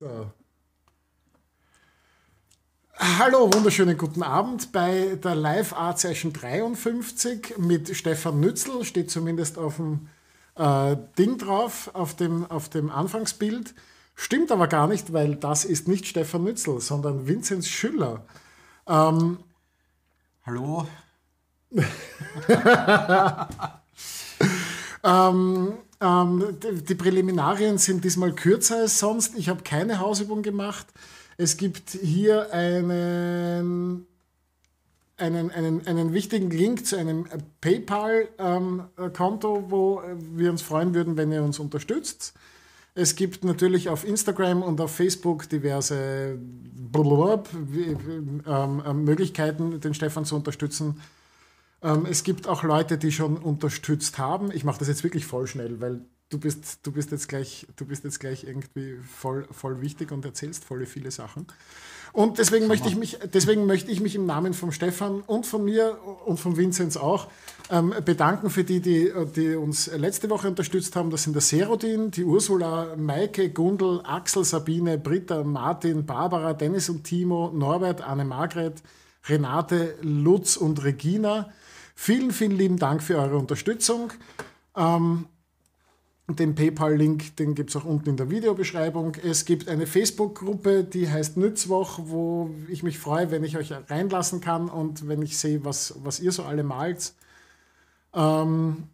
So. Hallo, wunderschönen guten Abend bei der Live Art Session 53 mit Stefan Nützel, steht zumindest auf dem äh, Ding drauf, auf dem, auf dem Anfangsbild. Stimmt aber gar nicht, weil das ist nicht Stefan Nützel, sondern Vinzenz Schüller. Ähm, Hallo. ähm, ähm, die, die, Präliminarien sind diesmal kürzer als sonst. Ich habe keine Hausübung gemacht. Es gibt hier einen, einen, einen, einen wichtigen Link zu einem PayPal-Konto, ähm, wo wir uns freuen würden, wenn ihr uns unterstützt. Es gibt natürlich auf Instagram und auf Facebook diverse ähm, Möglichkeiten, den Stefan zu unterstützen. Ähm, es gibt auch Leute, die schon unterstützt haben. Ich mache das jetzt wirklich voll schnell, weil du bist, du bist jetzt gleich, du bist jetzt gleich irgendwie voll, voll wichtig und erzählst voll viele Sachen. Und deswegen möchte, ich mich, deswegen möchte ich mich im Namen von Stefan und von mir und von Vinzenz auch ähm, bedanken für die, die, die uns letzte Woche unterstützt haben. Das sind der Serodin, die Ursula, Maike, Gundel, Axel, Sabine, Britta, Martin, Barbara, Dennis und Timo, Norbert, Anne-Margret, Renate, Lutz und Regina. Vielen, vielen lieben Dank für eure Unterstützung. Ähm, den PayPal-Link, den gibt es auch unten in der Videobeschreibung. Es gibt eine Facebook-Gruppe, die heißt Nützwoch, wo ich mich freue, wenn ich euch reinlassen kann und wenn ich sehe, was, was ihr so alle malt. Ähm,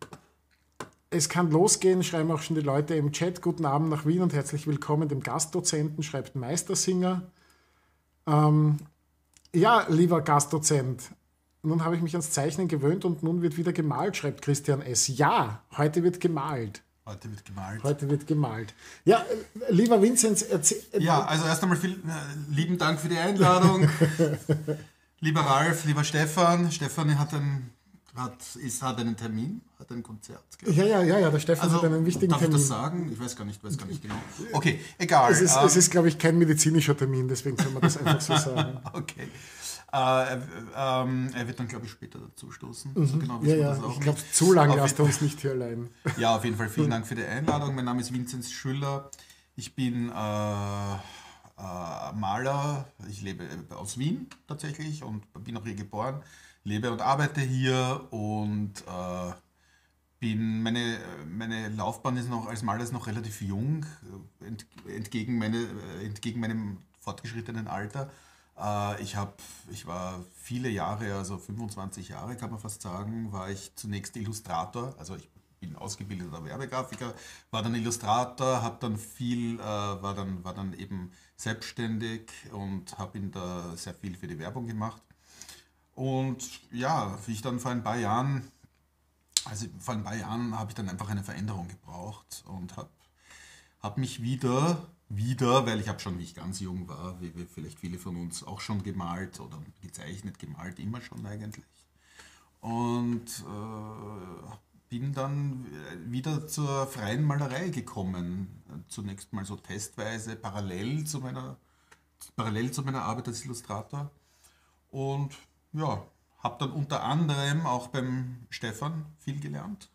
es kann losgehen, schreiben auch schon die Leute im Chat. Guten Abend nach Wien und herzlich willkommen dem Gastdozenten, schreibt Meistersinger. Ähm, ja, lieber Gastdozent, nun habe ich mich ans Zeichnen gewöhnt und nun wird wieder gemalt, schreibt Christian S. Ja, heute wird gemalt. Heute wird gemalt. Heute wird gemalt. Ja, lieber Vinzenz, erzähl. Ja, also erst einmal vielen äh, lieben Dank für die Einladung. lieber Ralf, lieber Stefan. Stefan hat, ein, hat, ist, hat einen Termin, hat ein Konzert. Ja, ja, ja, ja, der Stefan also, hat einen wichtigen darf Termin. Darf ich das sagen? Ich weiß gar nicht, weiß gar nicht genau. Okay, egal. Es ist, ähm, es ist glaube ich, kein medizinischer Termin, deswegen können wir das einfach so sagen. okay. Äh, ähm, er wird dann, glaube ich, später dazu stoßen. Mhm. So genau ja, ja. ich glaube, zu lange lasst er uns nicht hier allein. Ja, auf jeden Fall vielen Dank für die Einladung. Mein Name ist Vinzenz Schüller. Ich bin äh, äh, Maler. Ich lebe aus Wien tatsächlich und bin auch hier geboren. Lebe und arbeite hier und äh, bin meine, meine Laufbahn ist noch als Maler ist noch relativ jung, ent, entgegen, meine, entgegen meinem fortgeschrittenen Alter. Äh, ich, hab, ich war viele Jahre, also 25 Jahre kann man fast sagen, war ich zunächst Illustrator. Also ich bin ausgebildeter Werbegrafiker, war dann Illustrator, habe dann viel, äh, war, dann, war dann eben selbstständig und habe da sehr viel für die Werbung gemacht. Und ja, wie ich dann vor ein paar Jahren, also vor ein paar Jahren habe ich dann einfach eine Veränderung gebraucht und habe hab mich wieder wieder, weil ich habe schon, wie ich ganz jung war, wie wir vielleicht viele von uns auch schon gemalt oder gezeichnet, gemalt, immer schon eigentlich. Und äh, bin dann wieder zur freien Malerei gekommen. Zunächst mal so testweise, parallel zu meiner, parallel zu meiner Arbeit als Illustrator. Und ja, habe dann unter anderem auch beim Stefan viel gelernt.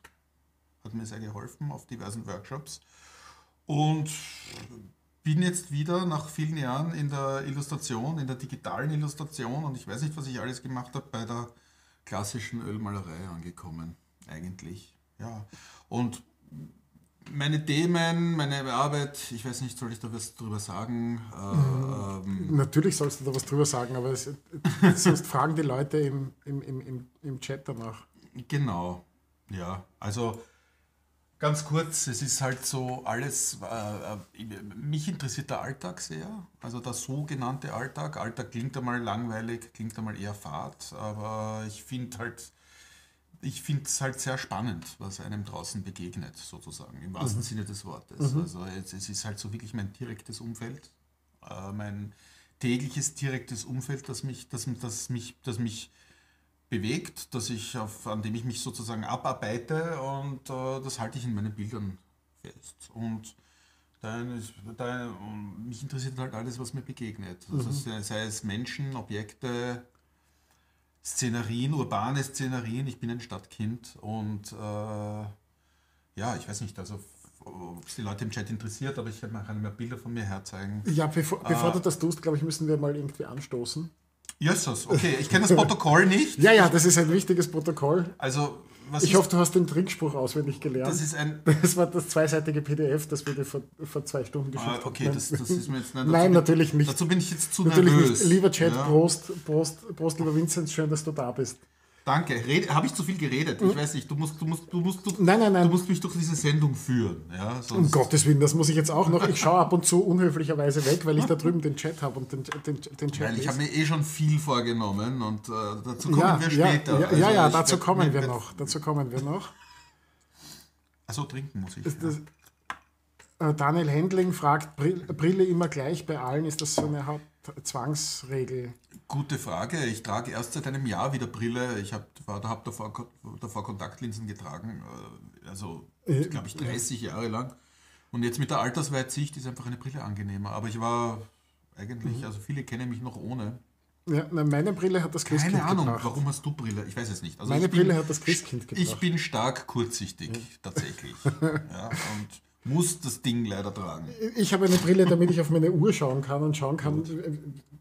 Hat mir sehr geholfen auf diversen Workshops. Und bin jetzt wieder nach vielen Jahren in der Illustration, in der digitalen Illustration und ich weiß nicht, was ich alles gemacht habe, bei der klassischen Ölmalerei angekommen, eigentlich. Ja. Und meine Themen, meine Arbeit, ich weiß nicht, soll ich da was drüber sagen? Äh, ähm, Natürlich sollst du da was drüber sagen, aber es, sonst fragen die Leute im, im, im, im Chat danach. Genau, ja. Also Ganz kurz, es ist halt so alles, äh, äh, mich interessiert der Alltag sehr, also der sogenannte Alltag. Alltag klingt einmal langweilig, klingt einmal eher fad, aber ich finde halt, ich finde es halt sehr spannend, was einem draußen begegnet, sozusagen, im wahrsten mhm. Sinne des Wortes. Mhm. Also es, es, ist halt so wirklich mein direktes Umfeld, äh, mein tägliches direktes Umfeld, das mich, das, das mich, das mich bewegt, dass ich auf, an dem ich mich sozusagen abarbeite und äh, das halte ich in meinen Bildern fest. Und dann dann, mich interessiert halt alles, was mir begegnet. Also mhm. sei es Menschen, Objekte, Szenerien, urbane Szenerien. Ich bin ein Stadtkind und äh, ja, ich weiß nicht, also ob es die Leute im Chat interessiert, aber ich kann mir Bilder von mir herzeigen. Ja, bevor, bevor du das tust, glaube ich, müssen wir mal irgendwie anstoßen. Jesus, okay, ich kenne das Protokoll nicht. Ja, ja, das ist ein wichtiges Protokoll. Also, was ich hoffe, du hast den Trinkspruch auswendig gelernt. Das ist ein. Das war das zweiseitige PDF, das wir dir vor, vor zwei Stunden geschickt haben. Ah, okay, das, das ist mir jetzt nicht. Nein, natürlich nicht. Dazu bin ich jetzt zu natürlich nervös. Nicht. Lieber Chat, ja. Prost, Prost, Prost, lieber Vincent, schön, dass du da bist. Danke. Habe ich zu viel geredet? Ich weiß nicht. Du musst, du musst, du musst, du, nein, nein, nein. Du musst mich durch diese Sendung führen. Ja, sonst um Gottes Willen, das muss ich jetzt auch noch. Ich schaue ab und zu unhöflicherweise weg, weil ich da drüben den Chat habe und den, den, den Chat. Weil ich habe mir eh schon viel vorgenommen und äh, dazu kommen ja, wir später. Ja, ja, also, ja dazu kommen wir noch. Dazu kommen wir noch. Achso, trinken muss ich. Das, äh, Daniel Händling fragt, Brille immer gleich bei allen, ist das so eine Zwangsregel? Gute Frage. Ich trage erst seit einem Jahr wieder Brille. Ich habe hab davor, davor Kontaktlinsen getragen, äh, also äh, glaube ich 30 Jahre lang. Und jetzt mit der Altersweitsicht ist einfach eine Brille angenehmer. Aber ich war eigentlich, mhm. also viele kennen mich noch ohne. Ja, na, meine Brille hat das Christkind Keine Ahnung, gebracht. warum hast du Brille? Ich weiß es nicht. Also meine Brille bin, hat das Christkind gebracht. Ich bin stark kurzsichtig, ja. tatsächlich. ja, und muss das Ding leider tragen. Ich habe eine Brille, damit ich auf meine Uhr schauen kann und schauen kann,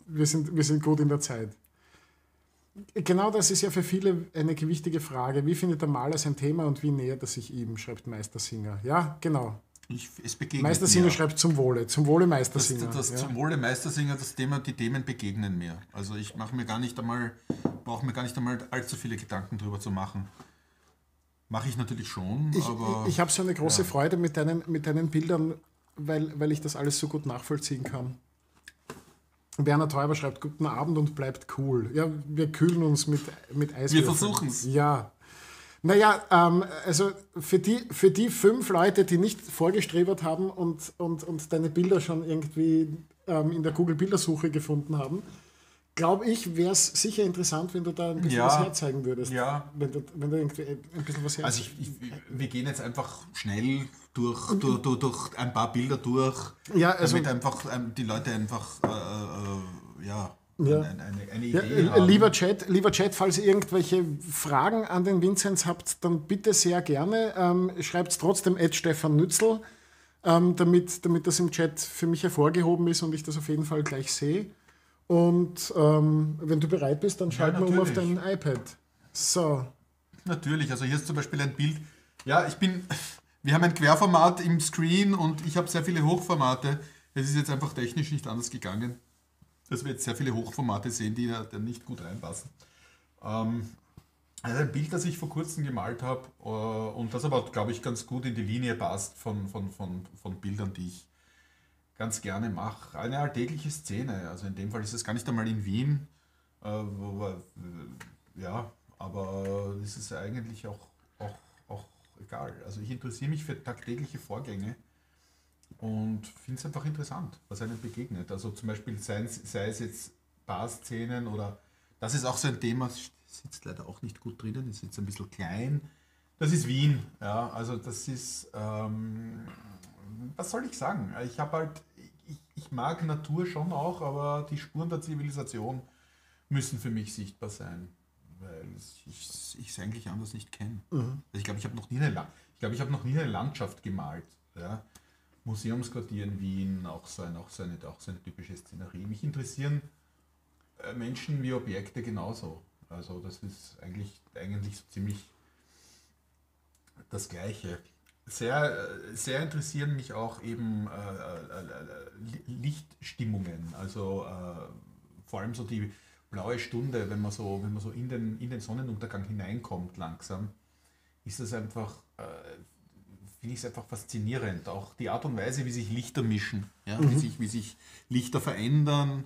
wir sind, wir sind gut in der Zeit. Genau das ist ja für viele eine gewichtige Frage. Wie findet der Maler sein Thema und wie nähert er sich ihm, schreibt Meistersinger. Ja, genau. Ich, Meistersinger mir. schreibt zum Wohle, zum Wohle Meistersinger. Das, das ja. Zum Wohle Meistersinger, das Thema, die Themen begegnen mir. Also ich mache mir gar nicht einmal, brauche mir gar nicht einmal allzu viele Gedanken darüber zu machen. Mache ich natürlich schon, ich, aber. Ich, ich habe so eine große ja. Freude mit deinen, mit deinen Bildern, weil, weil ich das alles so gut nachvollziehen kann. Werner Teuber schreibt Guten Abend und bleibt cool. Ja, wir kühlen uns mit, mit Eis. Wir versuchen es. Ja. Naja, ähm, also für die, für die fünf Leute, die nicht vorgestrebert haben und, und, und deine Bilder schon irgendwie ähm, in der Google-Bildersuche gefunden haben, glaube ich, wäre es sicher interessant, wenn du da ein bisschen ja, was herzeigen würdest. Ja. Wenn du, wenn du irgendwie ein bisschen was herzeigen Also ich, ich, wir gehen jetzt einfach schnell durch, durch, durch, durch ein paar Bilder durch, ja, also, damit einfach ähm, die Leute einfach äh, äh, ja, ja. Eine, eine, eine ja, äh, lieber, Chat, lieber Chat, falls ihr irgendwelche Fragen an den Vinzenz habt, dann bitte sehr gerne. Ähm, Schreibt es trotzdem Ed Stefan Nützel, ähm, damit, damit das im Chat für mich hervorgehoben ist und ich das auf jeden Fall gleich sehe. Und ähm, wenn du bereit bist, dann schalt ja, mal um auf dein iPad. So. Natürlich, also hier ist zum Beispiel ein Bild. Ja, ich bin. Wir haben ein Querformat im Screen und ich habe sehr viele Hochformate. Es ist jetzt einfach technisch nicht anders gegangen, dass wir jetzt sehr viele Hochformate sehen, die da nicht gut reinpassen. Ähm, also ein Bild, das ich vor kurzem gemalt habe äh, und das aber, glaube ich, ganz gut in die Linie passt von, von, von, von Bildern, die ich ganz gerne mache. Eine alltägliche Szene. Also in dem Fall ist es gar nicht einmal in Wien, äh, äh, ja, aber es ist eigentlich auch, auch, auch egal. Also ich interessiere mich für tagtägliche Vorgänge und finde es einfach interessant, was einem begegnet. Also zum Beispiel sei, sei es jetzt Bar-Szenen oder das ist auch so ein Thema, sitzt leider auch nicht gut drinnen, ist jetzt ein bisschen klein. Das ist Wien, ja, also das ist, ähm, was soll ich sagen? Ich habe halt ich mag Natur schon auch, aber die Spuren der Zivilisation müssen für mich sichtbar sein, weil ich es eigentlich anders nicht kenne. Mhm. Also ich glaube, ich habe noch, nie eine, glaub, hab noch nie eine Landschaft gemalt. Ja? Museumsquartier in Wien, auch so, ein, auch, so eine, auch so eine typische Szenerie. Mich interessieren äh, Menschen wie Objekte genauso. Also das ist eigentlich, eigentlich so ziemlich das Gleiche sehr, sehr interessieren mich auch eben äh, äh, äh Lichtstimmungen. Also äh, vor allem so die blaue Stunde, wenn man so, wenn man so in, den, in den Sonnenuntergang hineinkommt langsam, ist das einfach, äh, finde ich es einfach faszinierend. Auch die Art und Weise, wie sich Lichter mischen, ja? Mhm. wie, sich, wie sich Lichter verändern,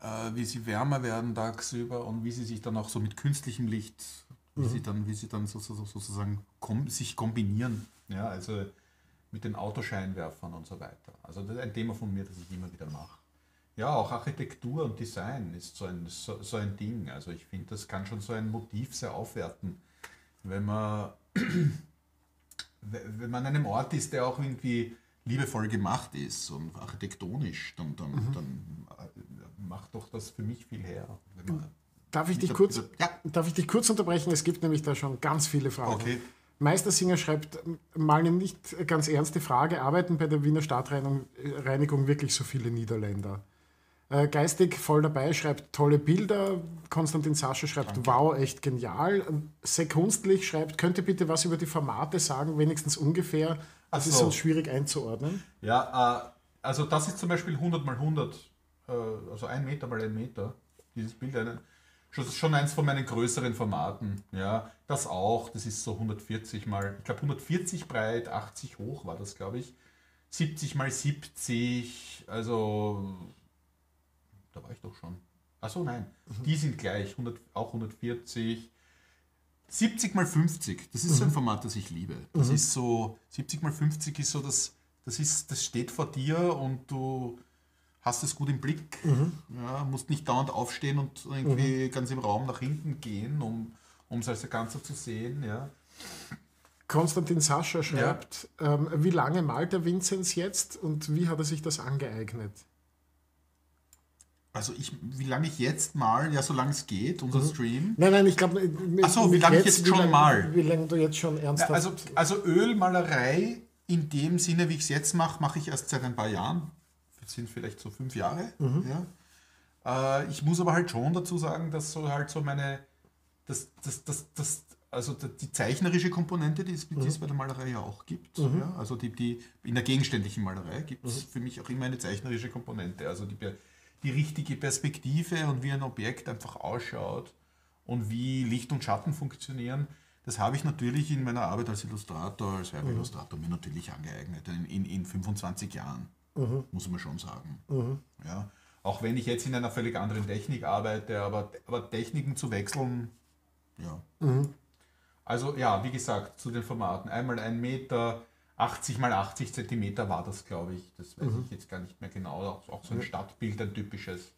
äh, wie sie wärmer werden tagsüber und wie sie sich dann auch so mit künstlichem Licht, wie mhm. sie dann, wie sie dann sozusagen, sozusagen kom sich kombinieren. Ja, also mit den Autoscheinwerfern und so weiter. Also das ist ein Thema von mir, das ich immer wieder mache. Ja, auch Architektur und Design ist so ein, so, so ein Ding. Also ich finde, das kann schon so ein Motiv sehr aufwerten, wenn man, wenn man an einem Ort ist, der auch irgendwie liebevoll gemacht ist und architektonisch, dann, dann, mhm. dann äh, macht doch das für mich viel her. Darf, ich dich kurz, ja. darf ich dich kurz unterbrechen? Es gibt nämlich da schon ganz viele Fragen. Okay. Meistersinger schreibt mal eine nicht ganz ernste Frage: Arbeiten bei der Wiener Stadtreinigung Reinigung wirklich so viele Niederländer? Äh, Geistig voll dabei schreibt tolle Bilder. Konstantin Sascha schreibt Danke. wow, echt genial. Sehr kunstlich schreibt, könnt ihr bitte was über die Formate sagen, wenigstens ungefähr. Das Ach ist so. sonst schwierig einzuordnen. Ja, äh, also das ist zum Beispiel 100 mal 100, äh, also ein Meter mal ein Meter. Dieses Bild, eine, schon, schon eins von meinen größeren Formaten. Ja, das auch, das ist so 140 mal, ich glaube 140 breit, 80 hoch war das, glaube ich. 70 mal 70, also da war ich doch schon. Achso, nein, die sind gleich, 100, auch 140. 70 mal 50, das ist so ein Format, das ich liebe. Das ist so, 70 mal 50 ist so, das, das, ist, das steht vor dir und du hast es gut im Blick. Ja, musst nicht dauernd aufstehen und irgendwie ganz im Raum nach hinten gehen, um es als Ganze zu sehen. Ja. Konstantin Sascha schreibt, ähm, wie lange malt der Vinzenz jetzt und wie hat er sich das angeeignet? Also ich, wie lange ich jetzt mal, ja, solange es geht, unser Stream. Nein, nein, ich glaube. Ach so, wie lange ich jetzt schon mal? Wie lange du jetzt schon Ja, ernsthaft. also, also Ölmalerei in dem Sinne, wie ich es jetzt mache, mache ich erst seit ein paar Jahren. Sind vielleicht so fünf Jahre. Ja. Äh, ich muss aber halt schon dazu sagen, dass so halt so meine, das, das, das, das, also die zeichnerische Komponente, die es, die es bei der Malerei ja auch gibt. Ja. Also die, die, in der gegenständlichen Malerei gibt es für mich auch immer eine zeichnerische Komponente. Also die, die richtige Perspektive und wie ein Objekt einfach ausschaut und wie Licht und Schatten funktionieren, das habe ich natürlich in meiner Arbeit als Illustrator, als Werbeillustrator mir natürlich angeeignet, in, in, in 25 Jahren, muss man schon sagen. Ja. Auch wenn ich jetzt in einer völlig anderen Technik arbeite, aber, aber Techniken zu wechseln, ja. Also ja, wie gesagt, zu den Formaten. Einmal ein Meter, 80 mal 80 Zentimeter war das, glaube ich. Das weiß ich jetzt gar nicht mehr genau. Auch, auch so ein Stadtbild, ein typisches.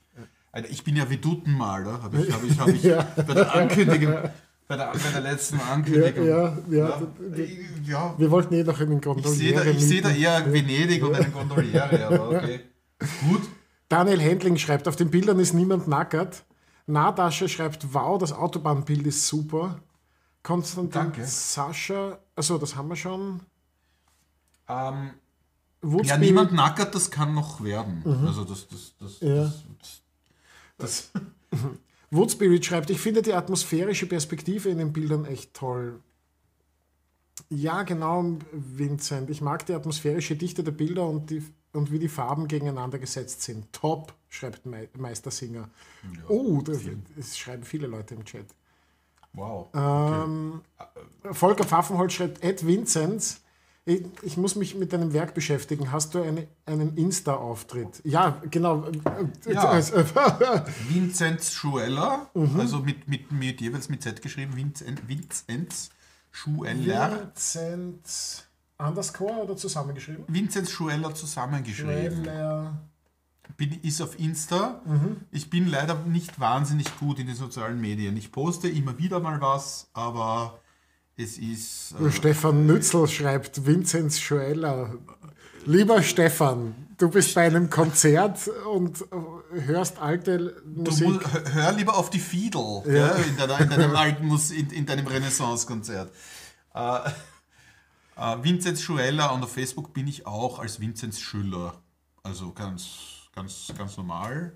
Also ich bin ja Veduttenmaler, habe ich, hab ich, hab ich Ja. bei der Ankündigung, bei der, bei der letzten Ankündigung. Ja, ja, ja. ja. Wir wollten eh noch einen Ich sehe Gondoliere da, ich seh da eher Venedig und einen Gondoliere, aber okay. Gut. Daniel Handling schreibt, auf den Bildern ist niemand nackert. Nadasche schreibt, wow, das Autobahnbild ist super. Konstantin Danke. Sascha, also das haben wir schon. Ähm, ja, niemand nackert, das kann noch werden. Also das, das, das, Mhm. Ja. das, das, das Woodspirit schreibt, ich finde die atmosphärische Perspektive in den Bildern echt toll. Ja, genau, Vincent. Ich mag die atmosphärische Dichte der Bilder und, die, und wie die Farben gegeneinander gesetzt sind. Top, schreibt Me Meistersinger. oh, das, das schreiben viele Leute im Chat. wow. Ähm, Volker Pfaffenholz schreibt, Ed Vinzenz, ich, muss mich mit deinem Werk beschäftigen. Hast du eine, einen Insta-Auftritt? Ja, genau. Ja. Also, Vinzenz Schueller, Mhm. also mit, mit, mit jeweils mit Z geschrieben, Vinzenz, Vinzenz Schueller. Vincent underscore oder zusammengeschrieben? Vinzenz Schueller zusammengeschrieben. Schweller. Bin, ist auf Insta. Mhm. Ich bin leider nicht wahnsinnig gut in den sozialen Medien. Ich poste immer wieder mal was, aber es ist. Äh, Stefan Nützel schreibt Vinzenz Schweller. Lieber Stefan, du bist bei einem Konzert und hörst alte Du Musik. musst, hör- lieber auf die Fiedel ja. in, deiner, in deinem alten Mus in, in deinem Renaissance-Konzert. Äh, äh, Vinzenz Schueller und auf Facebook bin ich auch als Vinzenz Schüller. Also ganz, ganz, ganz normal.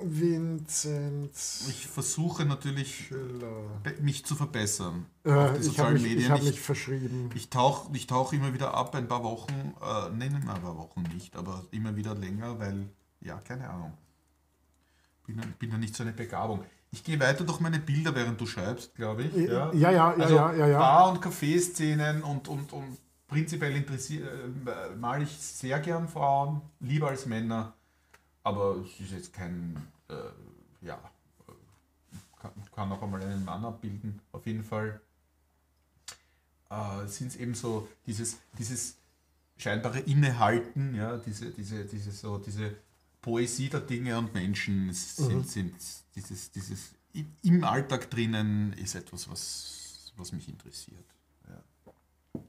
Vinzenz Ich versuche natürlich, Schüller. be- mich zu verbessern Äh, ich habe mich, ich hab Ich, mich verschrieben. ich tauche ich tauch immer wieder ab, ein paar Wochen, äh, nein, ein paar Wochen nicht, aber immer wieder länger, weil, ja, keine Ahnung. Bin, bin ja nicht so eine Begabung. Ich gehe weiter durch meine Bilder, während du schreibst, glaube ich. Ja, ja, ja, also ja, ja, ja. Bar- und Café-Szenen und, und, und prinzipiell interessiert, äh, male ich sehr gern Frauen, lieber als Männer, aber es ist jetzt kein, äh, ja, kann, kann auch einmal einen Mann abbilden, auf jeden Fall äh, sind es eben so dieses, dieses scheinbare Innehalten, ja, diese, diese, diese, so, diese Poesie der Dinge und Menschen es sind, sind dieses, dieses im Alltag drinnen ist etwas, was, was mich interessiert. Ja.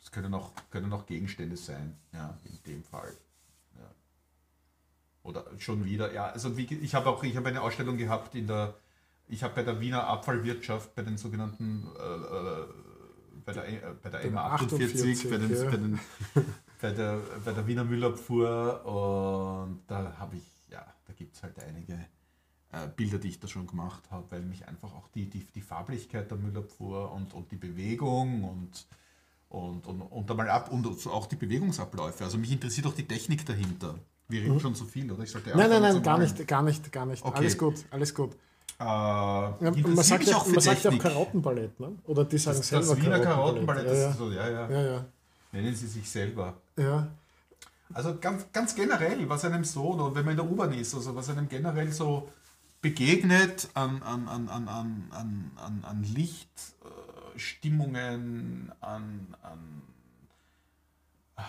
Das können auch, können auch Gegenstände sein, ja, in dem Fall. Oder schon wieder, ja, also wie, ich habe auch, ich habe eine Ausstellung gehabt in der, ich habe bei der Wiener Abfallwirtschaft, bei den sogenannten äh, äh, bei der, äh, bei der M48, bei, den, ja. bei, den, bei, der, bei der Wiener Müllabfuhr und da habe ich, ja, da gibt es halt einige äh, Bilder, die ich da schon gemacht habe, weil mich einfach auch die, die, die Farblichkeit der Müllabfuhr und, und die Bewegung und, und, und, und einmal ab und auch die Bewegungsabläufe. Also mich interessiert auch die Technik dahinter. Wir reden mhm. schon so viel, oder? Ich sollte nein, nein, nein, gar nicht, gar nicht, gar nicht. Okay. Alles gut, alles gut. Äh, ja, man sagt ja auch, man sagt auch Karottenballett, ne? Oder die sagen das, selber das Wiener Karottenballett, ja, ja. So, ja, ja. ja, ja. Nennen sie sich selber. Ja. Also ganz, ganz generell, was einem so, oder wenn man in der U-Bahn ist, also was einem generell so begegnet an, an, an, an, an, an, an Lichtstimmungen, an, an,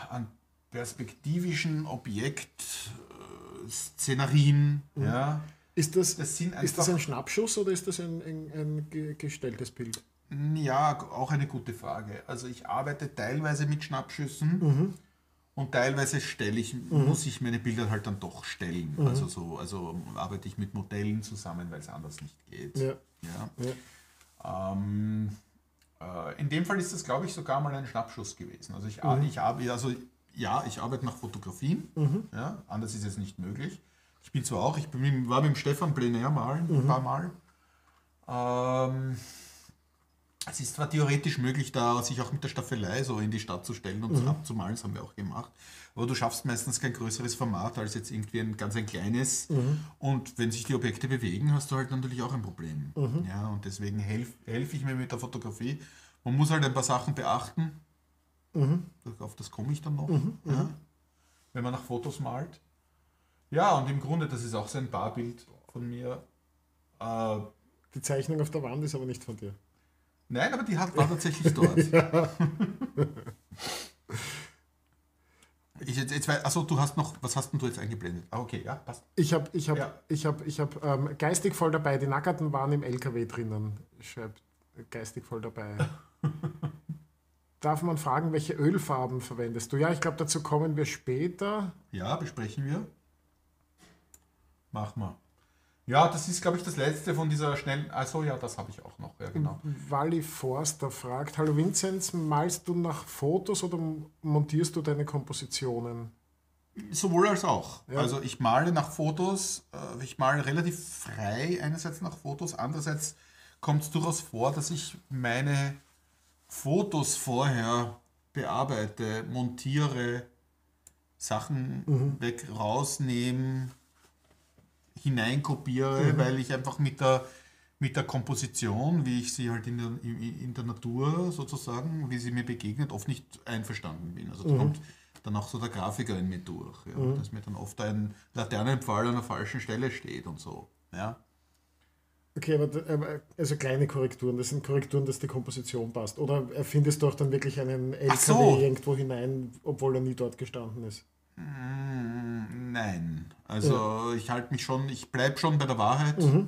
an perspektivischen Objektszenarien. Äh, mhm. Ja. Ist das, das ist das ein Schnappschuss oder ist das ein, ein, ein gestelltes Bild? Ja, auch eine gute Frage. Also ich arbeite teilweise mit Schnappschüssen. Mhm. Und teilweise stelle ich, mhm. muss ich meine Bilder halt dann doch stellen. Mhm. Also so, also arbeite ich mit Modellen zusammen, weil es anders nicht geht. Ja. ja. ja. Ähm, äh, in dem Fall ist das, glaube ich, sogar mal ein Schnappschuss gewesen. Also ich, mhm. ich arbeite, also ja, ich arbeite nach Fotografien. Mhm. Ja, anders ist es nicht möglich. Ich bin zwar auch, ich bin, war mit dem Stefan plenär mal, ein mhm. paar Mal. Ähm, es ist zwar theoretisch möglich, da sich auch mit der Staffelei so in die Stadt zu stellen und mhm. abzumalen, das haben wir auch gemacht. Aber du schaffst meistens kein größeres Format als jetzt irgendwie ein ganz ein kleines. Mhm. Und wenn sich die Objekte bewegen, hast du halt natürlich auch ein Problem. Mhm. Ja, und deswegen helfe helf ich mir mit der Fotografie. Man muss halt ein paar Sachen beachten. Mhm. Auf das komme ich dann noch. Mhm. Ja, wenn man nach Fotos malt. Ja, und im Grunde, das ist auch so ein Barbild von mir. Äh, die Zeichnung auf der Wand ist aber nicht von dir. Nein, aber die hat, war tatsächlich dort. Ich jetzt, jetzt, achso, du hast noch, was hast denn du jetzt eingeblendet? Ah, okay, ja, passt. Ich habe ich hab, ja. ich hab, ich hab, ähm, geistig voll dabei, die Nackerten waren im LKW drinnen, schreibt geistig voll dabei. Darf man fragen, welche Ölfarben verwendest du? Ja, ich glaube, dazu kommen wir später. Ja, besprechen wir. Mach mal. Ja, das ist, glaube ich, das letzte von dieser schnellen. Also ja, das habe ich auch noch, ja, genau. Wally Forster fragt: Hallo Vinzenz, malst du nach Fotos oder montierst du deine Kompositionen? Sowohl als auch. Ja. Also ich male nach Fotos, äh, ich male relativ frei, einerseits nach Fotos, andererseits kommt es durchaus vor, dass ich meine Fotos vorher bearbeite, montiere, Sachen mhm. weg, rausnehme hineinkopiere, mhm. weil ich einfach mit der, mit der Komposition, wie ich sie halt in der, in der Natur sozusagen, wie sie mir begegnet, oft nicht einverstanden bin. Also da mhm. kommt dann auch so der Grafiker in mir durch, ja, mhm. dass mir dann oft ein Laternenpfahl an der falschen Stelle steht und so. Ja. Okay, aber also kleine Korrekturen, das sind Korrekturen, dass die Komposition passt. Oder erfindest du auch dann wirklich einen LKW so. irgendwo hinein, obwohl er nie dort gestanden ist? Mm, nein. Also ja. ich halte mich schon, ich bleibe schon bei der Wahrheit. Mhm.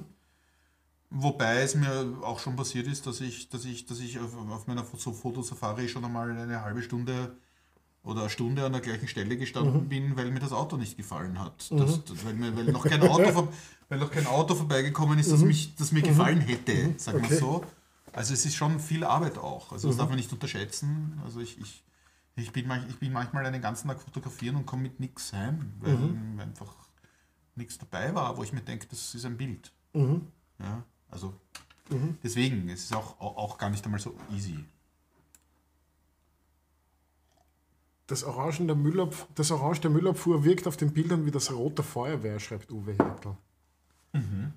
Wobei es mir auch schon passiert ist, dass ich, dass ich, dass ich auf, auf meiner Fotosafari schon einmal eine halbe Stunde oder eine Stunde an der gleichen Stelle gestanden mhm. bin, weil mir das Auto nicht gefallen hat. Mhm. Das, weil, mir, weil, noch kein Auto, weil noch kein Auto vorbeigekommen ist, das, mhm. mich, das mir mhm. gefallen hätte, mhm. sagen wir okay. so. Also es ist schon viel Arbeit auch. Also das darf man nicht unterschätzen. Also ich, ich ich bin, ich bin manchmal einen ganzen Tag fotografieren und komme mit nichts heim, weil mhm. einfach nichts dabei war, wo ich mir denke, das ist ein Bild. Mhm. Ja, also mhm. deswegen, es ist auch, auch gar nicht einmal so easy. Das Orange, der Müllabf das Orange der Müllabfuhr wirkt auf den Bildern wie das rote Feuerwehr, schreibt Uwe Hertel. Mhm.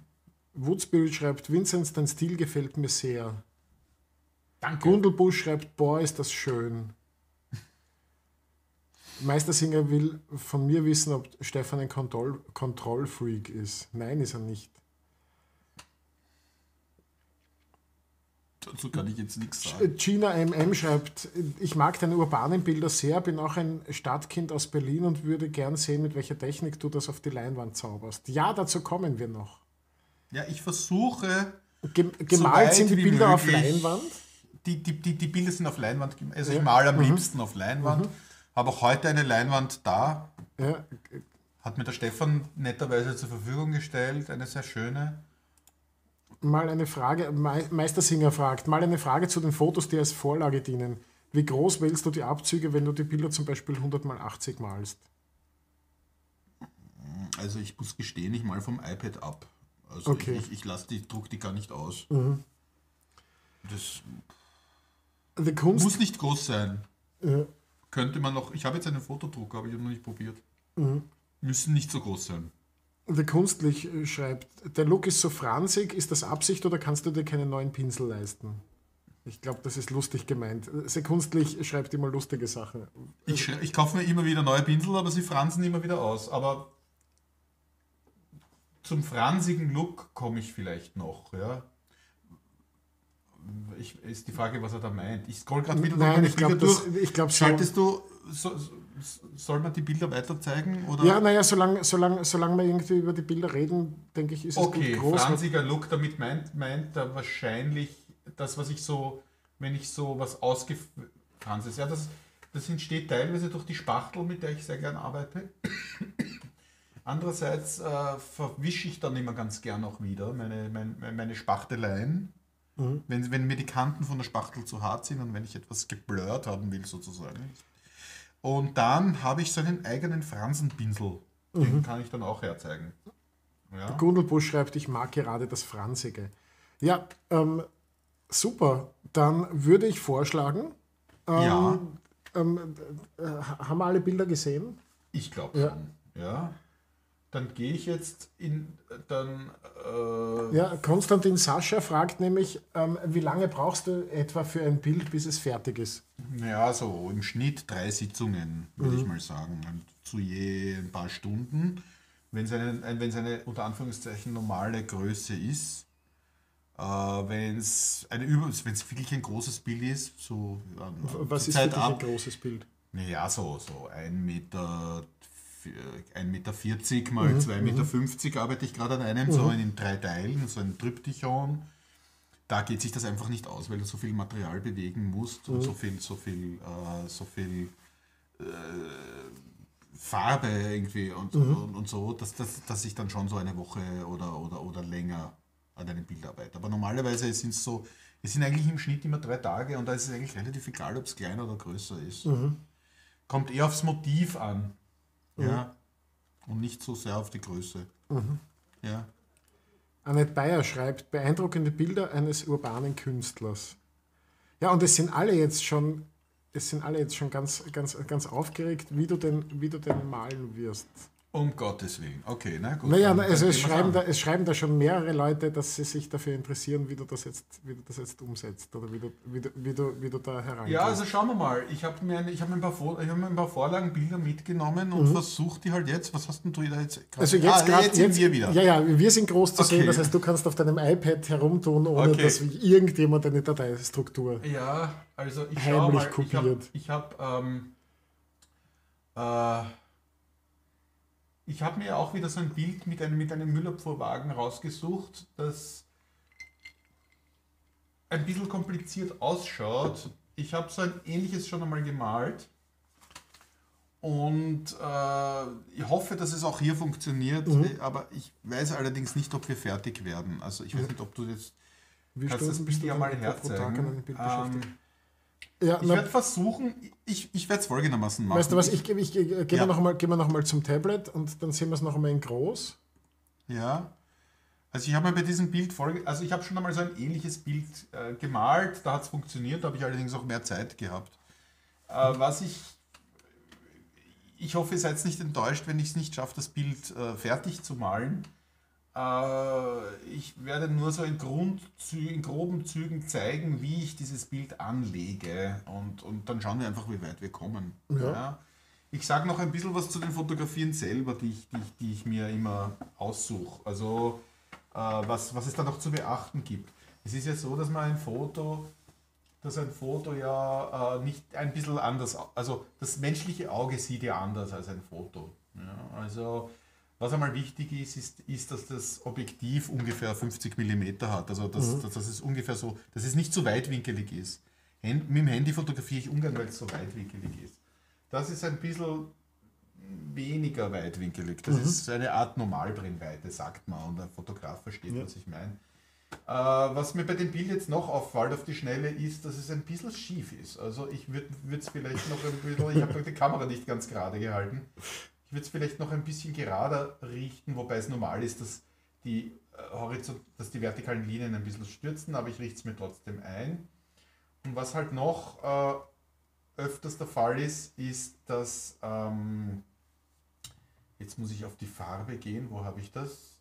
Woodspirit schreibt, Vinzenz, dein Stil gefällt mir sehr. Danke. Gundelbusch schreibt, boah, ist das schön. Meistersinger will von mir wissen, ob Stefan ein Kontroll Kontrollfreak ist. Nein, ist er nicht. Dazu kann ich jetzt nichts sagen. Gina MM schreibt, ich mag deine urbanen Bilder sehr, bin auch ein Stadtkind aus Berlin und würde gern sehen, mit welcher Technik du das auf die Leinwand zauberst. Ja, dazu kommen wir noch. Ja, ich versuche. Gem gemalt sind die Bilder auf Leinwand? Die, die, die, die Bilder sind auf Leinwand. Also ja. ich male am mhm. liebsten auf Leinwand. Mhm. Habe auch heute eine Leinwand da. Ja. Hat mir der Stefan netterweise zur Verfügung gestellt, eine sehr schöne. Mal eine Frage, Me Meistersinger fragt, mal eine Frage zu den Fotos, die als Vorlage dienen. Wie groß wählst du die Abzüge, wenn du die Bilder zum Beispiel 100 mal 80 malst? Also ich muss gestehen, ich mal vom iPad ab. Also Okay. ich, ich, lasse die, druck die gar nicht aus. Das Die Kunst, muss nicht groß sein. Ja. Könnte man noch, ich habe jetzt einen Fotodrucker, aber ich habe noch nicht probiert. Mhm. Müssen nicht so groß sein. Der Kunstlich äh, schreibt, der Look ist so fransig, ist das Absicht oder kannst du dir keinen neuen Pinsel leisten? Ich glaube, das ist lustig gemeint. Sehr kunstlich schreibt immer lustige Sachen. Ich, ich kaufe mir immer wieder neue Pinsel, aber sie fransen immer wieder aus. Aber zum fransigen Look komme ich vielleicht noch. Ja. Ich, ist die Frage, was er da meint. Ich scroll gerade wieder Nein, ich glaube, durch. ich schon. Schaltest du, so, so, soll man die Bilder weiter zeigen? Oder? Ja, naja, solange solang, solang wir irgendwie über die Bilder reden, denke ich, ist es Okay, gut groß. fransiger Look, damit meint, meint er wahrscheinlich das, was ich so, wenn ich so was ausgefranses, ja, das, das entsteht teilweise durch die Spachtel, mit der ich sehr gern arbeite. Andererseits äh, verwische ich dann immer ganz gern auch wieder meine, meine, meine Spachteleien. Mhm. Wenn, wenn mir die Kanten von der Spachtel zu hart sind und wenn ich etwas geblurrt haben will, sozusagen. Und dann habe ich so einen eigenen Fransenpinsel. Mhm. Den kann ich dann auch herzeigen. Ja. Gundelbusch schreibt, ich mag gerade das Franzige. Ja, ähm, super. Dann würde ich vorschlagen, ähm, Ja. ähm, äh, haben wir alle Bilder gesehen? Ich glaube Ja. schon. Ja. Dann gehe ich jetzt in dann äh, Ja, Konstantin Sascha fragt nämlich, ähm, wie lange brauchst du etwa für ein Bild, bis es fertig ist? ja so im Schnitt drei Sitzungen, würde ich mal sagen. Zu je ein paar Stunden. Wenn es eine, ein- es eine unter Anführungszeichen normale Größe ist, äh, wenn es eine Über wenn es wirklich ein großes Bild ist, so Was ist wirklich ein ab, großes Bild? Naja, so, so ein Meter, f- ein Meter 40 mal zwei Meter 50 arbeite ich gerade an einem, so in drei Teilen, so ein Tryptychon. Da geht sich das einfach nicht aus, weil du so viel Material bewegen musst und so viel, so viel, äh, so viel äh, Farbe irgendwie und, und, und so, dass, dass, dass ich dann schon so eine Woche oder, oder, oder länger an einem Bild arbeite. Aber normalerweise sind es so, es sind eigentlich im Schnitt immer drei Tage und da ist es eigentlich relativ egal, ob es kleiner oder größer ist. Kommt eher aufs Motiv an. Ja. Und nicht so sehr auf die Größe. Ja. Annette Bayer schreibt, beeindruckende Bilder eines urbanen Künstlers. Ja, und es sind alle jetzt schon, es sind alle jetzt schon ganz, ganz, ganz aufgeregt, wie du denn, wie du denn malen wirst. Um Gottes Willen. Okay, na gut. Naja, dann- also dann es schreiben, da, es schreiben da schon mehrere Leute, dass sie sich dafür interessieren, wie du das jetzt, wie du das jetzt umsetzt oder wie du, wie du, wie du, wie du da herangehst. Ja, also schauen wir mal. Ich habe mir, ich hab mir, ein paar Vor- ich hab mir ein paar Vorlagen, Bilder mitgenommen Mhm. und versuche die halt jetzt. Was hast denn du da jetzt gerade? Also jetzt ah, gerade jetzt sind wir wieder. Ja, ja, wir sind groß zu Okay. sehen. Das heißt, du kannst auf deinem iPad herumtun, ohne Okay. dass irgendjemand eine Dateistruktur. Ja, also ich Heimlich mal, ich kopiert. habe ich hab, ähm, äh, ich hab mir auch wieder so ein Bild mit einem, mit einem Müllabfuhrwagen rausgesucht, das ein bisschen kompliziert ausschaut. Ich habe so ein ähnliches schon einmal gemalt und äh, ich hoffe, dass es auch hier funktioniert, Mhm. aber ich weiß allerdings nicht, ob wir fertig werden. Also ich weiß nicht, ob du jetzt Wie Kannst das Stunden Bild ja mal etwa pro Tag an einem herzeigen? Bild Ähm, beschäftigt? Ja, ich werde versuchen, ich, ich werde es folgendermaßen machen. weißt du was, ich, ich, ich, ich, gehen Ja. wir noch mal, zum Tablet und dann sehen wir es noch einmal in groß. Ja. Also ich habe mir bei diesem Bild folge, also ich habe schon einmal so ein ähnliches Bild äh, gemalt, da hat es funktioniert, da habe ich allerdings auch mehr Zeit gehabt. Äh, was ich, ich hoffe, ihr seid nicht enttäuscht, wenn ich es nicht schaffe, das Bild äh, fertig zu malen. Äh, ich werde nur so in, Grundzü in groben Zügen zeigen, wie ich dieses Bild anlege und, und dann schauen wir einfach, wie weit wir kommen. Ja. Ich sage noch ein bisschen was zu den Fotografien selber, die ich, die ich, die ich mir immer aussuche. Also äh, was, was es da noch zu beachten gibt. Es ist ja so, dass man ein Foto, dass ein Foto ja äh, nicht ein bisschen anders, also das menschliche Auge sieht ja anders als ein Foto. Ja, also was einmal wichtig ist, ist, ist, dass das Objektiv ungefähr 50 mm hat. Also dass, dass, dass es ungefähr so, dass es nicht zu weitwinkelig ist. Hand, mit dem Handy fotografiere ich ungern, weil es so weitwinkelig ist. Das ist ein bisschen weniger weitwinkelig. Das ist so eine Art Normalbrennweite, sagt man. Und ein Fotograf versteht, was ich meine. Äh, was mir bei dem Bild jetzt noch auffällt auf die Schnelle ist, dass es ein bisschen schief ist. Also ich würde es vielleicht noch ein bisschen, ich habe die Kamera nicht ganz gerade gehalten. Ich würde es vielleicht noch ein bisschen gerader richten, wobei es normal ist, dass die, äh, Horizont, dass die vertikalen Linien ein bisschen stürzen, aber ich richte es mir trotzdem ein. Und was halt noch äh, öfters der Fall ist, ist, dass ähm, jetzt muss ich auf die Farbe gehen. Wo habe ich das?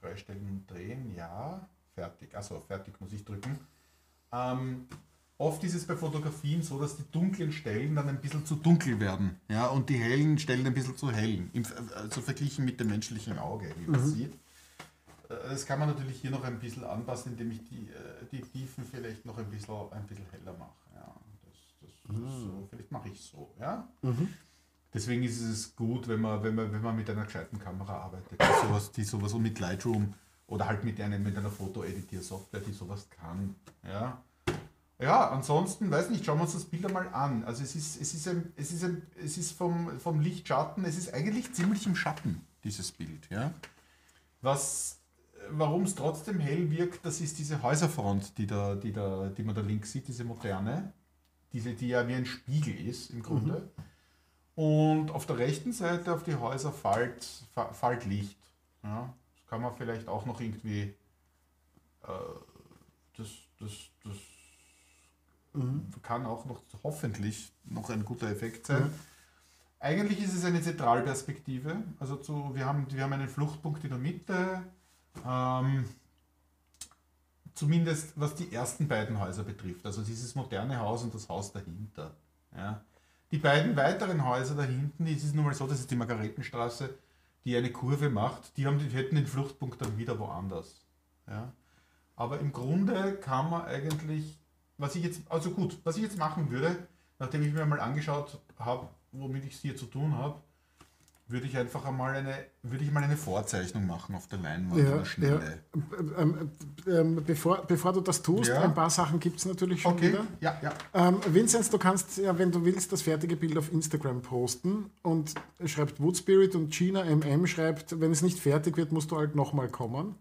Freistellen und drehen, ja. Fertig. Also fertig muss ich drücken. Ähm, oft ist es bei Fotografien so, dass die dunklen Stellen dann ein bisschen zu dunkel werden. Ja, und die hellen Stellen ein bisschen zu hell. Im, also verglichen mit dem menschlichen Auge, wie man mhm. sieht. Äh, das kann man natürlich hier noch ein bisschen anpassen, indem ich die, äh, die Tiefen vielleicht noch ein bisschen, ein bisschen heller mache. Ja, das, das, mhm. so, vielleicht mache ich so. Ja? Mhm. Deswegen ist es gut, wenn man, wenn man, wenn man mit einer gescheiten Kamera arbeitet, die sowas, die sowas und mit Lightroom oder halt mit, einem, mit einer Foto-Editier-Software, die sowas kann. Ja. Ja, ansonsten, weiß nicht, schauen wir uns das Bild einmal an. Also es ist, es ist, ein, es ist, ein, es ist vom, vom Lichtschatten, es ist eigentlich ziemlich im Schatten, dieses Bild. Ja. Was, warum es trotzdem hell wirkt, das ist diese Häuserfront, die, da, die, da, die man da links sieht, diese moderne, diese, die ja wie ein Spiegel ist im Grunde. Mhm. Und auf der rechten Seite auf die Häuser fällt, fällt Licht. Ja kann man vielleicht auch noch irgendwie äh, das, das, das mhm. kann auch noch hoffentlich noch ein guter Effekt sein. Mhm. Eigentlich ist es eine Zentralperspektive. Also zu, wir, haben, wir haben einen Fluchtpunkt in der Mitte. Ähm, zumindest was die ersten beiden Häuser betrifft. Also dieses moderne Haus und das Haus dahinter. Ja. Die beiden weiteren Häuser da hinten, es ist nun mal so, das ist die Margaretenstraße, die eine Kurve macht, die, haben, die hätten den Fluchtpunkt dann wieder woanders. Ja? Aber im Grunde kann man eigentlich, was ich jetzt, also gut, was ich jetzt machen würde, nachdem ich mir mal angeschaut habe, womit ich es hier zu tun habe, würde ich einfach einmal eine, würde ich mal eine Vorzeichnung machen auf der Leinwand ja, oder Schnelle. Ja. Ähm, ähm, bevor, bevor du das tust, ja. ein paar Sachen gibt es natürlich schon okay. wieder. Ja, ja. Ähm, Vinzenz, du kannst ja, wenn du willst, das fertige Bild auf Instagram posten und schreibt Wood Spirit und Gina MM schreibt, wenn es nicht fertig wird, musst du halt nochmal kommen.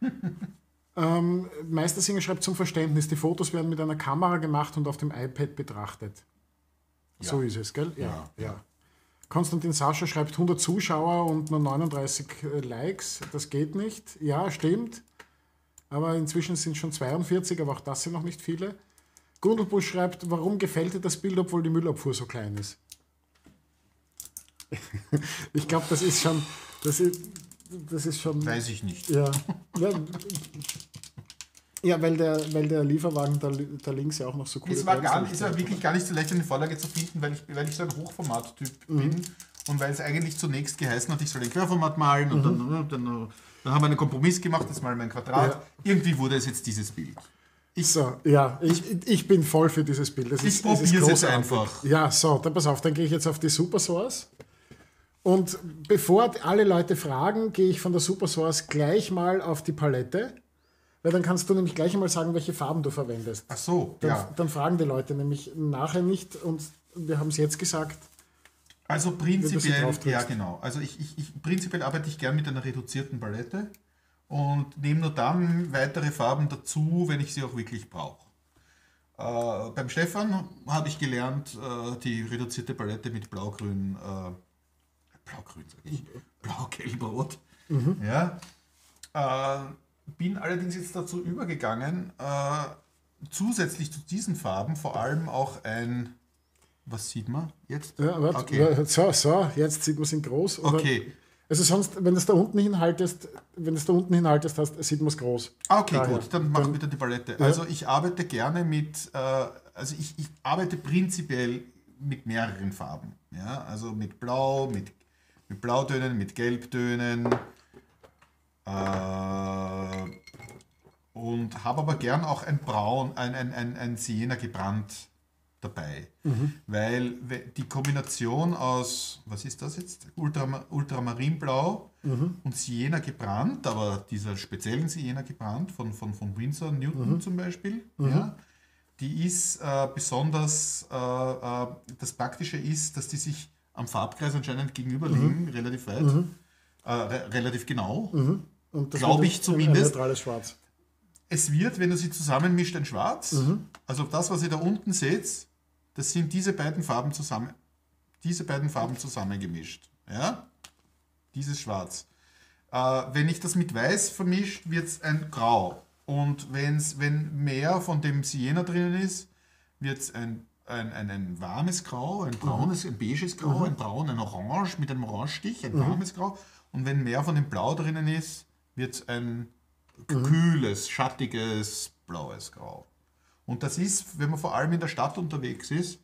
ähm, Meistersinger schreibt zum Verständnis, die Fotos werden mit einer Kamera gemacht und auf dem iPad betrachtet. So ist es, gell? ja. ja. Konstantin Sascha schreibt 100 Zuschauer und nur 39 äh, Likes. Das geht nicht. Ja, stimmt. Aber inzwischen sind schon 42, aber auch das sind noch nicht viele. Gundelbusch schreibt, warum gefällt dir das Bild, obwohl die Müllabfuhr so klein ist? ich glaube, das ist schon. Das ist, das ist schon. Weiß ich nicht. Ja. ja ja, weil der, weil der Lieferwagen da, da links ja auch noch so cool ist. Es war, gar, ist war wirklich gar nicht so leicht, eine Vorlage zu finden, weil ich, weil ich so ein Hochformat-Typ mhm. bin und weil es eigentlich zunächst geheißen hat, ich soll ein Querformat malen und mhm. dann, dann, dann, haben wir einen Kompromiss gemacht, das mal mein Quadrat. Ja. Irgendwie wurde es jetzt dieses Bild. Ich, so, ja, ich, ich bin voll für dieses Bild. Das ich probiere es einfach. Ja, so, dann pass auf, dann gehe ich jetzt auf die Supersource. Und bevor alle Leute fragen, gehe ich von der Supersource gleich mal auf die Palette weil dann kannst du nämlich gleich einmal sagen, welche Farben du verwendest. Ach so, dann, ja. Dann fragen die Leute nämlich nachher nicht und wir haben es jetzt gesagt. Also prinzipiell, ja genau. Also ich, ich, ich, prinzipiell arbeite ich gern mit einer reduzierten Palette und nehme nur dann weitere Farben dazu, wenn ich sie auch wirklich brauche. Äh, beim Stefan habe ich gelernt, äh, die reduzierte Palette mit Blau-Grün, äh, Blau-Grün sage ich, Blau-Gelb-Rot. Mhm. Ja. Bin allerdings jetzt dazu übergegangen, äh, zusätzlich zu diesen Farben vor allem auch ein. Was sieht man jetzt? Ja, warte, okay. so, so, jetzt sieht man es in groß. Okay. Also sonst, wenn du es da unten hinhaltest, wenn du es da unten hinhaltest hast, sieht man es groß. Okay, Daher. gut, dann mach wieder die Palette. Ja. Also ich arbeite gerne mit, äh, also ich, ich arbeite prinzipiell mit mehreren Farben. Ja? Also mit Blau, mit, mit Blautönen, mit Gelbtönen, äh, und habe aber gern auch ein Braun, ein, ein, ein, ein Siena gebrannt dabei. Mhm. Weil die Kombination aus, was ist das jetzt? Ultram Ultramarinblau mhm. und Siena gebrannt, aber dieser speziellen Siena gebrannt von, von, von Windsor Newton mhm. zum Beispiel, mhm. ja, die ist äh, besonders, äh, äh, das Praktische ist, dass die sich am Farbkreis anscheinend gegenüberliegen, mhm. relativ weit, mhm. äh, re relativ genau. Glaube ich zumindest. Ein Schwarz. es wird, wenn du sie zusammenmischt, ein Schwarz. Also das, was ihr da unten seht, das sind diese beiden Farben zusammen, diese beiden Farben zusammengemischt. Ja? Dieses Schwarz. Äh, wenn ich das mit Weiß vermischt, wird es ein Grau. Und wenn's, wenn mehr von dem Sienna drinnen ist, wird es ein, ein, ein, ein warmes Grau, ein braunes, ein beiges Grau, ein braun, ein Orange mit einem Orangestich, ein warmes Grau. Und wenn mehr von dem Blau drinnen ist, wird es ein kühles, schattiges, blaues Grau. Und das ist, wenn man vor allem in der Stadt unterwegs ist,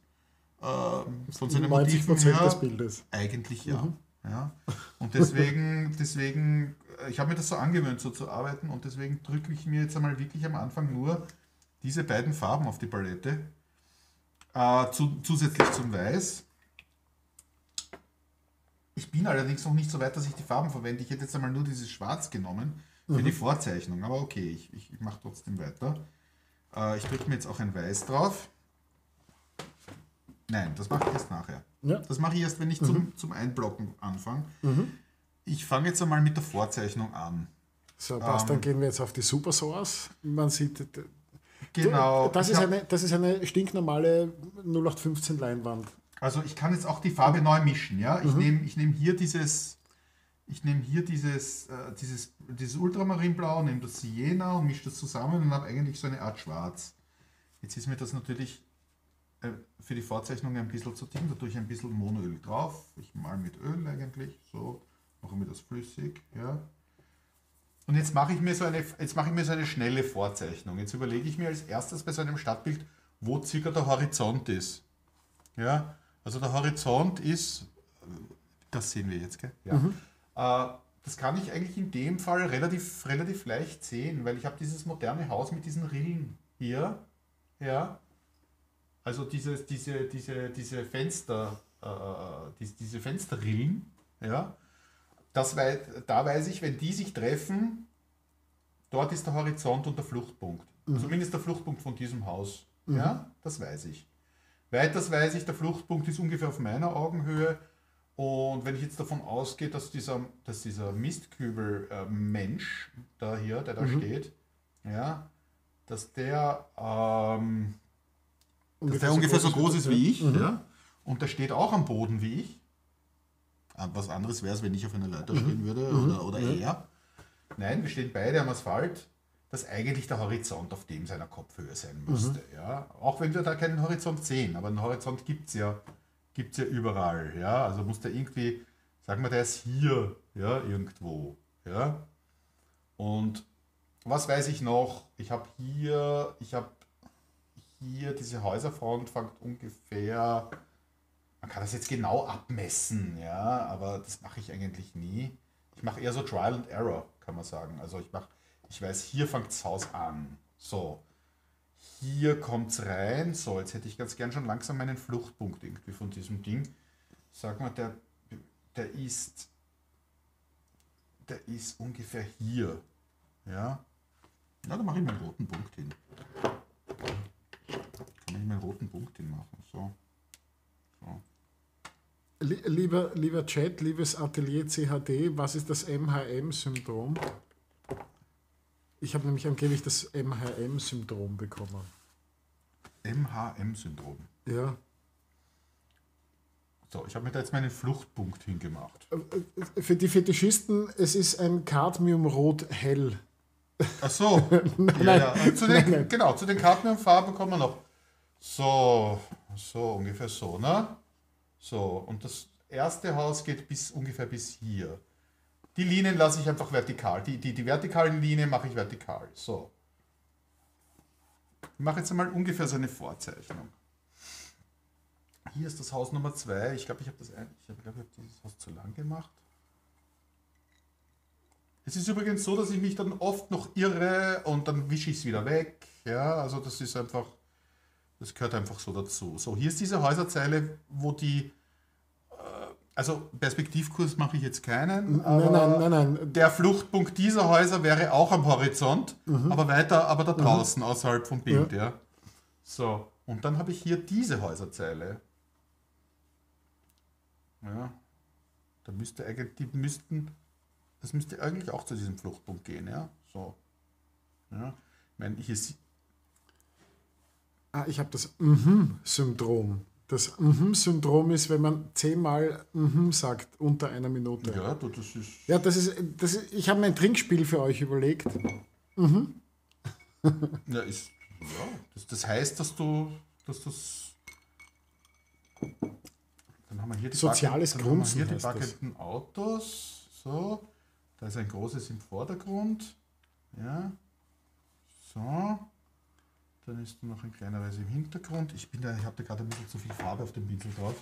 äh, von seinen 90 Motiven her, des Bildes. eigentlich ja. ja. Und deswegen, deswegen, äh, ich habe mir das so angewöhnt, so zu arbeiten und deswegen drücke ich mir jetzt einmal wirklich am Anfang nur diese beiden Farben auf die Palette. Äh, zu, zusätzlich zum Weiß. Ich bin allerdings noch nicht so weit, dass ich die Farben verwende. Ich hätte jetzt einmal nur dieses Schwarz genommen für die Vorzeichnung. Aber okay, ich, ich, ich mache trotzdem weiter. Äh, ich drücke mir jetzt auch ein Weiß drauf. Nein, das mache ich erst nachher. Ja. Das mache ich erst, wenn ich zum, zum Einblocken anfange. Ich fange jetzt einmal mit der Vorzeichnung an. So, passt, dann gehen wir jetzt auf die Super Source. Man sieht, Genau. das, ist hab- eine, das ist eine stinknormale 0815 Leinwand. Also ich kann jetzt auch die Farbe neu mischen, ja. Mhm. Ich nehme ich nehm hier dieses, ich nehme hier dieses, äh, dieses, dieses Ultramarinblau, nehme das Sienna und mische das zusammen und habe eigentlich so eine Art Schwarz. Jetzt ist mir das natürlich äh, für die Vorzeichnung ein bisschen zu dünn, da tue ich ein bisschen Monoöl drauf. Ich mal mit Öl eigentlich, so, mache mir das flüssig, ja. Und jetzt mache ich mir so eine, jetzt mache ich mir so eine schnelle Vorzeichnung. Jetzt überlege ich mir als erstes bei so einem Stadtbild, wo circa der Horizont ist. Ja, also der Horizont ist, das sehen wir jetzt, gell? Ja. Äh, das kann ich eigentlich in dem Fall relativ, relativ leicht sehen, weil ich habe dieses moderne Haus mit diesen Rillen hier. Ja. Also dieses, diese, diese, diese Fenster, äh, diese, diese Fensterrillen, ja. Das wei da weiß ich, wenn die sich treffen, dort ist der Horizont und der Fluchtpunkt. Zumindest der Fluchtpunkt von diesem Haus. Ja, das weiß ich. Weiters weiß ich, der Fluchtpunkt ist ungefähr auf meiner Augenhöhe. Und wenn ich jetzt davon ausgehe, dass dieser, dass dieser Mistkübel-Mensch da hier, der da steht, ja, dass der, ähm, dass der ungefähr so groß ist wie ich, ja, und der steht auch am Boden wie ich. Ah, Was anderes wäre es, wenn ich auf einer Leiter stehen würde oder, oder er. Nein, wir stehen beide am Asphalt, dass eigentlich der Horizont auf dem seiner Kopfhöhe sein müsste. Ja? Auch wenn wir da keinen Horizont sehen, aber einen Horizont gibt es ja, gibt's ja überall. Ja? Also muss der irgendwie, sagen wir, der ist hier, ja, irgendwo. Ja? Und was weiß ich noch? Ich habe hier, ich habe hier diese Häuserfront fängt ungefähr, man kann das jetzt genau abmessen, ja, aber das mache ich eigentlich nie. Ich mache eher so Trial and Error, kann man sagen. Also ich mache, ich weiß, hier fängt das Haus an. So. Hier kommt es rein. So, jetzt hätte ich ganz gern schon langsam meinen Fluchtpunkt irgendwie von diesem Ding. Sag mal, der, der ist. Der ist ungefähr hier. Ja. Ja, da mache ich meinen roten Punkt hin. Kann ich meinen roten Punkt hinmachen. So. So. Lie- Lieber, lieber Chat, liebes Atelier CHD, was ist das MHM-Syndrom? Ich habe nämlich angeblich das MHM-Syndrom bekommen. MHM-Syndrom. Ja. So, ich habe mir da jetzt meinen Fluchtpunkt hingemacht. Für die Fetischisten, es ist ein Cadmiumrot hell. Ach so. ja, ja. Und Zu den, Genau, zu den Cadmiumfarben kommen wir noch. So, so, ungefähr so, ne? So, und das erste Haus geht bis ungefähr bis hier. Die Linien lasse ich einfach vertikal. Die, die, die vertikalen Linien mache ich vertikal. So. Ich mache jetzt einmal ungefähr so eine Vorzeichnung. Hier ist das Haus Nummer 2. Ich glaube, ich habe das ein, ich glaube, ich habe dieses Haus zu lang gemacht. Es ist übrigens so, dass ich mich dann oft noch irre und dann wische ich es wieder weg. Ja, also das ist einfach, das gehört einfach so dazu. So, hier ist diese Häuserzeile, wo die, also Perspektivkurs mache ich jetzt keinen. Nein, nein, nein, nein. Der Fluchtpunkt dieser Häuser wäre auch am Horizont, aber weiter, aber da draußen, außerhalb vom Bild, ja. So, und dann habe ich hier diese Häuserzeile. Ja. Da müsste eigentlich, die müssten, das müsste eigentlich auch zu diesem Fluchtpunkt gehen, ja. So. Ja. meine, hier Ah, ich habe das Mhm-Syndrom. Das Mhm-Syndrom ist, wenn man zehnmal Mhm sagt unter einer Minute. ja, du, das ist. Ja, das ist, das ist ich habe mir ein Trinkspiel für euch überlegt. Ja, ist, ja das, das heißt, dass du, dass das. Dann haben wir hier die, Soziales backenden, dann haben wir Grunzen hier die backenden Autos. So, da ist ein großes im Vordergrund. Ja. So. Dann ist noch ein kleineres im Hintergrund. Ich bin da, ich habe da gerade ein bisschen zu viel Farbe auf dem Pinsel drauf.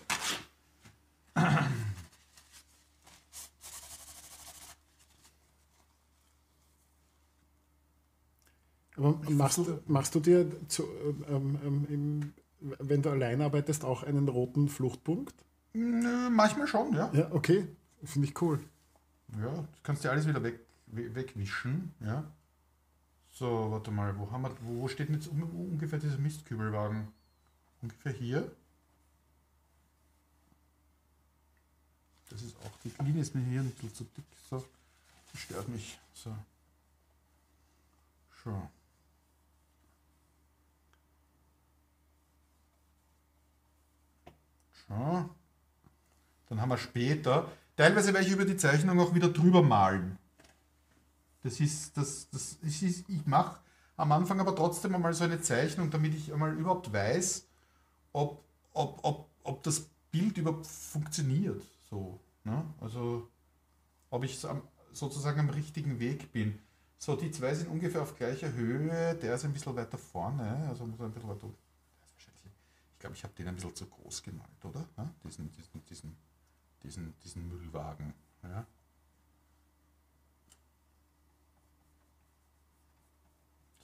Aber machst, du- machst du dir, zu, ähm, ähm, im, wenn du allein arbeitest, auch einen roten Fluchtpunkt? Nö, manchmal schon, ja. Ja, okay. Finde ich cool. Ja, das kannst du alles wieder weg, we- wegwischen. Ja. So, warte mal, wo, haben wir, wo steht jetzt un- ungefähr dieser Mistkübelwagen? Ungefähr hier. Das ist auch, die Linie ist mir hier ein bisschen zu dick. So, das stört mich. So. So. So. Dann haben wir später, teilweise werde ich über die Zeichnung auch wieder drüber malen. Das ist, das, das ist, ich mache am Anfang aber trotzdem einmal so eine Zeichnung, damit ich einmal überhaupt weiß, ob, ob, ob, ob das Bild überhaupt funktioniert. So, ne? Also, ob ich sozusagen am richtigen Weg bin. So, die zwei sind ungefähr auf gleicher Höhe, der ist ein bisschen weiter vorne, also muss ein bisschen weiter. Ich glaube, ich habe den ein bisschen zu groß gemalt, oder? Ja, diesen, diesen, diesen, diesen, diesen Müllwagen. Ja.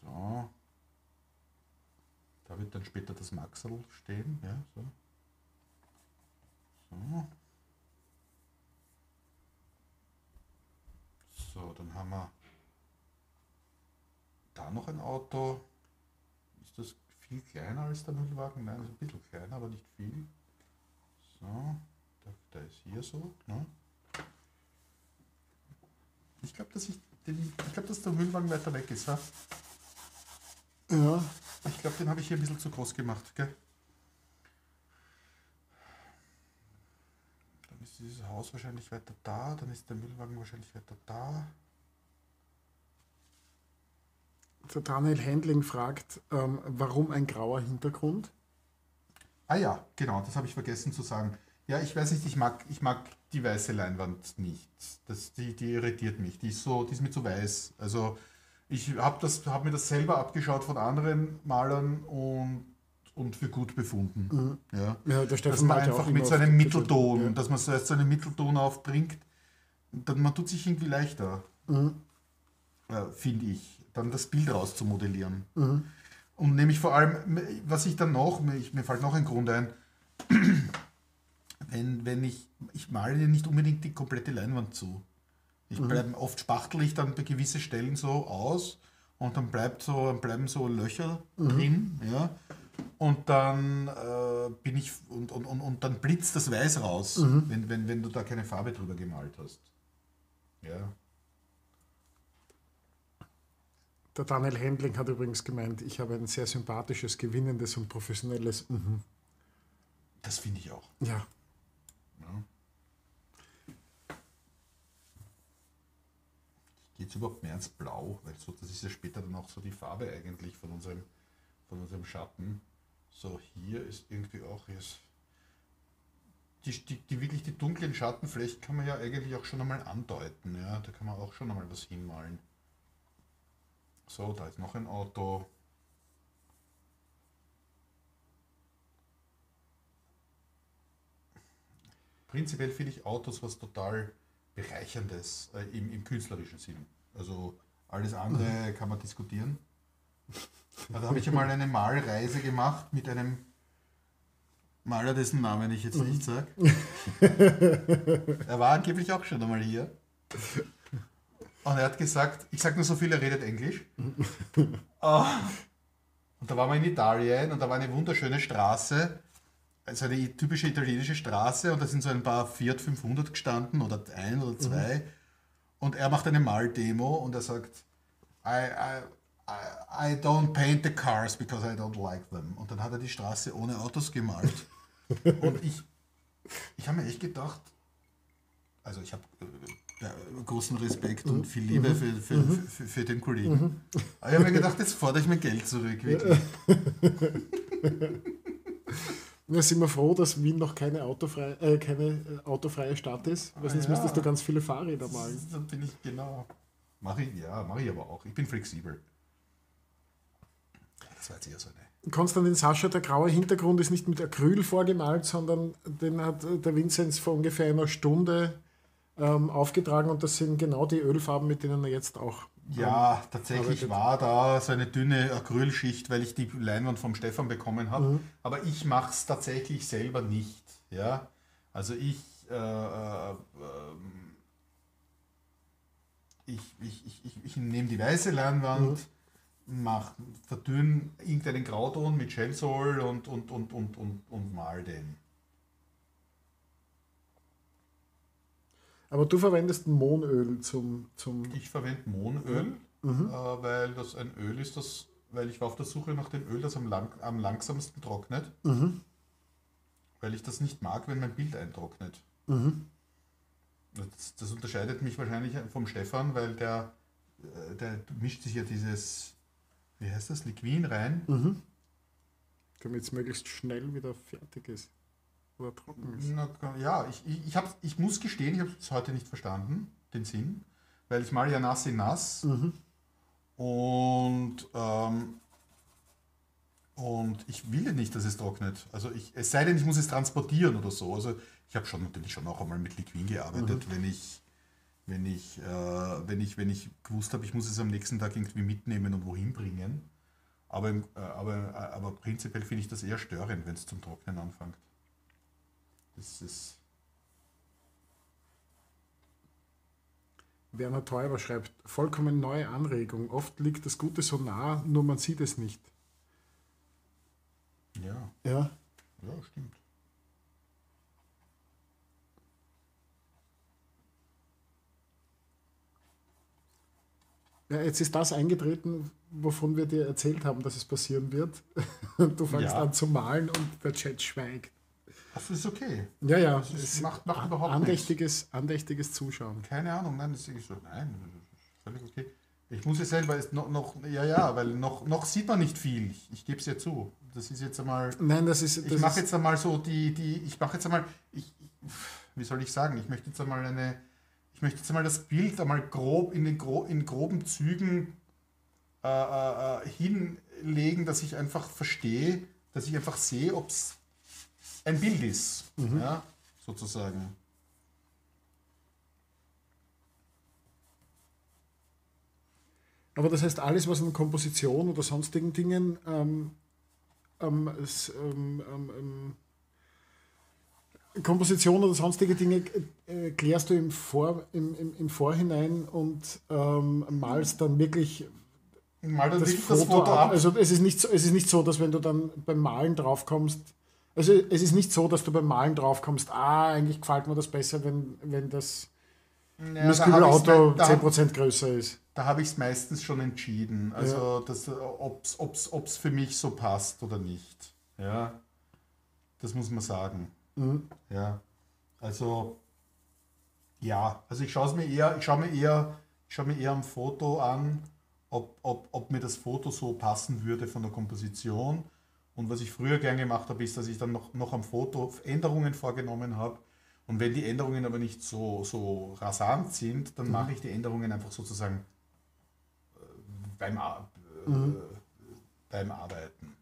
So. Da wird dann später das Maxel stehen. Ja, so. So. So, dann haben wir da noch ein Auto. Ist das viel kleiner als der Müllwagen? Nein, ist ein bisschen kleiner, aber nicht viel. So, der, der ist hier so. Ne? Ich glaube, dass ich den, ich glaube, dass der Müllwagen weiter weg ist. Ha? Ja. Ich glaube, den habe ich hier ein bisschen zu groß gemacht. Gell? Dann ist dieses Haus wahrscheinlich weiter da, dann ist der Müllwagen wahrscheinlich weiter da. Der Daniel Handling fragt, ähm, warum ein grauer Hintergrund? Ah ja, genau, das habe ich vergessen zu sagen. Ja, ich weiß nicht, ich mag, ich mag die weiße Leinwand nicht. Das, die, die irritiert mich. Die ist, so, die ist mir zu weiß. Also ich habe hab mir das selber abgeschaut von anderen Malern und, und für gut befunden. Ja. Ja, der Dass man ja einfach mit so einem Mittelton, Ja. dass man so erst so einen Mittelton aufbringt, dann man tut sich irgendwie leichter, Mhm. äh, finde ich, dann das Bild rauszumodellieren. Mhm. Und nämlich vor allem, was ich dann noch, mir, mir fällt noch ein Grund ein, wenn, wenn ich, ich male dir nicht unbedingt die komplette Leinwand zu. Ich Mhm. bleib, oft spachtel ich dann bei gewissen Stellen so aus und dann bleibt so, bleiben so Löcher Mhm. drin, ja. Und dann äh, bin ich und, und, und, und dann blitzt das Weiß raus, Mhm. wenn, wenn, wenn du da keine Farbe drüber gemalt hast. Ja. Der Daniel Handling hat übrigens gemeint, ich habe ein sehr sympathisches, gewinnendes und professionelles Mhm. Das finde ich auch. Ja. Ja. Geht es überhaupt mehr ins Blau? Weil so, das ist ja später dann auch so die Farbe eigentlich von unserem, von unserem Schatten. So, hier ist irgendwie auch jetzt. Die, die, die wirklich die dunklen Schattenflächen kann man ja eigentlich auch schon einmal andeuten. Ja? Da kann man auch schon einmal was hinmalen. So, da ist noch ein Auto. Prinzipiell finde ich Autos was total Bereicherndes äh, im, im künstlerischen Sinn. Also alles andere kann man diskutieren. Da habe ich einmal eine Malreise gemacht mit einem Maler, dessen Namen ich jetzt nicht sage. er war angeblich auch schon einmal hier. Und er hat gesagt, ich sage nur so viel, er redet Englisch. Ah. Und da waren wir in Italien und da war eine wunderschöne Straße, also eine typische italienische Straße und da sind so ein paar Fiat 500 gestanden oder ein oder zwei. Und er macht eine Maldemo und er sagt, I, I, I, I don't paint the cars because I don't like them. Und dann hat er die Straße ohne Autos gemalt. Und ich, ich habe mir echt gedacht, also ich habe äh, großen Respekt und viel Liebe für, für, für, für den Kollegen. Aber ich habe mir gedacht, jetzt fordere ich mein Geld zurück, wirklich. Ja, sind wir froh, dass Wien noch keine, autofrei, äh, keine äh, autofreie Stadt ist, weil sonst Ja. müsstest du ganz viele Fahrräder malen. Dann bin ich genau. Mache ich, ja, mache ich aber auch. Ich bin flexibel. Das war jetzt eher so eine. Konstantin Sascha, der graue Hintergrund ist nicht mit Acryl vorgemalt, sondern den hat äh, der Vinzenz vor ungefähr einer Stunde ähm, aufgetragen und das sind genau die Ölfarben, mit denen er jetzt auch. Ja, tatsächlich war da so eine dünne Acrylschicht, weil ich die Leinwand vom Stefan bekommen habe. Aber ich mache es tatsächlich selber nicht. Ja? Also ich, äh, äh, ähm, ich, ich, ich, ich, ich nehme die weiße Leinwand, mach, verdünn irgendeinen Grauton mit Shellsoul und, und, und, und, und, und mal den. Aber du verwendest Mohnöl zum. zum Ich verwende Mohnöl, äh, weil das ein Öl ist, das, weil ich war auf der Suche nach dem Öl, das am, lang, am langsamsten trocknet. Weil ich das nicht mag, wenn mein Bild eintrocknet. Das, das unterscheidet mich wahrscheinlich vom Stefan, weil der, äh, der mischt sich ja dieses, wie heißt das, Liquin rein. damit es möglichst schnell wieder fertig ist. Oder trocken ist. Na, ja, ich, ich, ich, hab, ich muss gestehen, ich habe es heute nicht verstanden, den Sinn, weil ich mal ja nass in nass und, ähm, und ich will ja nicht, dass es trocknet. Also ich, es sei denn, ich muss es transportieren oder so. Also ich habe schon natürlich schon auch einmal mit Liquin gearbeitet, wenn ich wenn ich, äh, wenn ich, wenn ich gewusst habe, ich muss es am nächsten Tag irgendwie mitnehmen und wohin bringen. Aber, im, äh, aber, äh, aber prinzipiell finde ich das eher störend, wenn es zum Trocknen anfängt. Das ist. Werner Teuber schreibt, vollkommen neue Anregung. Oft liegt das Gute so nah, nur man sieht es nicht. Ja, Ja. ja, stimmt. ja. Jetzt ist das eingetreten, wovon wir dir erzählt haben, dass es passieren wird. Du fängst Ja. an zu malen und der Chat schweigt. Das ist okay. Ja, ja. Das ist- es macht- macht überhaupt andächtiges, andächtiges Zuschauen. Keine Ahnung, nein, das ist so. Nein, völlig okay. Ich muss es selber ist noch, noch, ja, ja, weil noch, noch sieht man nicht viel. Ich, ich gebe es ja zu. Das ist jetzt einmal. Nein, das ist. Ich Das mache ist jetzt einmal so die, die, ich mache jetzt einmal, ich, ich, wie soll ich sagen, ich möchte jetzt einmal eine, ich möchte jetzt einmal das Bild einmal grob in, den gro in groben Zügen äh, äh, äh, hinlegen, dass ich einfach verstehe, dass ich einfach sehe, ob es ein Bild ist, ja, sozusagen. Aber das heißt, alles, was an Komposition oder sonstigen Dingen ähm, ähm, es, ähm, ähm, ähm, Komposition oder sonstige Dinge äh, klärst du im, Vor, im, im, im Vorhinein und ähm, malst dann wirklich Mal dann das wirklich Foto, ab. Also es ist, nicht so, es ist nicht so, dass wenn du dann beim Malen draufkommst, also es ist nicht so, dass du beim Malen draufkommst, ah, eigentlich gefällt mir das besser, wenn, wenn das Ja, da Muscular hab ich's Auto mei- da hab- 10% größer ist. Da habe ich es meistens schon entschieden. Also, dass, ob es für mich so passt oder nicht. Ja. Das muss man sagen. Ja. Also, ja. Also ich schaue es mir eher, ich schaue mir eher, ich schaue mir eher am Foto an, ob, ob, ob mir das Foto so passen würde von der Komposition. Und was ich früher gern gemacht habe, ist, dass ich dann noch, noch am Foto Änderungen vorgenommen habe. Und wenn die Änderungen aber nicht so, so rasant sind, dann mache ich die Änderungen einfach sozusagen äh, beim, äh, beim Arbeiten.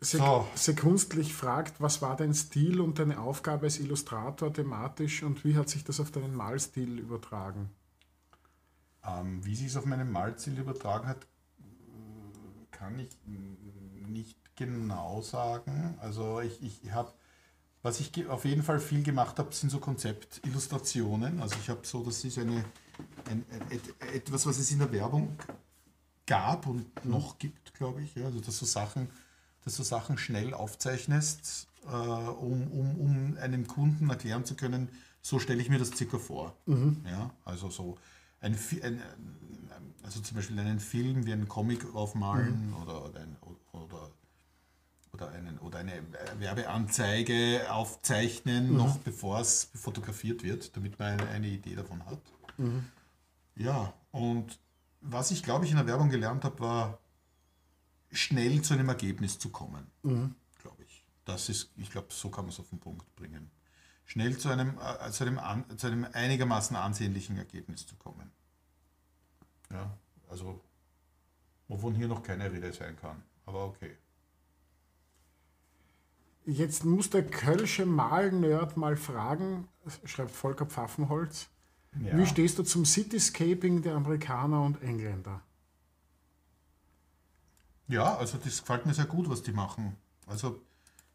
Se So. Sekunstlich fragt, was war dein Stil und deine Aufgabe als Illustrator thematisch und wie hat sich das auf deinen Malstil übertragen? Ähm, wie sich es auf meinen Malziel übertragen hat, kann ich nicht genau sagen. Also ich, ich habe, was ich auf jeden Fall viel gemacht habe, sind so Konzeptillustrationen. Also ich habe so, das ist eine, ein, ein, et, etwas, was es in der Werbung gab und noch gibt, glaube ich. Ja, also dass du Sachen, dass du Sachen schnell aufzeichnest, äh, um, um, um einem Kunden erklären zu können, so stelle ich mir das circa vor. Ja, also so ein, Vi- ein, also zum Beispiel einen Film wie einen Comic aufmalen mhm. oder, oder, ein, oder, oder, einen, oder eine Werbeanzeige aufzeichnen, mhm. noch bevor es fotografiert wird, damit man eine, eine Idee davon hat. Mhm. Ja, und was ich glaube ich in der Werbung gelernt habe, war schnell zu einem Ergebnis zu kommen. Mhm. Glaube ich. Das ist, ich glaube, so kann man es auf den Punkt bringen. Schnell zu einem, äh, zu, einem an, zu einem einigermaßen ansehnlichen Ergebnis zu kommen. Ja, also wovon hier noch keine Rede sein kann. Aber okay. Jetzt muss der Kölsche Malnerd mal fragen, schreibt Volker Pfaffenholz, ja. wie stehst du zum Cityscaping der Amerikaner und Engländer? Ja, also das gefällt mir sehr gut, was die machen. Also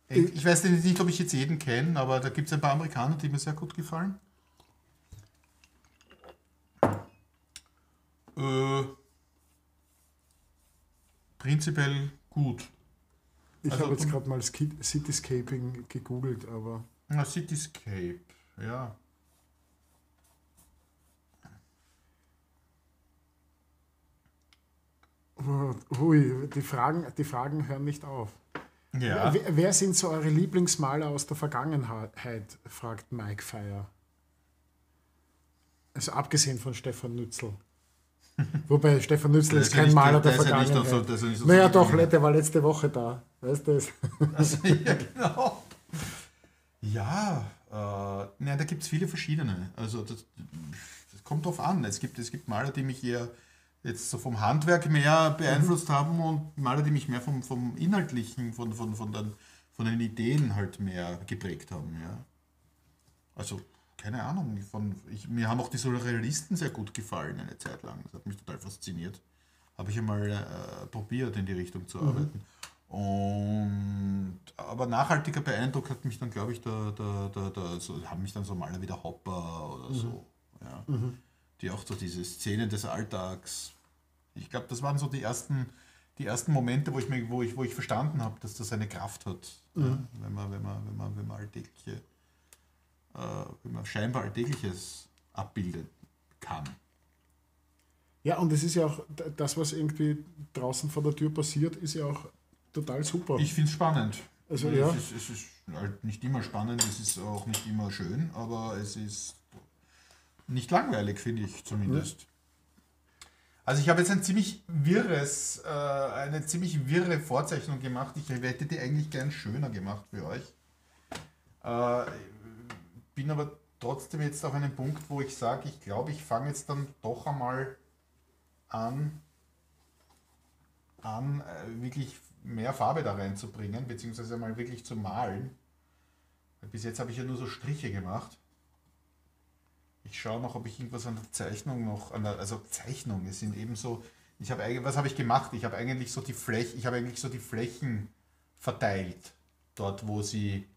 ich, ich weiß nicht, ob ich jetzt jeden kenne, aber da gibt es ein paar Amerikaner, die mir sehr gut gefallen. Äh, prinzipiell gut. Ich also, habe jetzt gerade mal Cityscaping gegoogelt, aber. Na, Cityscape, ja. Hui, die Fragen, die Fragen hören nicht auf. Ja. Wer, wer sind so eure Lieblingsmaler aus der Vergangenheit? fragt Mike Feier. Also abgesehen von Stefan Nützel. Wobei Stefan Nützel ist kein Maler der, der Vergangenheit. Ja so, so naja, doch, der war letzte Woche da. Weißt du das? Also, ja, genau. Ja, äh, na, da gibt es viele verschiedene. Also das, das, kommt drauf an. Es gibt, es gibt Maler, die mich eher jetzt so vom Handwerk mehr beeinflusst mhm. haben und Maler, die mich mehr vom, vom Inhaltlichen, von, von, von, den, von den Ideen halt mehr geprägt haben. Ja. Also, keine Ahnung, von, ich, mir haben auch die Surrealisten sehr gut gefallen eine Zeit lang. Das hat mich total fasziniert. Habe ich einmal äh, probiert, in die Richtung zu mhm. arbeiten. Und, aber nachhaltiger beeindruckt hat mich dann, glaube ich, der, der, der, der so, haben mich dann so Maler wie der Hopper oder mhm. so. Ja. Mhm. Die auch so diese Szenen des Alltags ich glaube, das waren so die ersten, die ersten Momente, wo ich, mir, wo ich, wo ich verstanden habe, dass das eine Kraft hat, mhm. ja, wenn, man, wenn, man, wenn, man, wenn man alltägliche, äh, scheinbar Alltägliches abbilden kann. Ja, und es ist ja auch das, was irgendwie draußen vor der Tür passiert, ist ja auch total super. Ich finde es spannend. Also, ja. Es ist, es ist halt nicht immer spannend, es ist auch nicht immer schön, aber es ist nicht langweilig, finde ich zumindest. Ja. Also ich habe jetzt ein ziemlich wirres, äh, eine ziemlich wirre Vorzeichnung gemacht. Ich hätte die eigentlich gern schöner gemacht für euch. Äh, bin aber trotzdem jetzt auf einem Punkt, wo ich sage, ich glaube, ich fange jetzt dann doch einmal an, an äh, wirklich mehr Farbe da reinzubringen, beziehungsweise mal wirklich zu malen. Bis jetzt habe ich ja nur so Striche gemacht. Ich schaue noch, ob ich irgendwas an der Zeichnung noch, der, also Zeichnungen sind eben so, ich habe was habe ich gemacht? Ich habe eigentlich so die Fläche, ich habe eigentlich so die Flächen verteilt, dort wo sie,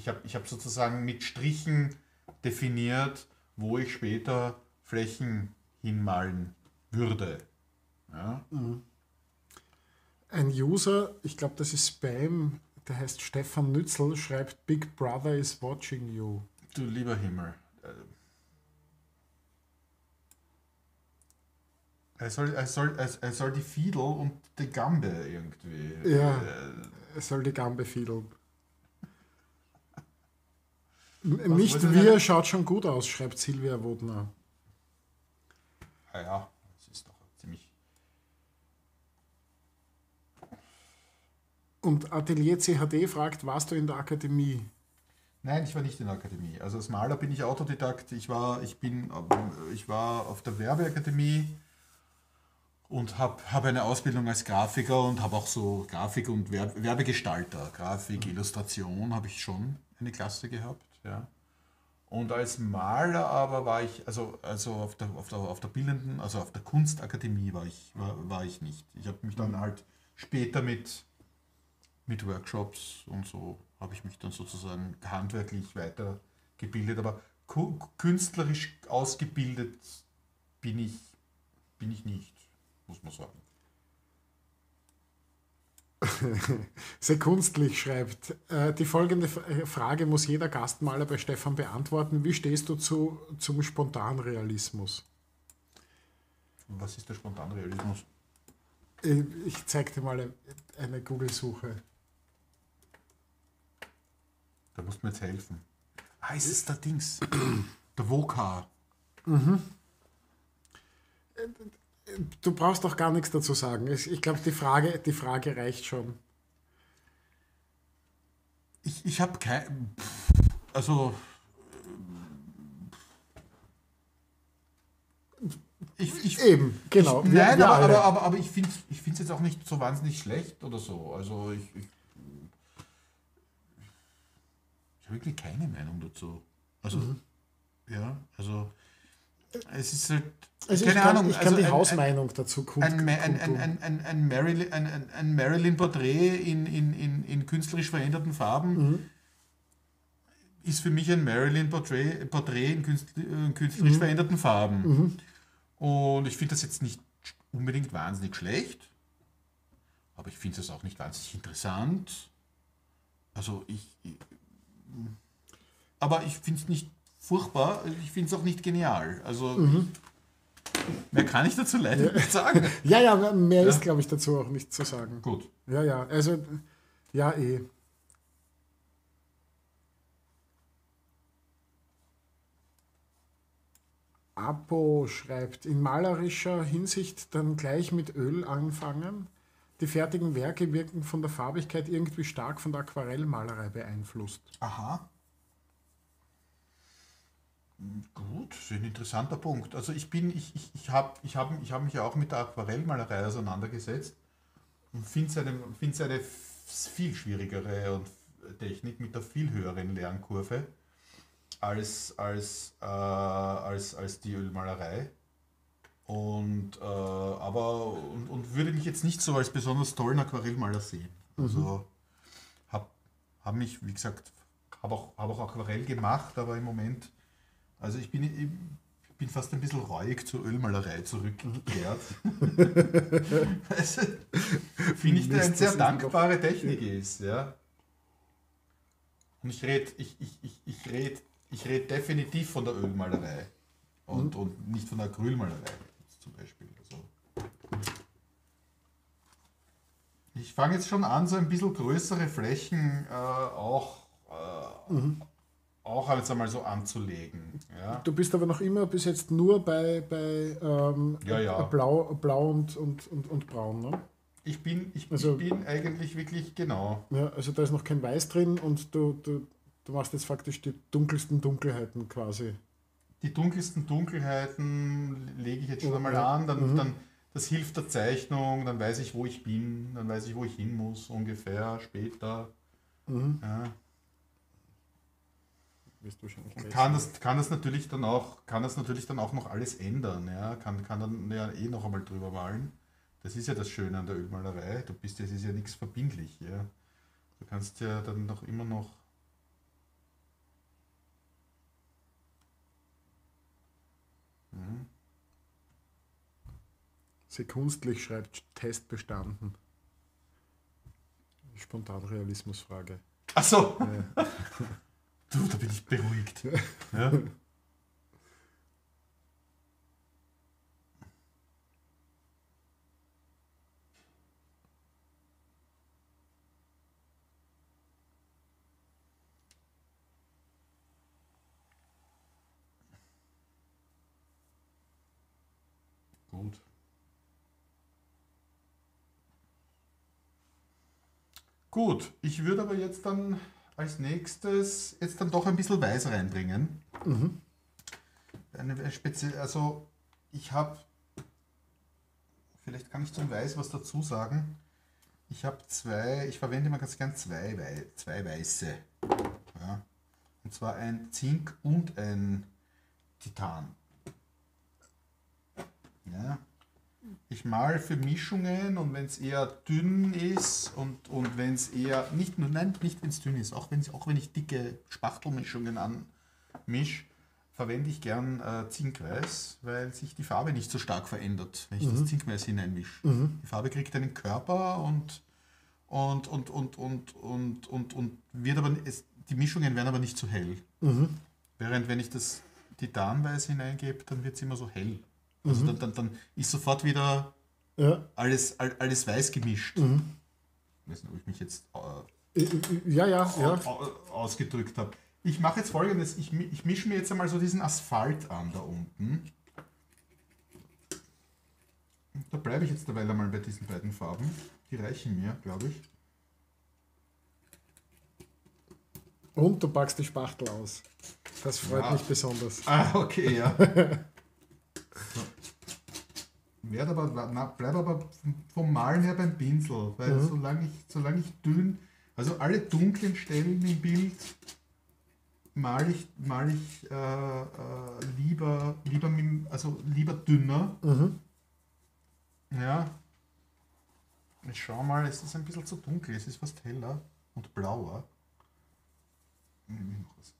ich habe ich hab sozusagen mit Strichen definiert, wo ich später Flächen hinmalen würde. Ja? Mhm. Ein User, ich glaube, das ist Spam, der heißt Stefan Nützel, schreibt Big Brother is watching you. Du lieber Himmel. Er soll, er soll, er soll die Fiedel und die Gambe irgendwie. Ja, äh, er soll die Gambe fiedeln. Nicht wir schaut schon gut aus, schreibt Silvia Wodner. Ja, ja, das ist doch ziemlich. Und Atelier CHD fragt, warst du in der Akademie? Nein, ich war nicht in der Akademie. Also als Maler bin ich Autodidakt. Ich war, ich bin, ich war auf der Werbeakademie und habe hab eine Ausbildung als Grafiker und habe auch so Grafik- und Werbegestalter, Grafik. Illustration habe ich schon eine Klasse gehabt. Ja. Und als Maler aber war ich, also, also auf, der, auf, der, auf der Bildenden, also auf der Kunstakademie war ich, war, war ich nicht. Ich habe mich dann mhm. halt später mit, mit Workshops und so, habe ich mich dann sozusagen handwerklich weitergebildet, aber künstlerisch ausgebildet bin ich, bin ich nicht muss man sagen. Sehr kunstlich schreibt. Äh, die folgende äh, Frage muss jeder Gastmaler bei Stefan beantworten. Wie stehst du zu, zum Spontanrealismus? Was ist der Spontanrealismus? Ich, ich zeig dir mal eine Google-Suche. Da musst du mir jetzt helfen. Ah, ist es der Dings? der Vokar. Du brauchst doch gar nichts dazu sagen. Ich, glaube, die Frage, die Frage reicht schon. Ich, ich habe kein. Also. Ich, ich, Eben, genau. Ich, nein, aber, aber, aber, aber ich finde es ich find's jetzt auch nicht so wahnsinnig schlecht oder so. Also ich. Ich, ich habe wirklich keine Meinung dazu. Also. Mhm. Ja, also. Es ist halt. Also keine ich kann, Ahnung. ich kann also die ein- Hausmeinung dazu ein, Ma- ein, ein, ein, ein, Marilyn, ein, Marilyn-Porträt in, in, in, in künstlerisch veränderten Farben Mhm. ist für mich ein Marilyn-Porträt Porträt in äh, Mhm. künstlerisch veränderten Farben. Und ich finde das jetzt nicht unbedingt wahnsinnig schlecht, aber ich finde es auch nicht wahnsinnig interessant. Also ich. ich aber ich finde es nicht furchtbar, ich finde es auch nicht genial. Also Mhm. mehr kann ich dazu leider nicht sagen. Ja, ja, mehr ist, glaube ich, dazu auch nicht zu sagen. Gut. Ja, ja, also, ja, eh. Apo schreibt, in malerischer Hinsicht dann gleich mit Öl anfangen. Die fertigen Werke wirken von der Farbigkeit irgendwie stark von der Aquarellmalerei beeinflusst. Aha. Gut, ist ein interessanter Punkt. Also ich bin, ich, ich, ich habe ich hab, ich hab mich ja auch mit der Aquarellmalerei auseinandergesetzt und finde es eine, find's eine viel schwierigere und Technik mit einer viel höheren Lernkurve als, als, äh, als, als die Ölmalerei. Und, äh, aber, und, und würde mich jetzt nicht so als besonders tollen Aquarellmaler sehen. Also habe hab mich, wie gesagt, habe auch, hab auch Aquarell gemacht, aber im Moment, also ich bin, ich bin fast ein bisschen reuig zur Ölmalerei zurückgekehrt. also, Finde ich, Mist, eine sehr ist dankbare Technik ist, ja. Und ich rede ich, ich, ich, ich red, ich red definitiv von der Ölmalerei und, und nicht von der Acrylmalerei zum Beispiel. Also. Ich fange jetzt schon an, so ein bisschen größere Flächen äh, auch, äh, auch jetzt einmal so anzulegen. Ja. Du bist aber noch immer bis jetzt nur bei, bei ähm, Ja, ja. Blau, Blau und, und, und, und Braun, ne? Ich, bin, ich, Also- ich bin eigentlich wirklich genau. Ja, also da ist noch kein Weiß drin und du, du, du machst jetzt faktisch die dunkelsten Dunkelheiten quasi. Die dunkelsten Dunkelheiten lege ich jetzt schon einmal an, dann, Mhm. dann das hilft der Zeichnung, dann weiß ich, wo ich bin, dann weiß ich, wo ich hin muss, ungefähr später. Mhm. Ja. Wirst du wahrscheinlich gleich kann das, kann das natürlich dann auch, kann das natürlich dann auch noch alles ändern, ja. Kann, kann dann ja eh noch einmal drüber malen. Das ist ja das Schöne an der Ölmalerei. Du bist ja, es ist ja nichts verbindlich, ja. Du kannst ja dann noch immer noch. Mhm. Sie kunstlich schreibt Test bestanden. Spontanrealismusfrage. Achso! Ja. Du, da bin ich beruhigt. Ja. Gut. Gut, ich würde aber jetzt dann als nächstes jetzt dann doch ein bisschen Weiß reinbringen. Mhm. Eine spezielle, also ich habe, vielleicht kann ich zum Weiß was dazu sagen. Ich habe zwei, ich verwende immer ganz gern zwei, Wei- zwei Weiße. Ja. Und zwar ein Zink und ein Titan. Ja. Ich mal für Mischungen und wenn es eher dünn ist und, und wenn es eher, nicht nur, nein, nicht wenn es dünn ist, auch, wenn's, auch wenn ich dicke Spachtelmischungen anmische, verwende ich gern äh, Zinkweiß, weil sich die Farbe nicht so stark verändert, wenn ich das Zinkweiß hineinmische. Die Farbe kriegt einen Körper und, und, und, und, und, und, und, und wird aber, es, die Mischungen werden aber nicht so hell. Mhm. Während wenn ich das Titanweiß hineingebe, dann wird es immer so hell. Also dann, dann, dann ist sofort wieder Ja, alles, all- alles weiß gemischt. Mhm. Ich weiß nicht, ob ich mich jetzt äh, Äh, äh, ja, ja. ja. au- ausgedrückt habe. Ich mache jetzt folgendes: Ich, ich mische mir jetzt einmal so diesen Asphalt an da unten. Da bleibe ich jetzt derweil einmal bei diesen beiden Farben. Die reichen mir, glaube ich. Und du packst die Spachtel aus. Das freut Ja. mich besonders. Ah, okay, ja. Werd aber, bleib aber vom Malen her beim Pinsel, weil Mhm. solange, ich, solange ich dünn, also alle dunklen Stellen im Bild male ich, mal ich äh, äh, lieber, lieber, mit, also lieber dünner. Mhm. Ja. Ich schau mal, es ist ein bisschen zu dunkel, es ist fast heller und blauer. Hm, noch was.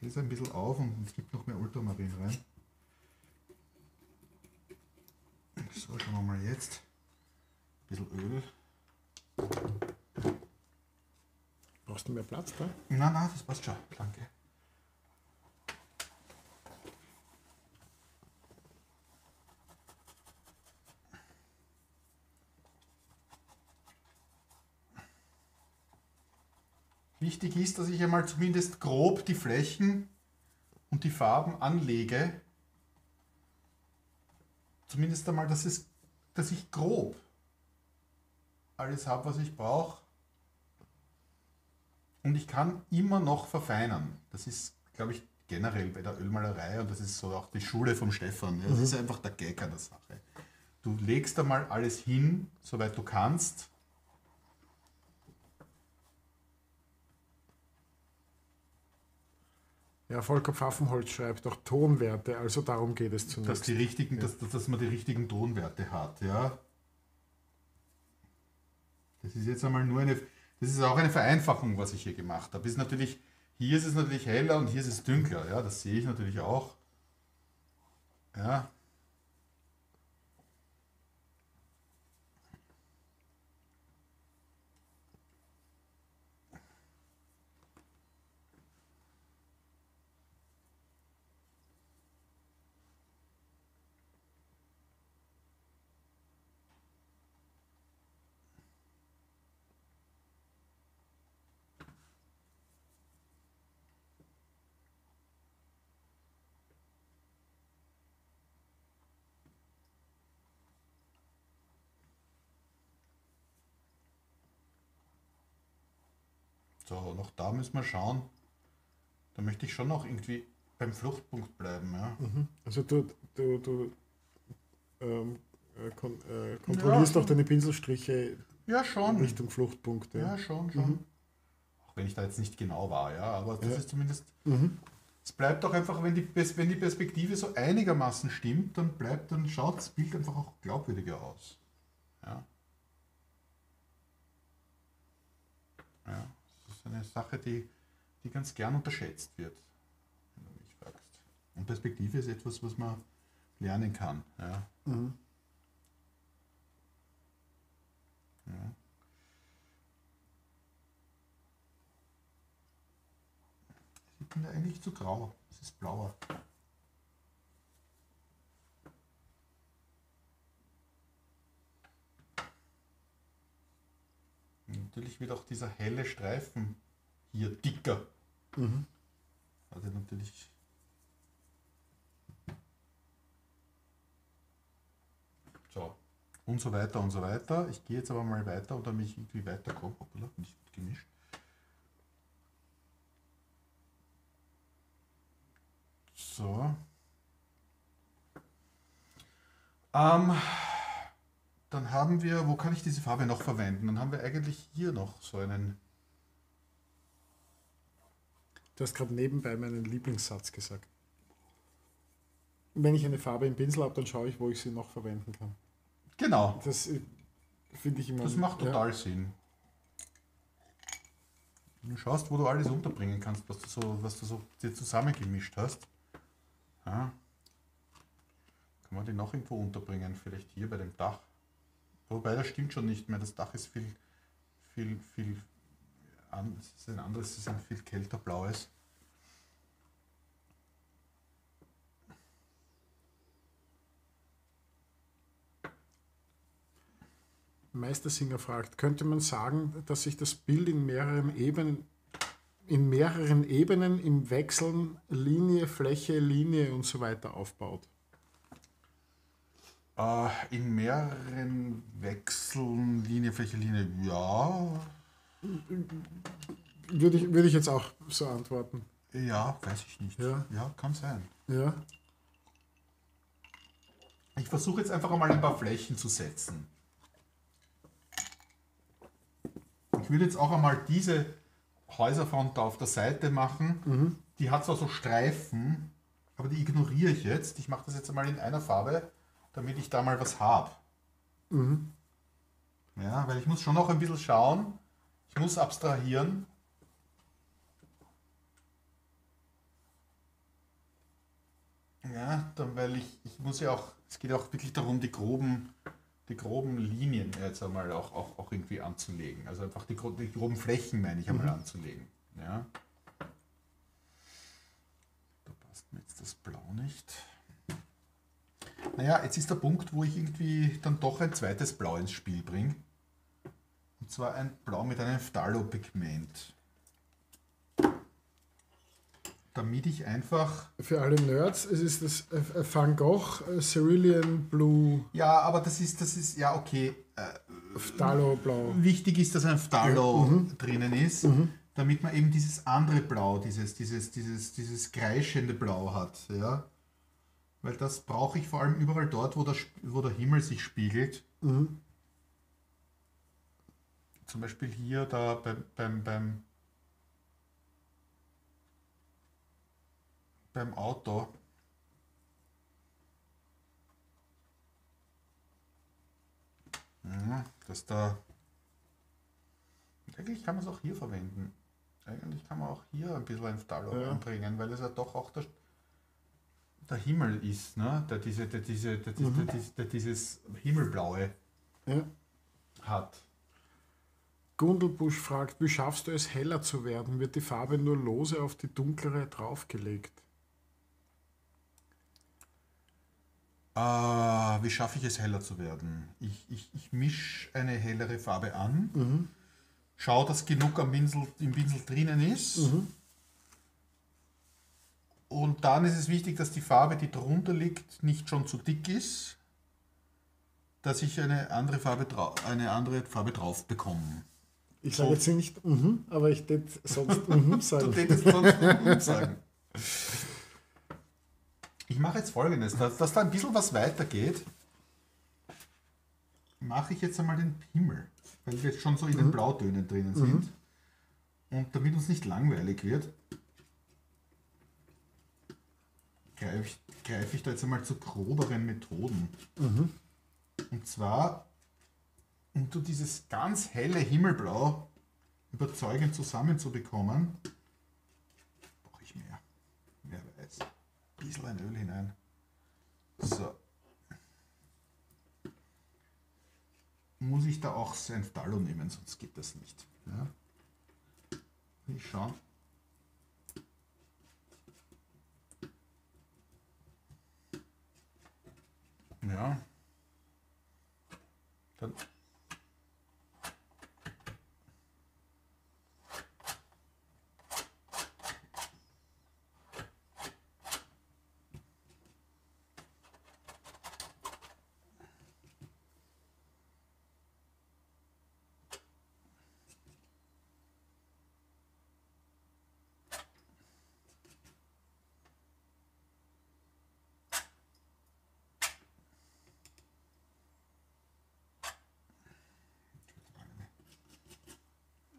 Es ein bisschen auf und es gibt noch mehr Ultramarin rein. So, schauen wir mal jetzt. Ein bisschen Öl. Brauchst du mehr Platz da? Nein, nein, das passt schon. Danke. Wichtig ist, dass ich einmal zumindest grob die Flächen und die Farben anlege. Zumindest einmal, dass, es, dass ich grob alles habe, was ich brauche. Und ich kann immer noch verfeinern. Das ist, glaube ich, generell bei der Ölmalerei und das ist so auch die Schule vom Stefan. Das ist einfach der Gag an der Sache. Du legst einmal alles hin, soweit du kannst. Ja, Volker Pfaffenholz schreibt auch Tonwerte, also darum geht es dass, zunächst. die richtigen, dass, dass, dass man die richtigen Tonwerte hat. Ja? Das ist jetzt einmal nur eine, das ist auch eine Vereinfachung, was ich hier gemacht habe. Ist natürlich, hier ist es natürlich heller und hier ist es dunkler. Ja? Das sehe ich natürlich auch. Ja. So, noch da müssen wir schauen. Da möchte ich schon noch irgendwie beim Fluchtpunkt bleiben. Ja. Mhm. Also du, du, du ähm, äh, kon äh, kontrollierst auch deine Pinselstriche Ja, schon. Richtung Fluchtpunkt. Ja, Ja. schon, schon. Auch wenn ich da jetzt nicht genau war, ja, aber das Ja. ist zumindest. Mhm. Es bleibt doch einfach, wenn die, wenn die Perspektive so einigermaßen stimmt, dann bleibt, dann schaut das Bild einfach auch glaubwürdiger aus. Ja. Ja, eine Sache, die, die ganz gern unterschätzt wird, wenn du mich fragst. Und Perspektive ist etwas, was man lernen kann. Ja. Mhm. Ja. Ich bin da eigentlich zu grau. Es ist blauer. Natürlich wird auch dieser helle Streifen hier dicker. Mhm. Also natürlich. So. Und so weiter und so weiter. Ich gehe jetzt aber mal weiter und damit ich irgendwie weiterkomme. Hoppala, nicht gut gemischt. So. Ähm, dann haben wir, wo kann ich diese Farbe noch verwenden? Dann haben wir eigentlich hier noch so einen. Du hast gerade nebenbei meinen Lieblingssatz gesagt. Wenn ich eine Farbe im Pinsel habe, dann schaue ich, wo ich sie noch verwenden kann. Genau, Das äh, finde ich immer. das macht ja. total Sinn. Du schaust, wo du alles unterbringen kannst, was du so, was du so dir zusammengemischt hast. Ja. Kann man die noch irgendwo unterbringen? Vielleicht hier bei dem Dach. Wobei das stimmt schon nicht mehr. Das Dach ist viel, viel, viel an, es ist ein anderes, es ist ein viel kälter blaues. Meistersinger fragt, könnte man sagen, dass sich das Bild in mehreren Ebenen, in mehreren Ebenen im Wechseln Linie, Fläche, Linie und so weiter aufbaut? Äh, in mehreren Wechseln, Linie, Fläche, Linie, ja. Würde ich, würde ich jetzt auch so antworten. Ja, weiß ich nicht. Ja. ja kann sein. Ja. Ich versuche jetzt einfach mal ein paar Flächen zu setzen. Ich würde jetzt auch einmal diese Häuserfront da auf der Seite machen. Die hat zwar so Streifen, aber die ignoriere ich jetzt. Ich mache das jetzt einmal in einer Farbe, damit ich da mal was habe. Ja, weil ich muss schon noch ein bisschen schauen. Ich muss abstrahieren. Ja, dann, weil ich, ich muss ja auch, es geht auch wirklich darum, die groben, die groben Linien jetzt einmal auch, auch, auch irgendwie anzulegen. Also einfach die, die groben Flächen, meine ich, einmal anzulegen. Ja. Da passt mir jetzt das Blau nicht. Naja, jetzt ist der Punkt, wo ich irgendwie dann doch ein zweites Blau ins Spiel bringe. Und zwar ein Blau mit einem Phthalo-Pigment. Damit ich einfach Für alle Nerds, es ist das äh, Van Gogh äh, Cerulean Blue Ja, aber das ist, das ist, ja, okay. Äh, Phthalo Blau. wichtig ist, dass ein Phthalo drinnen ist, damit man eben dieses andere Blau, dieses, dieses, dieses, dieses kreischende Blau hat. Ja? Weil das brauche ich vor allem überall dort, wo der, Sp- wo der Himmel sich spiegelt. Mhm. Zum Beispiel hier da beim, beim, beim, beim Auto. Ja, dass da. Eigentlich kann man es auch hier verwenden. Eigentlich kann man auch hier ein bisschen ein Phthalo Ja. anbringen, weil es ja doch auch der, der Himmel ist, ne? der, diese, der, diese, der, der, der, der dieses Himmelblaue Ja. hat. Gundelbusch fragt, wie schaffst du es heller zu werden? Wird die Farbe nur lose auf die dunklere draufgelegt? Äh, wie schaffe ich es heller zu werden? Ich, ich, ich mische eine hellere Farbe an, schaue, dass genug am Pinsel, im Pinsel drinnen ist. Und dann ist es wichtig, dass die Farbe, die drunter liegt, nicht schon zu dick ist, dass ich eine andere Farbe, eine andere Farbe drauf bekomme. Ich sage jetzt nicht mhm, aber ich tät sonst mhm Du sagen. tätest sonst nicht sagen. Ich mache jetzt folgendes, dass, dass da ein bisschen was weitergeht, mache ich jetzt einmal den Himmel, weil wir jetzt schon so in den Blautönen drinnen sind. Und damit uns nicht langweilig wird, greife ich, greife ich da jetzt einmal zu groberen Methoden. Und zwar, um du dieses ganz helle Himmelblau überzeugend zusammenzubekommen, brauche ich mehr. Wer weiß. Ein bisschen ein Öl hinein. So. Muss ich da auch sein Phthalo nehmen, sonst geht das nicht. Ja. Ich schaue. Ja. Dann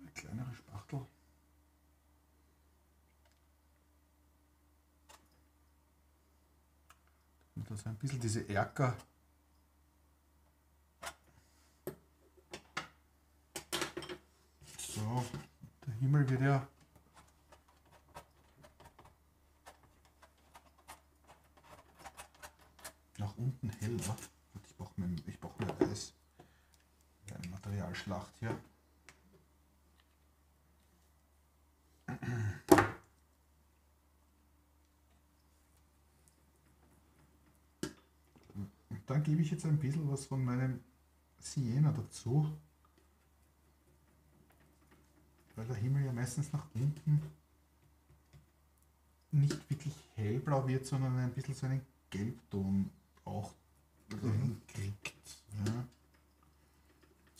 Eine kleinere Spachtel. Und das ein bisschen diese Erker. So, der Himmel wird ja. Nach unten heller. Warte, Ich brauche mehr, ich brauch mehr Weiß. Eine Materialschlacht hier. Und dann gebe ich jetzt ein bisschen was von meinem Siena dazu. Weil der Himmel ja meistens nach unten nicht wirklich hellblau wird, sondern ein bisschen so einen Gelbton braucht oder Mhm. kriegt. Ja.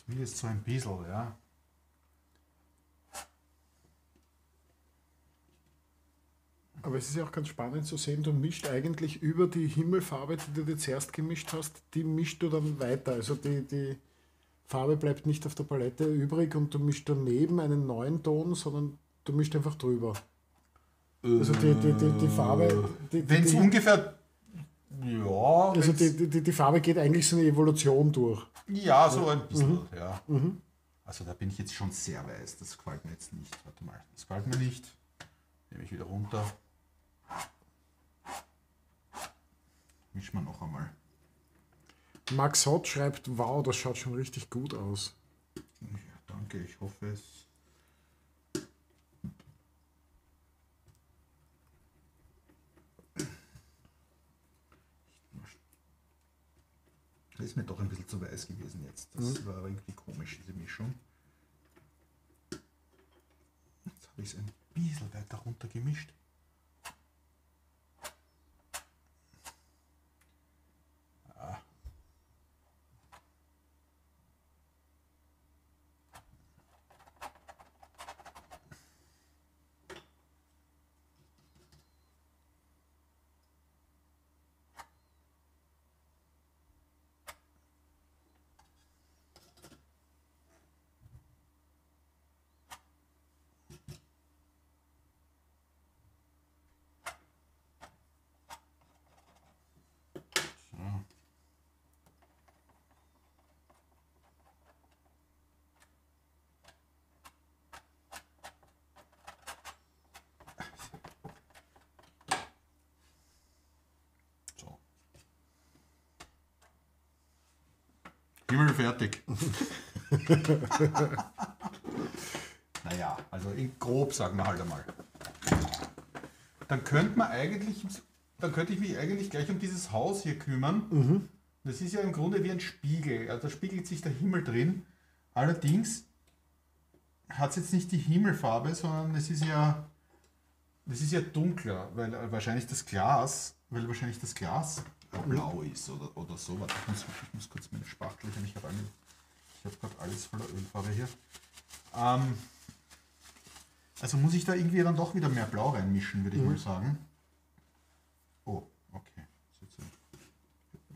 Zumindest so ein bisschen, ja. Aber es ist ja auch ganz spannend zu sehen, du mischt eigentlich über die Himmelfarbe, die du dir zuerst gemischt hast, die mischt du dann weiter. Also die, die Farbe bleibt nicht auf der Palette übrig und du mischt daneben einen neuen Ton, sondern du mischt einfach drüber. Also die, die, die, die Farbe. Wenn es ungefähr. Ja, also die, die, die Farbe geht eigentlich so eine Evolution durch. ja, so ein bisschen. Mhm. Ja. Also da bin ich jetzt schon sehr weiß. Das gefällt mir jetzt nicht. Warte mal, das gefällt mir nicht. Nehme ich wieder runter. Mischen wir noch einmal. Max Hott schreibt, wow, das schaut schon richtig gut aus. Ja, danke, ich hoffe es. Das ist mir doch ein bisschen zu weiß gewesen jetzt. Das war irgendwie komisch, diese Mischung. Jetzt habe ich es ein bisschen weiter runter gemischt. So. So. Himmel fertig. naja, also grob sagen wir halt einmal. Dann könnte man eigentlich, dann könnte ich mich eigentlich gleich um dieses Haus hier kümmern. Das ist ja im Grunde wie ein Spiegel. Also da spiegelt sich der Himmel drin. Allerdings hat es jetzt nicht die Himmelfarbe, sondern es ist ja, das ist ja dunkler, weil wahrscheinlich das Glas, weil wahrscheinlich das Glas blau ist oder, oder so. Warte, ich muss, ich muss kurz meine Spachtel, ich habe habe gerade alles voller Ölfarbe hier. Ähm, also muss ich da irgendwie dann doch wieder mehr Blau reinmischen, würde ich mal sagen. Oh, okay.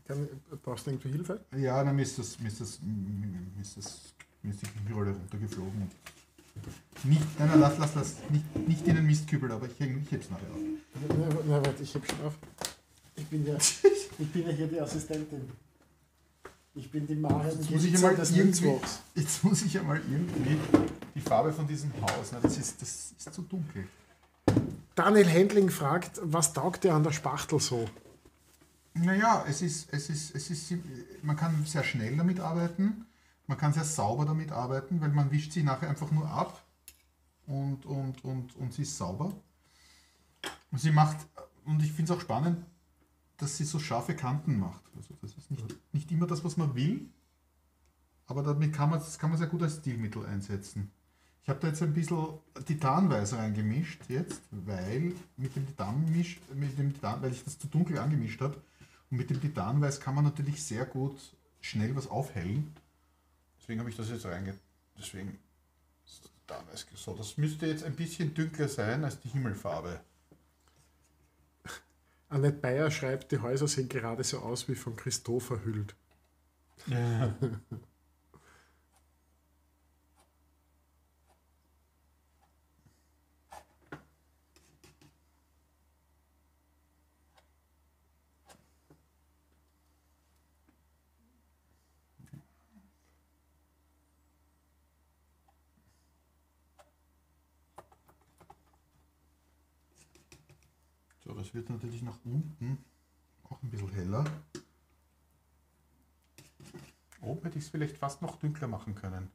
Kann, brauchst du irgendwie Hilfe? ja, dann ist das, ist das, ist das, ist die Küchenrolle runtergeflogen. Nicht, nein, nein, lass, lass, lass, nicht, nicht in den Mistkübel, aber ich, ich heb's nachher auf. Na, na, warte, ich heb schon auf. Ich bin ja, ich bin ja hier die Assistentin. Ich bin die Marion Jetzt muss ich einmal des Mittwochs. jetzt muss ich einmal irgendwie die Farbe von diesem Haus, na, das, ist, das ist zu dunkel. Daniel Händling fragt, was taugt dir an der Spachtel so? Naja, es ist, es ist, es ist, man kann sehr schnell damit arbeiten, man kann sehr sauber damit arbeiten, weil man wischt sie nachher einfach nur ab und, und, und, und sie ist sauber. Und sie macht, und ich finde es auch spannend, dass sie so scharfe Kanten macht. Also das ist nicht, nicht immer das, was man will, aber damit kann man, das kann man sehr gut als Stilmittel einsetzen. Ich habe da jetzt ein bisschen Titanweiß reingemischt jetzt, weil mit dem Titanmisch, mit dem Titan, weil ich das zu dunkel angemischt habe. Und mit dem Titanweiß kann man natürlich sehr gut schnell was aufhellen. Deswegen habe ich das jetzt reinge... Deswegen ist das Titanweiß so. Das müsste jetzt ein bisschen dunkler sein als die Himmelfarbe. Annette Bayer schreibt, die Häuser sehen gerade so aus wie von Christopher Hüllt. Ja. wird natürlich nach unten auch ein bisschen heller. Oben hätte ich es vielleicht fast noch dunkler machen können.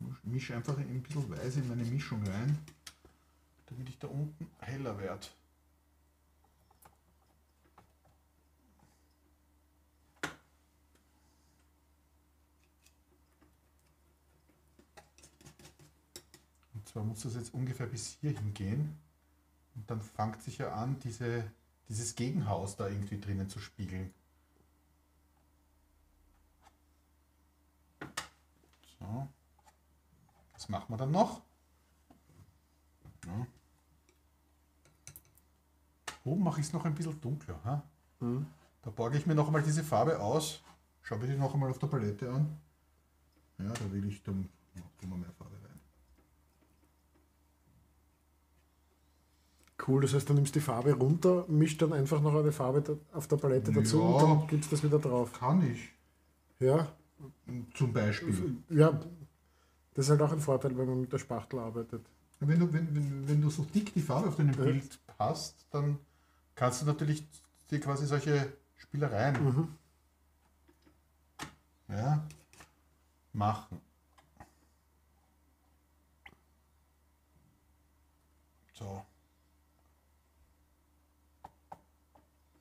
Ich mische einfach ein bisschen Weiß in meine Mischung rein, damit ich da unten heller werde. Zwar muss das jetzt ungefähr bis hier hingehen. Und dann fängt sich ja an, diese, dieses Gegenhaus da irgendwie drinnen zu spiegeln. So. Was machen wir dann noch? Ja. Oben mache ich es noch ein bisschen dunkler. Ha? Mhm. Da borge ich mir noch einmal diese Farbe aus. Schaue mir die noch einmal auf der Palette an. Ja, da will ich dann mehr Farbe rein. Cool, das heißt, du nimmst die Farbe runter, mischst dann einfach noch eine Farbe auf der Palette dazu Ja. und dann gibst das wieder drauf. Kann ich. Ja, Zum Beispiel. ja, das ist halt auch ein Vorteil, wenn man mit der Spachtel arbeitet. Wenn du, wenn, wenn, wenn du so dick die Farbe auf deinem Ja. Bild hast, dann kannst du natürlich dir quasi solche Spielereien Mhm. ja, machen. So.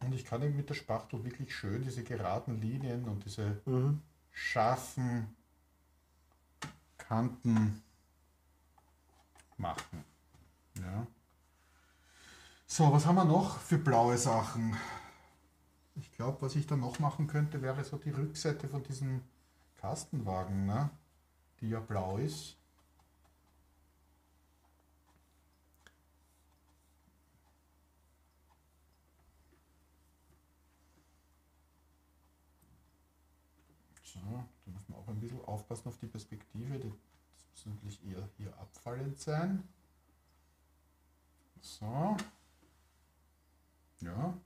Und ich kann eben mit der Spachtel wirklich schön diese geraden Linien und diese Mhm. scharfen Kanten machen. Ja. So, was haben wir noch für blaue Sachen? Ich glaube, was ich da noch machen könnte, wäre so die Rückseite von diesem Kastenwagen, ne? die ja blau ist. So, da muss man auch ein bisschen aufpassen auf die Perspektive. Das muss natürlich eher hier abfallend sein. So. Ja.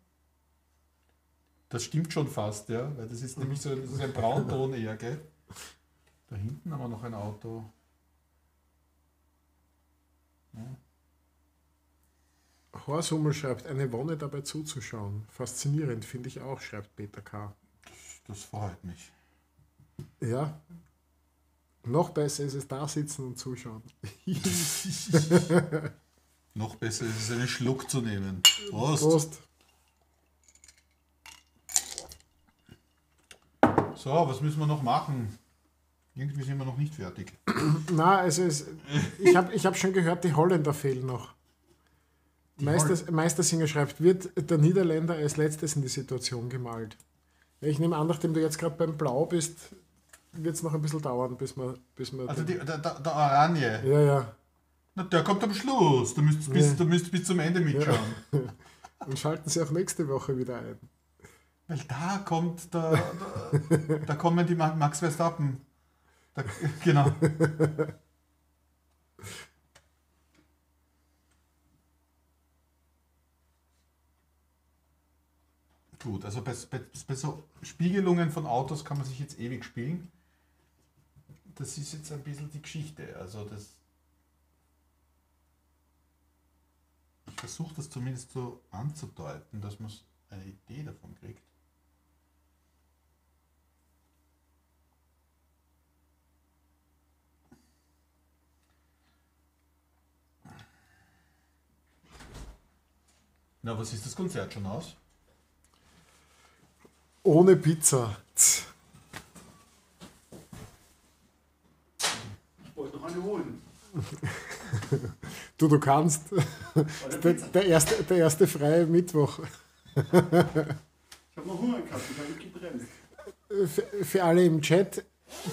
Das stimmt schon fast, ja, weil das ist nämlich so, das ist ein Braunton eher, gell? Da hinten haben wir noch ein Auto. Ja. Horsummel schreibt, eine Wonne dabei zuzuschauen. Faszinierend, finde ich auch, schreibt Peter K. Das freut mich. Ja, noch besser ist es da sitzen und zuschauen. Noch besser ist es, einen Schluck zu nehmen. Prost. Prost. So, was müssen wir noch machen? Irgendwie sind wir noch nicht fertig. Na, also es, ich habe ich hab schon gehört, die Holländer fehlen noch. Meister, Meistersinger schreibt, wird der Niederländer als letztes in die Situation gemalt? Ja, ich nehme an, nachdem du jetzt gerade beim Blau bist, wird es noch ein bisschen dauern, bis wir. Bis wir Also die, der, der, der Oranje, ja, ja. Na, der kommt am Schluss. Du müsst bis, Ja. du müsst bis zum Ende mitschauen. Und schalten sie auch nächste Woche wieder ein. Weil da kommt der, der, da kommen die Ma- Max Verstappen. Da, genau. Gut, also bei, bei, bei so Spiegelungen von Autos kann man sich jetzt ewig spielen. Das ist jetzt ein bisschen die Geschichte. Also das. Ich versuche das zumindest so anzudeuten, dass man eine Idee davon kriegt. Na, was ist das Konzert schon aus? Ohne Pizza. Tz. Wollte noch eine holen. Du, du kannst. Der Der, erste, der erste freie Mittwoch. Ich habe noch Hunger gehabt, ich habe gebremst. Für, für alle im Chat,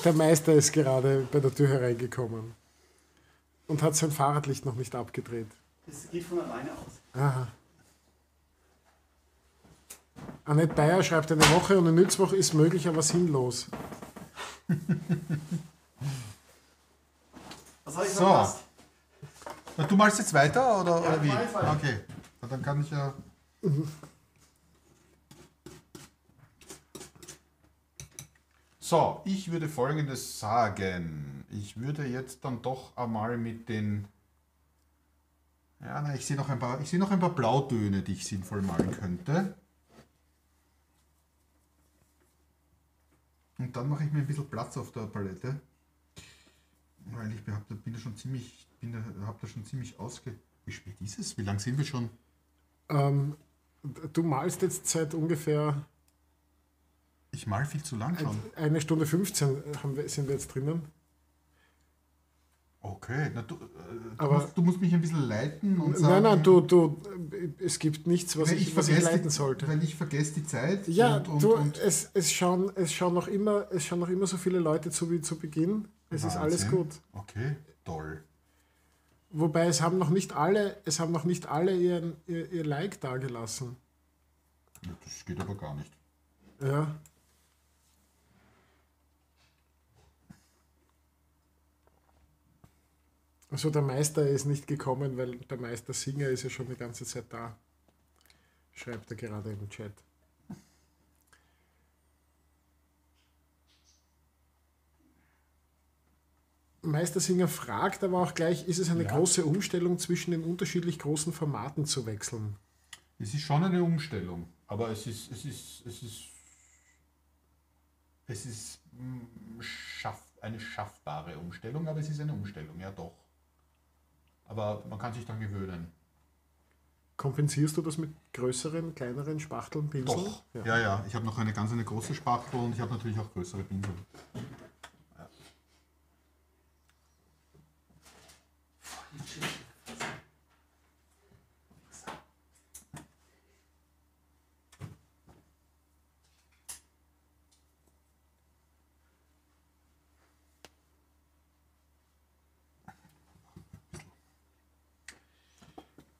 der Meister ist gerade bei der Tür hereingekommen und hat sein Fahrradlicht noch nicht abgedreht. Das geht von alleine aus. Aha. Annette Bayer schreibt, eine Woche ohne Nützwoche ist möglich, aber sinnlos. Was habe ich So. verpasst? Du malst jetzt weiter oder, Ja, oder wie? Okay, Na, dann kann ich ja. So, ich würde folgendes sagen. Ich würde jetzt dann doch einmal mit den. Ja, na, ich sehe noch ein paar, ich sehe noch ein paar Blautöne, die ich sinnvoll malen könnte. Und dann mache ich mir ein bisschen Platz auf der Palette. Weil ich da bin da schon ziemlich, bin da, hab da schon ziemlich ausge. Wie spät ist es? Wie lange sind wir schon? Ähm, du malst jetzt seit ungefähr Ich mal viel zu lang schon. eine Stunde 15 haben wir, sind wir jetzt drinnen. Okay, na, du, äh, du, musst, du musst mich ein bisschen leiten und Nein, sagen, nein, du, du, es gibt nichts, was weil ich, was ich leiten die, sollte. Weil ich vergesse die Zeit. Ja, und, und, du, und es, es, schauen, es, schauen noch immer, es schauen noch immer so viele Leute zu wie zu Beginn. Es ist alles gut. Okay, toll. Wobei es haben noch nicht alle, es haben noch nicht alle ihren, ihr, ihr Like dagelassen. Ja, das geht aber gar nicht. Ja. Also der Meister ist nicht gekommen, weil der Meister Singer ist ja schon die ganze Zeit da. Schreibt er gerade im Chat. Meister Singer fragt aber auch gleich, ist es eine Ja. große Umstellung zwischen den unterschiedlich großen Formaten zu wechseln? Es ist schon eine Umstellung, aber es ist, es ist, es ist, es ist mm, schaff, eine schaffbare Umstellung, aber es ist eine Umstellung, ja doch. Aber man kann sich dann gewöhnen. Kompensierst du das mit größeren, kleineren Spachteln, Pinseln? Doch. Ja, ja. Ich habe noch eine ganz eine große Spachtel und ich habe natürlich auch größere Pinsel.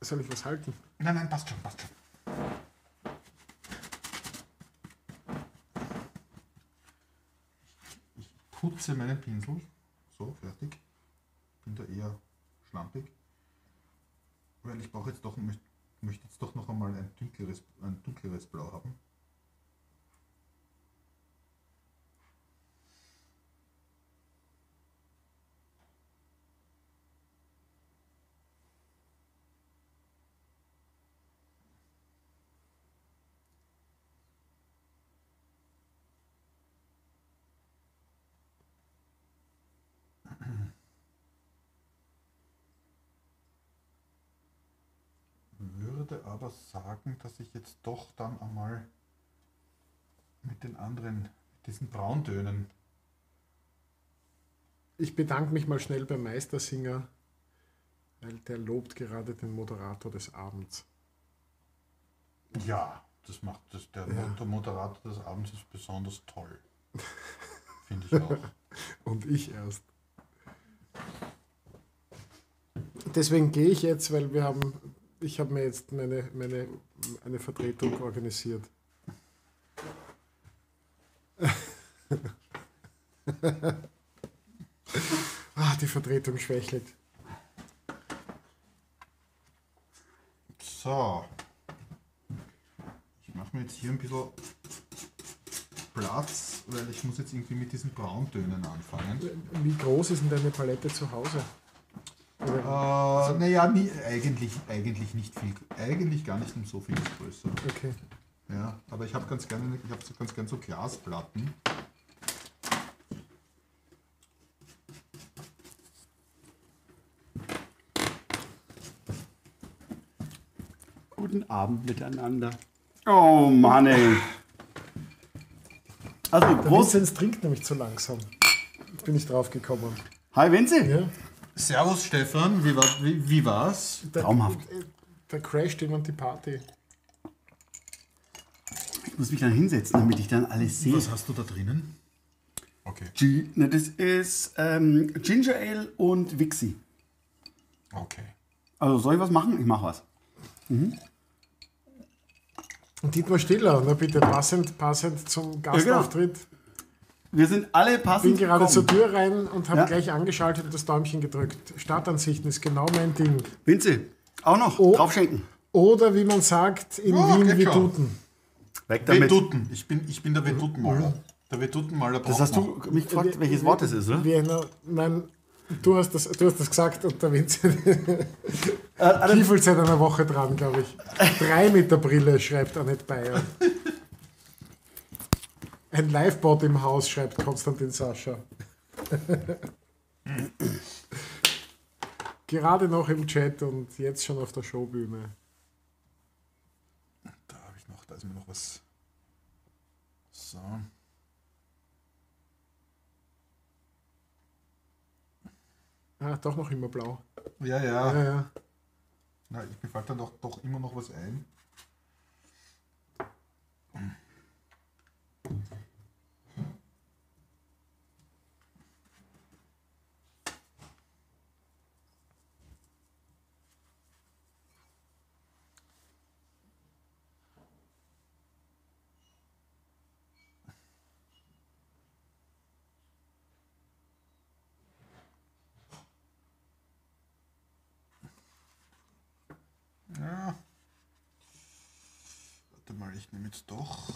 Soll ich was halten? Nein, nein, passt schon, passt schon. Ich putze meinen Pinsel. So, fertig. Bin da eher schlampig. Weil ich brauche jetzt doch, möchte, jetzt doch noch einmal ein dunkleres, ein dunkleres Blau haben. Würde aber sagen, dass ich jetzt doch dann einmal mit den anderen, mit diesen Brauntönen, Ich bedanke mich mal schnell beim Meistersinger, weil der lobt gerade den Moderator des Abends. Ja, das macht das, der, Ja. der Moderator des Abends ist besonders toll. Finde ich auch. Und ich erst. Deswegen gehe ich jetzt, weil wir haben, ich habe mir jetzt meine, meine, eine Vertretung organisiert. ah, die Vertretung schwächelt. So. Ich mache mir jetzt hier ein bisschen Platz, weil ich muss jetzt irgendwie mit diesen Brauntönen anfangen. Wie groß ist denn deine Palette zu Hause? Äh, naja, nie, eigentlich, eigentlich nicht viel, eigentlich gar nicht um so viel größer. okay. Ja, aber ich habe ganz gerne, ich habe so ganz gern so Glasplatten. Guten Abend miteinander. Oh Mann, ey. Also, Der Prost. Vinzenz trinkt nämlich zu langsam. Bin ich drauf gekommen. Hi, Vinzi. Ja? Servus Stefan, wie, war, wie, wie war's? Da, Traumhaft. Da crasht jemand die Party. Ich muss mich dann hinsetzen, damit ich dann alles sehe. Was hast du da drinnen? Okay, G ne, das ist ähm, Ginger Ale und Wixi. okay. Also, soll ich was machen? Ich mach was. Und Dietmar Stiller, na bitte, passend, passend zum Gastauftritt. Wir sind alle passend Bin gerade zur gekommen. Tür rein und habe Ja. gleich angeschaltet und das Däumchen gedrückt. Startansichten ist genau mein Ding. Vinzi, auch noch Oh. draufschenken. Oder wie man sagt, in Ja, Wien geht wie schon. Duten. Weg damit. Veduten, ich bin, ich bin der Vedutenmaler. Der Vedutenmaler Das hast du mich gefragt, welches Wort das ist, oder? Vienna, nein, du hast, das, du hast das gesagt und der Vincent Äh, äh, kiefelt seit einer Woche dran, glaube ich. Drei mit der Brille, schreibt Annette Bayer. Ein Livebot im Haus, schreibt Konstantin Sascha. Gerade noch im Chat und jetzt schon auf der Showbühne. Da habe ich noch, da ist mir noch was. So. Ah, doch noch immer blau. Ja, Ja, ja. ja. Na, ich mir fällt dann doch, doch immer noch was ein. Ich nehme jetzt doch.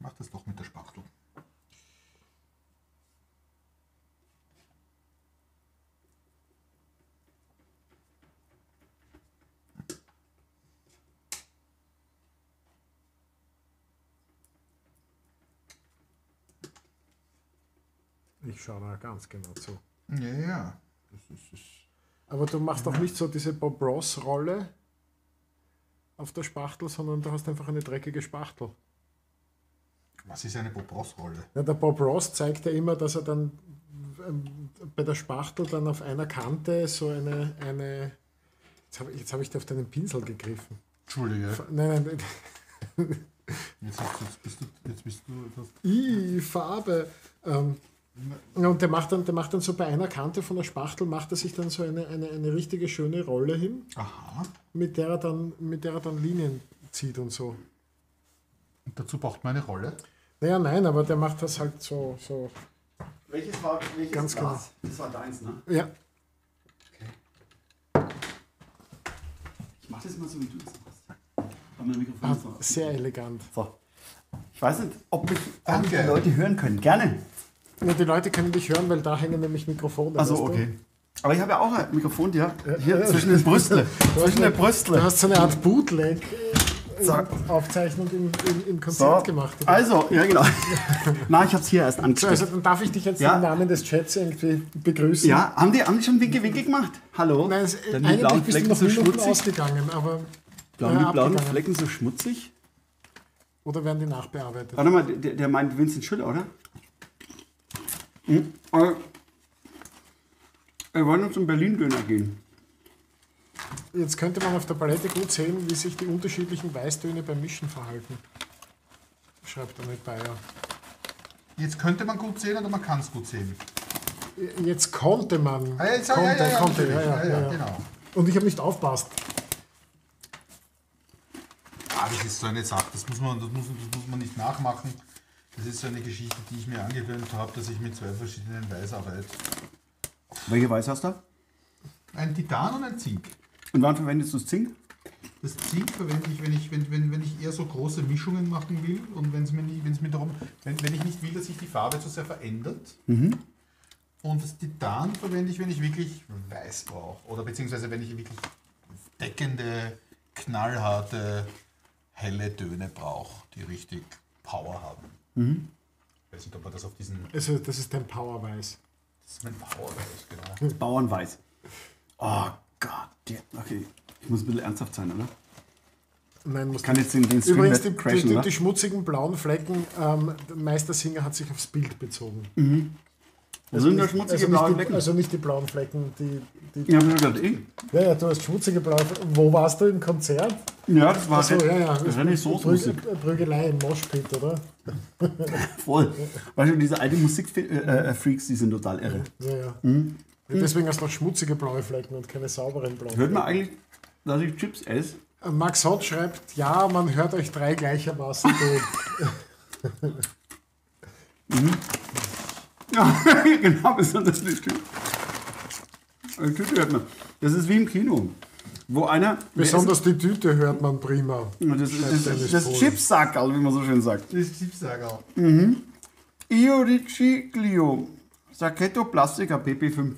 Mach das doch mit der Spachtel. Ich schaue da ganz genau zu. Ja, ja. Das ist, ist Aber du machst auch nicht so diese Bob Ross-Rolle auf der Spachtel, sondern du hast einfach eine dreckige Spachtel. was ist eine Bob Ross-Rolle? Ja, der Bob Ross zeigt ja immer, dass er dann ähm, bei der Spachtel dann auf einer Kante so eine. eine jetzt habe jetzt hab ich dir auf deinen Pinsel gegriffen. Entschuldige. Nein, nein, Jetzt, hast du- jetzt bist du. Jetzt bist du das, I, Farbe. Ähm, ja, und der macht, dann, der macht dann so bei einer Kante von der Spachtel, macht er sich dann so eine, eine, eine richtige schöne Rolle hin, aha. mit der, er dann, mit der er dann Linien zieht und so. Und dazu braucht man eine Rolle. Naja, nein, aber der macht das halt so. so. Welches war welches Ganz genau. Glas? Das war deins, ne? Ja, Ich mach das immer so, wie du das machst. Weil mein Mikrofon ah, sehr elegant. So. Ich weiß nicht, ob mich Danke. die Leute hören können. Gerne. Ja, die Leute können dich hören, weil da hängen nämlich Mikrofone. Also du? okay. Aber ich habe ja auch ein Mikrofon hier, hier zwischen den Brüstle. zwischen den Du Brüstle. hast so eine Art Bootleg. So. Aufzeichnung im, im, im Konzert So. gemacht. oder? Also, ja genau. Nein, ich habe es hier erst So, also dann darf ich dich jetzt Ja. im Namen des Chats irgendwie begrüßen. Ja, haben die, haben die schon Winke Winke gemacht? Hallo? Nein, es, Dann eigentlich blauen bist du Flecken noch so schmutzig. ausgegangen, aber Blauen, ja, die blauen. Flecken so schmutzig? Oder werden die nachbearbeitet? Warte mal, der, der meint Vincent Schüller, oder? Hm, aber wir wollen uns zum Berlin-Döner gehen. Jetzt könnte man auf der Palette gut sehen, wie sich die unterschiedlichen Weißtöne beim Mischen verhalten. Schreibt er mit Bayer. Jetzt könnte man gut sehen oder man kann es gut sehen. Jetzt konnte man. Ah, jetzt, konnte, ja, ja, konnte, natürlich. ja, ja, ja. genau. Und ich habe nicht aufpasst. Ah, das ist so eine Sache, das muss, man, das, muss, das muss man nicht nachmachen. Das ist so eine Geschichte, die ich mir angewöhnt habe, dass ich mit zwei verschiedenen Weiß arbeite. Welche Weiß hast du? Ein Titan und ein Zink. Und wann verwendest du das Zink? Das Zink verwende ich, wenn ich, wenn, wenn, wenn ich eher so große Mischungen machen will und wenn es mir, nicht, wenn es mir darum, wenn, wenn ich nicht will, dass sich die Farbe zu sehr verändert. Und das Titan verwende ich, wenn ich wirklich weiß brauche. Oder beziehungsweise wenn ich wirklich deckende, knallharte, helle Töne brauche, die richtig Power haben. Ich weiß nicht, ob man das auf diesen. Also, das ist dein Powerweiß. Das ist mein Power weiß, genau. Bauernweiß. Oh Gott, der, okay. Ich muss ein bisschen ernsthaft sein, oder? Nein, muss Ich kann jetzt den, den Stream Übrigens, die, nicht die, crashen, die, oder? die schmutzigen blauen Flecken, ähm, Meister Singer hat sich aufs Bild bezogen. Wo sind da nicht- schmutzige also blaue nicht die, Flecken? Also nicht die blauen Flecken, die. die Ja, gerade eh. ja, ja, du hast schmutzige blaue Flecken. Wo warst du im Konzert? Ja, das war Achso, ja, ja. Renaissance-Musik. Brügge- Brügelei im Moshpit, oder? Voll. Weißt du, diese alten Musikfreaks, äh, Freaks, die sind total irre. Ja, ja. Mhm. Ja, Deswegen hast du schmutzige blaue Flecken und keine sauberen blauen Hört man eigentlich, dass ich Chips esse? Äh, Max Hott schreibt, ja, man hört euch drei gleichermaßen gut. Genau, besonders die Tüte. Die Tüte hört man. Das ist wie im Kino. Wo einer. Besonders die Tüte hört man prima. Das, das, das, das. Chipsackerl, wie man so schön sagt. Das ist Tippsager. Io Ricciglio. Sacchetto Plastica PP5.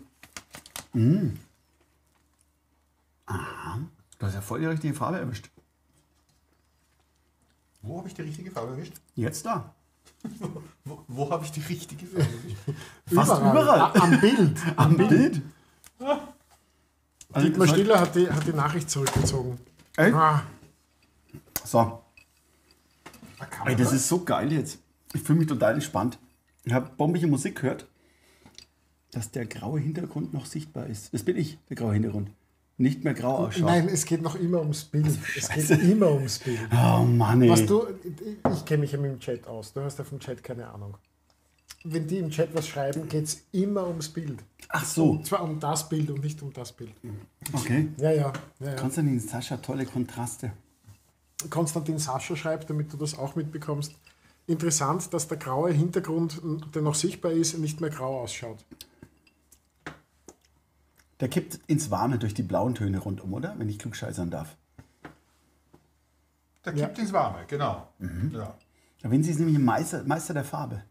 Mm. Aha. Du hast ja voll die richtige Farbe erwischt. Wo habe ich die richtige Farbe erwischt? Jetzt da. Wo, wo habe ich die richtige Farbe erwischt? Fast überall. Ah, Am Bild. Am Bild. Also, Dietmar Stiller hat die, hat die Nachricht zurückgezogen. Ey, Ah, so. Ey, das ist so geil jetzt. Ich fühle mich total entspannt. Ich habe bombige Musik gehört. dass der graue Hintergrund noch sichtbar ist. Das bin ich, der graue Hintergrund. Nicht mehr grau ausschaut. Nein, es geht noch immer ums Bild. es geht immer ums Bild. Oh Mann, ey. Was du, ich kenne mich ja mit dem Chat aus. Du hast ja vom Chat keine Ahnung. Wenn die im Chat was schreiben, geht es immer ums Bild. Ach so, Und zwar um das Bild und nicht um das Bild. okay. Ja, ja. ja, ja. Konstantin, Sascha, tolle Kontraste. Konstantin Sascha schreibt, damit du das auch mitbekommst. Interessant, dass der graue Hintergrund, der noch sichtbar ist, nicht mehr grau ausschaut. Der kippt ins Warme durch die blauen Töne rundum, oder? Wenn ich klugscheißern darf. Der Ja. kippt ins Warme, genau. Mhm. Ja. Da Vinci ist nämlich ein Meister, Meister der Farbe.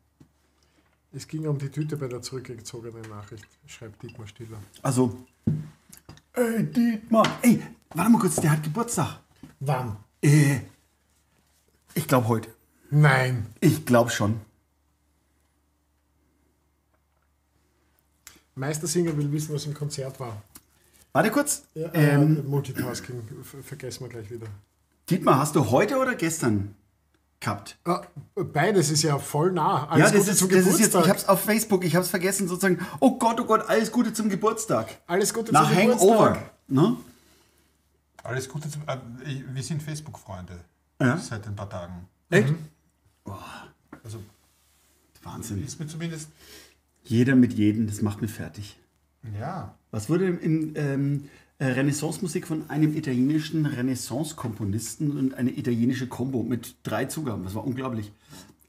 Es ging um die Tüte bei der zurückgezogenen Nachricht, schreibt Dietmar Stiller. Also, ey, Dietmar. Ey, warte mal kurz, der hat Geburtstag. Wann? Äh, ich glaube heute. Nein. Ich glaube schon. Meistersinger will wissen, was im Konzert war. Warte kurz. Ja, äh, ähm, Multitasking, ver- vergessen wir gleich wieder. Dietmar, hast du heute oder gestern gehabt? Ah, beides ist ja voll nah. Alles ja, das Gute ist, zum das ist jetzt, Geburtstag. ich habe es auf Facebook, ich habe es vergessen sozusagen. Oh Gott, oh Gott, alles Gute zum Geburtstag. Alles Gute Nach zum Hangover. Geburtstag. Ne? Alles Gute. Zum, äh, wir sind Facebook-Freunde Ja. seit ein paar Tagen. Echt? Also Wahnsinn. ist mir zumindest. Jeder mit jedem, das macht mich fertig. Ja. Was wurde in ähm, äh, Renaissance-Musik von einem italienischen Renaissance-Komponisten und eine italienische Combo mit drei Zugaben? Das war unglaublich.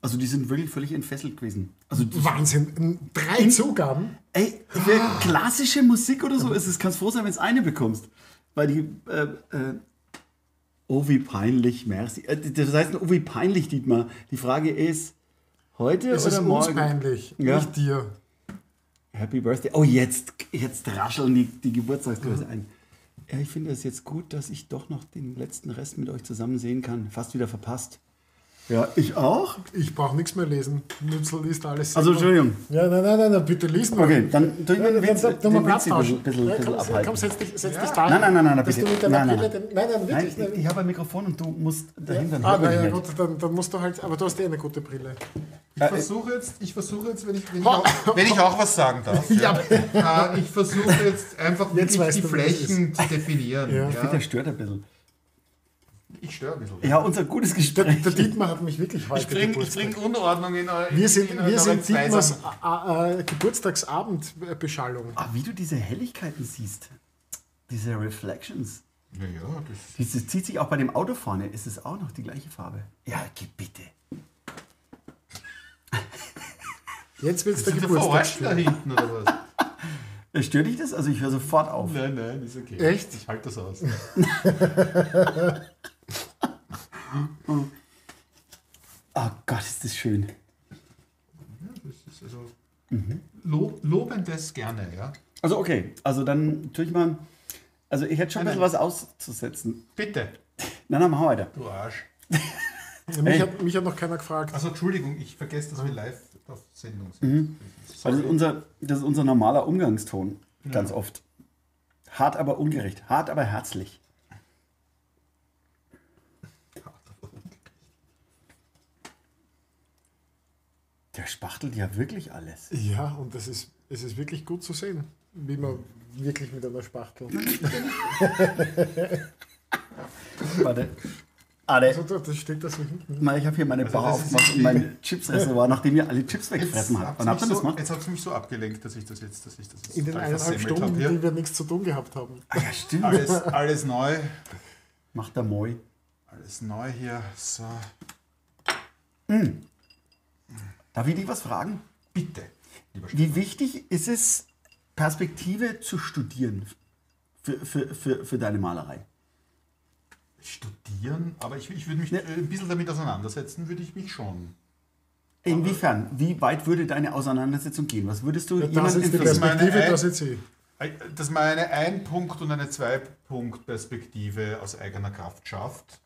Also die sind wirklich völlig entfesselt gewesen. Also Wahnsinn. Drei Zugaben. ey, für klassische Musik oder so ist es, kannst froh sein, wenn du eine bekommst. Weil die, äh, äh, oh wie peinlich, merci. Äh, das heißt, oh wie peinlich, Dietmar. Die Frage ist, heute Es ist oder uns morgen? peinlich, Ja. nicht dir. Happy Birthday. Oh, jetzt, jetzt rascheln die, die Geburtstagsgrüße ein. Ja, ich finde es jetzt gut, dass ich doch noch den letzten Rest mit euch zusammen sehen kann. Fast wieder verpasst. Ja, ich auch. Ich brauche nichts mehr lesen. Nützel liest alles. Also. Entschuldigung. Ja, nein, nein, nein, nein, bitte noch. Okay, dann tue ich mir den Witz, dann, dann, den Platz Witz ein bisschen, tauschen. bisschen, Ja, komm, abhalten. komm, setz dich, setz dich Ja. dahin. Nein, nein, nein, nein, dass bitte. Nein, nein. Den, nein, nein, wirklich. Nein, ich, ich habe ein Mikrofon und du musst dahinter. ah, ja, nicht. gut, dann, dann musst du halt, aber du hast eh eine gute Brille. Ich versuche jetzt, ich versuche jetzt, wenn ich, wenn ich, auch, wenn ich auch was sagen darf. Ja. Äh, ich versuche jetzt einfach Jetzt wirklich die Flächen zu definieren. Ja. Ja. Ich finde, der stört ein bisschen. Ich störe ein bisschen. Ja, unser gutes Der, Gespräch. der Dietmar hat mich wirklich heute Ich bringe Geburtstag. bring Unordnung in eu- Wir sind, in wir eure sind Dietmars äh, äh, Geburtstagsabendbeschallung. Ah, wie du diese Helligkeiten siehst. Diese Reflections. Ja, ja, das Dieses zieht sich auch bei dem Auto vorne. Ist es auch noch die gleiche Farbe? Ja, geh bitte. Jetzt wird es der Sind die verarscht da Geburtstag. hinten oder was? Äh, Stört dich das? Also ich höre sofort auf. Nein, nein, ist okay. Echt? Ich halte das aus. Oh Gott, ist das schön. Das ist also lo lobendes gerne, ja. Also okay, also dann tue ich mal. Also ich hätte schon ein Nein, bisschen was auszusetzen. Bitte, Nein, nein, machen wir weiter. du Arsch. Mich, Hey. hat, mich hat noch keiner gefragt. Also Entschuldigung, ich vergesse, dass wir live auf Sendung sind. Also das ist unser, das ist unser normaler Umgangston. Ganz oft. Hart, aber ungerecht. Hart, aber herzlich. Der spachtelt ja wirklich alles. Ja, und das ist, es ist wirklich gut zu sehen, wie man wirklich mit einer Spachtel. Warte. Warte. Also, da- das steht da so hinten. Mal, Ich habe hier meine Bar das ist aufgemacht und mein Chipsreservoir, nachdem ihr alle Chips weggefressen habt. Wann habt ihr das so, gemacht? jetzt habt ihr mich so abgelenkt, dass ich das jetzt, dass ich das jetzt In den eineinhalb Stunden, die wir nichts zu tun gehabt haben. Ah ja, stimmt. Alles, alles neu. Macht der Moi. Alles neu hier. So, Darf ich dich was fragen? bitte. Wie wichtig ist es, Perspektive zu studieren für, für, für, für deine Malerei? Studieren, aber ich, ich würde mich äh, ein bisschen damit auseinandersetzen, würde ich mich schon. Inwiefern? Wie weit würde deine Auseinandersetzung gehen? Was würdest du Ja, das jemandem ist die das ist meine Perspektive, Ein- das ist sie. Äh, Dass man eine Ein-Punkt- und eine Zwei-Punkt-Perspektive aus eigener Kraft schafft,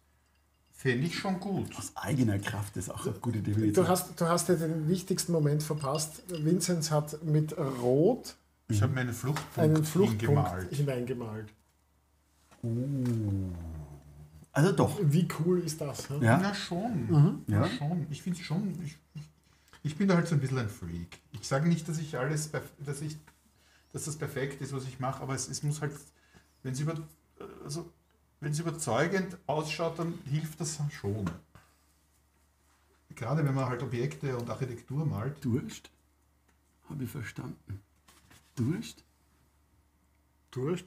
fände ich schon gut. aus eigener Kraft ist auch eine gute Definition. Du hast, du hast ja den wichtigsten Moment verpasst. Vinzenz hat mit Rot Ich habe mir einen Fluchtpunkt, einen Fluchtpunkt hingemalt. hineingemalt. also doch. Wie cool ist das? hä? Ja. Na schon. Mhm. Na Ja. schon. Ich finde schon. Ich, ich bin da halt so ein bisschen ein Freak. Ich sage nicht, dass ich alles, dass ich dass das perfekt ist, was ich mache, aber es, es muss halt, wenn es über, also, wenn es überzeugend ausschaut, dann hilft das schon. Gerade wenn man halt Objekte und Architektur malt. Durst? Habe ich verstanden. Durst? Durst?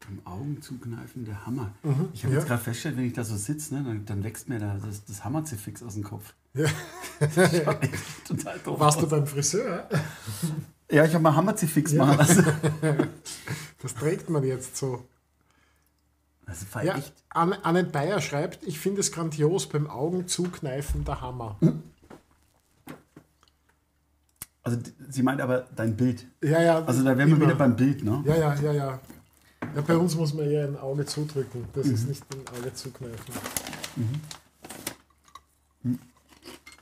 Beim Augen zukneifen, der Hammer. Mhm, Ich habe ja. jetzt gerade festgestellt, wenn ich da so sitze, ne, dann, dann wächst mir da das, das Hammerzifix aus dem Kopf. Ja. Total doof Warst du aus. beim Friseur? Ja, ich habe mal Hammerzifix machen lassen. Das trägt man jetzt so. Das war Ja, echt. Anne, Anne Bayer schreibt, ich finde es grandios beim Augenzukneifen der Hammer. Also d- sie meint aber dein Bild. Ja, ja. Also da wären wir wieder beim Bild, ne? Ja, ja, ja, ja. Ja, bei uns muss man eher ein Auge zudrücken. Das Mhm. ist nicht ein Auge zukneifen.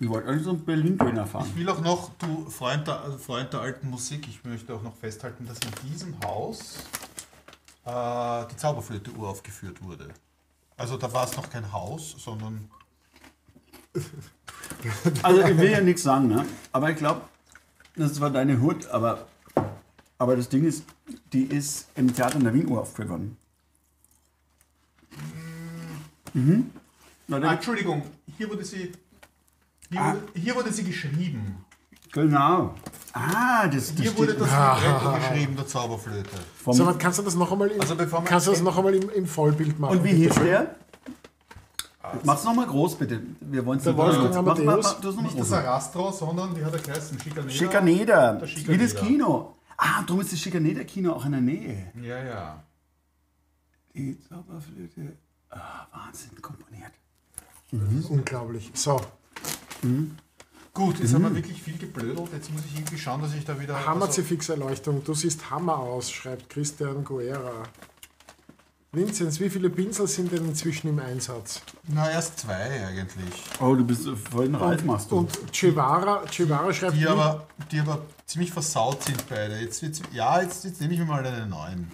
Ich wollte eigentlich so einen Berlin-Döner fahren. Ich will auch noch, du Freund der, also Freund der alten Musik, ich möchte auch noch festhalten, dass in diesem Haus äh, die Zauberflöte uraufgeführt wurde. Also da war es noch kein Haus, sondern Also ich will ja nichts sagen, ne? Aber ich glaube, das war deine Hut, aber, aber das Ding ist, die ist im Theater in der Wien uraufgeführt worden. Mhm. Na, Ah, Entschuldigung, hier wurde sie hier, Ah. wurde, hier wurde sie geschrieben. Genau. Ah, das, das Hier wurde das Libretto geschrieben, der Zauberflöte. vom, So, kannst du das noch einmal im, Also bevor man- kannst du das noch einmal im, im Vollbild machen? Und wie hieß der? Mach's nochmal groß, bitte. Wir wollen es Der Wolfgang Amadeus. Du Nicht das Arastro, sondern wie hat er geheißen? Schikaneder? Schikaneder. Der Wie das Kino. Ah, darum ist das Schikaneder-Kino auch in der Nähe. Ja, ja. Die Zauberflöte. Ah, Wahnsinn, komponiert. Das ist unglaublich. So, Gut, jetzt haben Mhm. wir wirklich viel geblödelt. Jetzt muss ich irgendwie schauen, dass ich da wieder. Hammerzifix-Erleuchtung. Du siehst Hammer aus, schreibt Christian Guerra. Vinzenz, wie viele Pinsel sind denn inzwischen im Einsatz? na, erst zwei eigentlich. Oh, du bist äh, voll ein Ralf, machst du. Und Chevara, Chevara schreibt, Die wie- aber, die aber ziemlich versaut sind beide. Jetzt, jetzt, ja, jetzt, jetzt nehme ich mir mal einen neuen.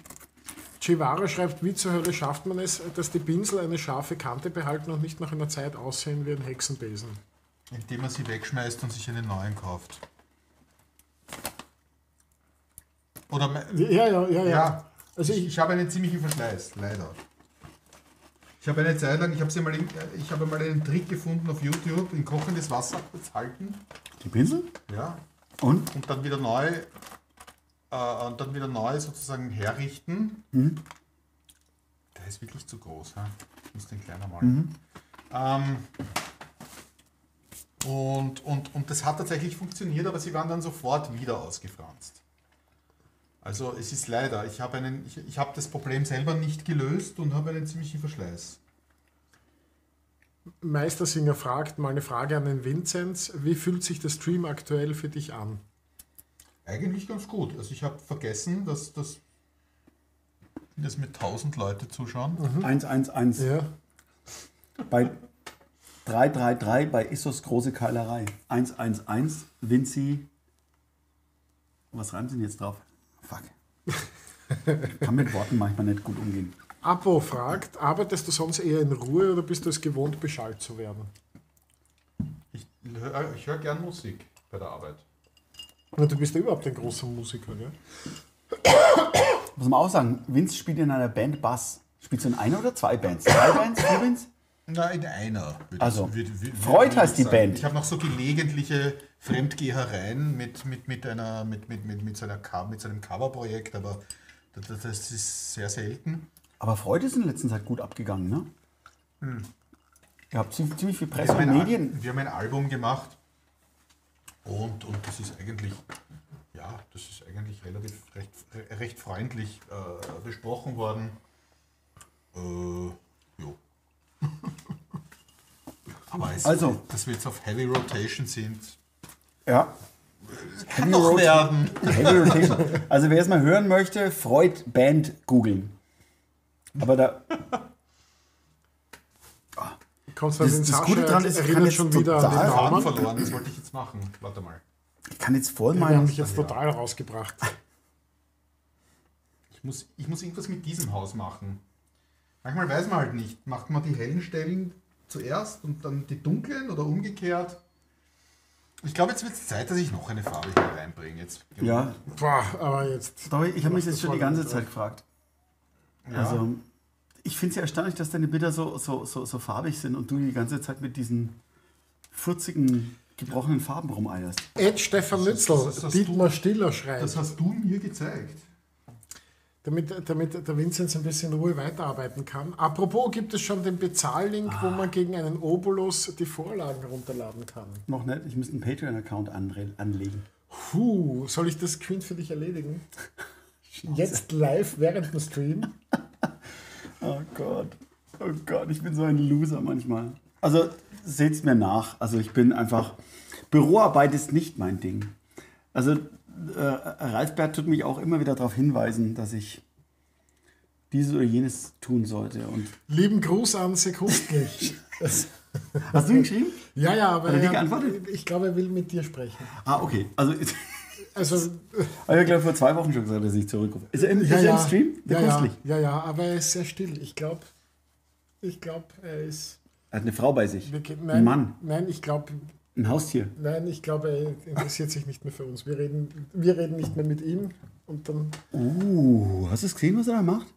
Chivara schreibt, wie zur Hölle schafft man es, dass die Pinsel eine scharfe Kante behalten und nicht nach einer Zeit aussehen wie ein Hexenbesen? Indem man sie wegschmeißt und sich einen neuen kauft. Oder Ja, ja, ja, ja. Ja. Also ich, ich, habe einen ziemlichen Verschleiß, leider. Ich habe eine Zeit lang, ich habe, sie mal, in- ich habe mal einen Trick gefunden auf YouTube, in kochendes Wasser kurz halten. Die Pinsel? Ja. Und? Und dann wieder neu, äh, und dann wieder neu sozusagen herrichten. Mhm. Der ist wirklich zu groß. He? Ich muss den kleiner machen. Ähm, und, und, und das hat tatsächlich funktioniert, aber sie waren dann sofort wieder ausgefranst. Also es ist leider, ich habe einen, ich, ich habe das Problem selber nicht gelöst und habe einen ziemlichen Verschleiß. Meistersinger fragt, mal eine Frage an den Vinzenz. Wie fühlt sich der Stream aktuell für dich an? Eigentlich ganz gut. Also ich habe vergessen, dass das, das mit 1000 Leute zuschauen. 111. Ja. Bei 333 bei Issos große Keilerei. 111 Vinci. Was reimt denn jetzt drauf? Fuck. Kann mit Worten manchmal nicht gut umgehen. Apo fragt, arbeitest du sonst eher in Ruhe oder bist du es gewohnt, beschallt zu werden? Ich höre ich hör gern Musik bei der Arbeit. Na, du bist ja überhaupt ein großer Musiker, gell? Muss man auch sagen, Vince spielt in einer Band Bass. Spielst du in einer oder zwei Bands? Drei Bands? Vier Bands? Na, in einer. Also, würde- würde- Freud heißt die. Band. Ich habe noch so gelegentliche Fremdgehereien mit, mit, mit, einer, mit, mit, mit, mit, so einer, Co- mit so einem Coverprojekt, aber das, das- ist sehr selten. Aber Freud ist in letzter Zeit gut abgegangen, ne? Ihr habt ziemlich viel Presse und Medien. Al- wir haben ein Album gemacht und, und das ist eigentlich, ja, das ist eigentlich relativ recht, recht freundlich äh, besprochen worden. Äh, jo. Aber es, Also. dass wir jetzt auf Heavy Rotation sind, Ja. kann noch werden. Heavy Rotation. Also wer es mal hören möchte, Freud Band googeln. Aber da, Konstantin Das- das Sascha Gute dran ist, ich kann jetzt schon wieder den Faden verloren, das wollte ich jetzt machen. Warte mal. ich kann jetzt voll Wir haben mal. dich jetzt total rausgebracht. Ich muss, ich muss irgendwas mit diesem Haus machen. Manchmal weiß man halt nicht. Macht man die hellen Stellen zuerst und dann die dunklen oder umgekehrt? Ich glaube, jetzt wird es Zeit, dass ich noch eine Farbe hier reinbringe. Jetzt, Ja, Boah, aber jetzt. Doch, ich habe mich Das jetzt schon die ganze Zeit gefragt. Ja. Also, ich finde es ja erstaunlich, dass deine Bilder so, so, so, so farbig sind und du die ganze Zeit mit diesen furzigen, gebrochenen Farben rumeierst. Ed Stefan hast Dietmar Stiller schreibt. das hast du mir gezeigt. Damit, damit der Vinzenz ein bisschen in Ruhe weiterarbeiten kann. Apropos, gibt es schon den Bezahllink, wo man gegen einen Obolus die Vorlagen runterladen kann. Noch nicht, ich müsste einen Patreon-Account anlegen. Puh, soll ich das Queen für dich erledigen? Jetzt live während dem Stream. Oh Gott. Oh Gott, ich bin so ein Loser manchmal. Also seht's mir nach. Also ich bin einfach. Büroarbeit ist nicht mein Ding. Also äh, Ralfbert tut mich auch immer wieder darauf hinweisen, dass ich dieses oder jenes tun sollte. Und Lieben Gruß an Sekundlich. hast du ihn geschrieben? ja, ja, aber er geantwortet? ich glaube, er will mit dir sprechen. Ah, okay. Also ich Also, habe ja vor zwei Wochen schon gesagt, dass ich zurückrufe. Ist er im, ja, ist er ja, im Stream? Ja, ja, ja, ja, aber er ist sehr still. Ich glaube, ich glaube, er ist. Er hat eine Frau bei sich. gehen- Ein Nein, Mann. Nein, ich glaube, Ein Haustier. nein, ich glaube, er interessiert sich nicht mehr für uns. Wir reden, wir reden nicht mehr mit ihm und dann. Uh, hast du es gesehen, was er da macht?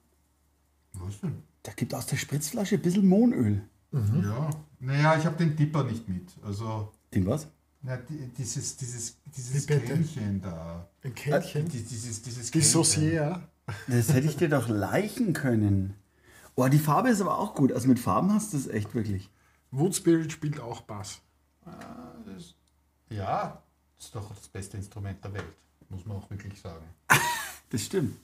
Was denn? Der gibt aus der Spritzflasche ein bisschen Mohnöl. Ja. Naja, ich habe den Dipper nicht mit. Also, Den was? na, die, dieses, dieses, dieses? Kännchen da. Ein Die, Kännchen. dieses, dieses Die Kännchen. Saucier. Das hätte ich dir doch leichen können. Oh, die Farbe ist aber auch gut. Also mit Farben hast du es echt wirklich. Wood Spirit spielt auch Bass. Ja, das ist doch das beste Instrument der Welt. Muss man auch wirklich sagen. Das stimmt.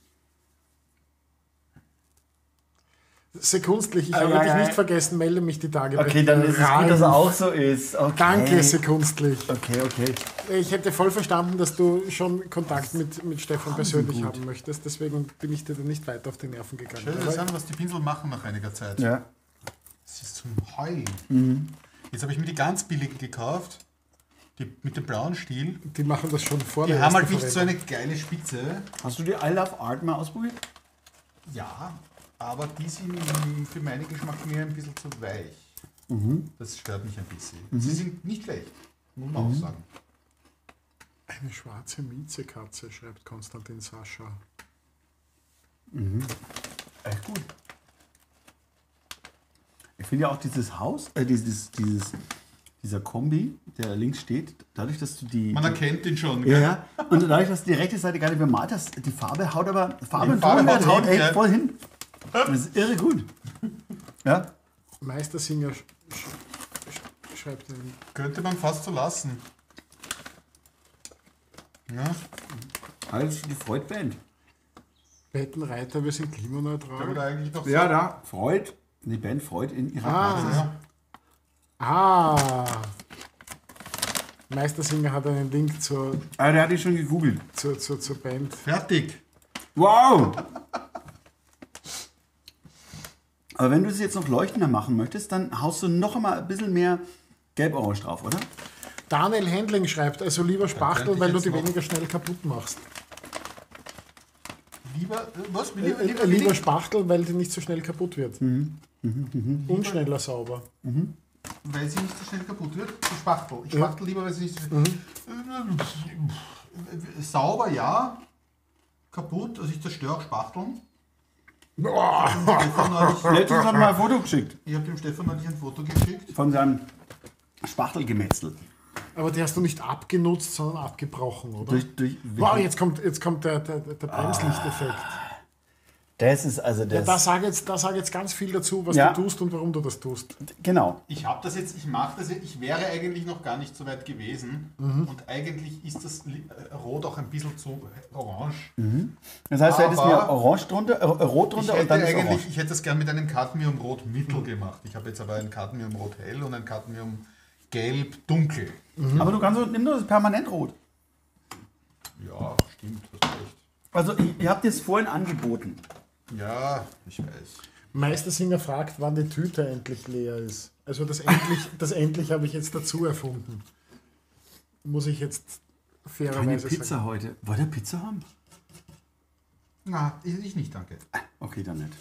Sekundlich, ich Ah, habe ja, dich ja, nicht ja. vergessen, melde mich die Tage. Okay, dann ist es Ralf. gut, dass er auch so ist. Okay. Danke, Sekundlich. Okay, okay. Ich hätte voll verstanden, dass du schon Kontakt mit, mit Stefan persönlich gut. haben möchtest. Deswegen bin ich dir da nicht weiter auf die Nerven gegangen. Schau dir Aber das an, was die Pinsel machen nach einiger Zeit. Ja. Das ist zum Heulen. Mhm. Jetzt habe ich mir die ganz billigen gekauft. Die mit dem blauen Stiel. die machen das schon vor Die haben halt nicht so eine geile Spitze. Hast du die I Love Art mal ausprobiert? Ja, aber die sind für meinen Geschmack mir ein bisschen zu weich. Das stört mich ein bisschen. Sie sind nicht schlecht, muss man auch sagen. Eine schwarze Miezekatze, schreibt Konstantin Sascha. Echt gut. Ich finde ja auch dieses Haus, äh, dieses, dieses, dieser Kombi, der da links steht, dadurch, dass du die. Man erkennt ihn schon. ja, gell? ja. Und dadurch, dass du die rechte Seite gar nicht bemalt hast, die Farbe haut aber. Farbe und Farbe haut haut echt voll hin. Das ist irre gut. Ja? Meistersinger sch sch sch schreibt einen Könnte man fast so lassen. Ja, Also die Freud-Band. Bettenreiter, wir sind klimaneutral. wurde eigentlich doch Ja, da. Freud. Die Band Freud in ihrer Ah. Basis. Ja. Ah! Meistersinger hat einen Link zur, Ah, der hat ich schon gegoogelt. zur, zur, zur Band. Fertig. Wow! Aber wenn du es jetzt noch leuchtender machen möchtest, dann haust du noch einmal ein bisschen mehr Gelb-Orange drauf, oder? Daniel Händling schreibt, also lieber Spachtel, weil du die weniger schnell kaputt machst. Lieber, äh, was? Äh, Lieber, äh, lieber, lieber lieber Spachtel, weil die nicht so schnell kaputt wird. Mhm. Und schneller sauber. weil sie nicht so schnell kaputt wird. Ich spachtel. Ich Ja. Mhm. spachtel lieber, weil sie nicht so schnell. Sauber, ja. Kaputt, also ich zerstöre auch Spachteln. Letztens hat er mal ein Foto geschickt ich habe dem Stefan neulich ein Foto geschickt. von seinem Spachtelgemetzel. Aber die hast du nicht abgenutzt, sondern abgebrochen, oder? Durch, durch, wow, jetzt kommt, jetzt kommt der, der, der Bremslichteffekt. Das ist also Ja, das. da sage jetzt, da sag jetzt ganz viel dazu, was Ja. du tust und warum du das tust. genau. Ich habe das jetzt, ich mache das jetzt, ich wäre eigentlich noch gar nicht so weit gewesen. Mhm. Und eigentlich ist das äh, Rot auch ein bisschen zu orange. Das heißt, du hättest mir orange drunter, äh, rot Ich drunter und dann ist eigentlich, orange. ich hätte es gern mit einem Cadmium-Rot Mittel gemacht. Ich habe jetzt aber ein Cadmium-Rot hell und ein Cadmium-Gelb dunkel. Aber du kannst so, nimm nur das permanent rot. Ja, stimmt, hast recht. Also, ihr, ihr habt es vorhin angeboten. Ja, ich weiß. Meistersinger fragt, wann die Tüte endlich leer ist. Also das endlich, das endlich habe ich jetzt dazu erfunden. Muss ich jetzt Keine fairerweise Pizza sagen. heute. Wollt ihr Pizza haben? Na, ich, ich nicht, danke. Okay, dann nicht.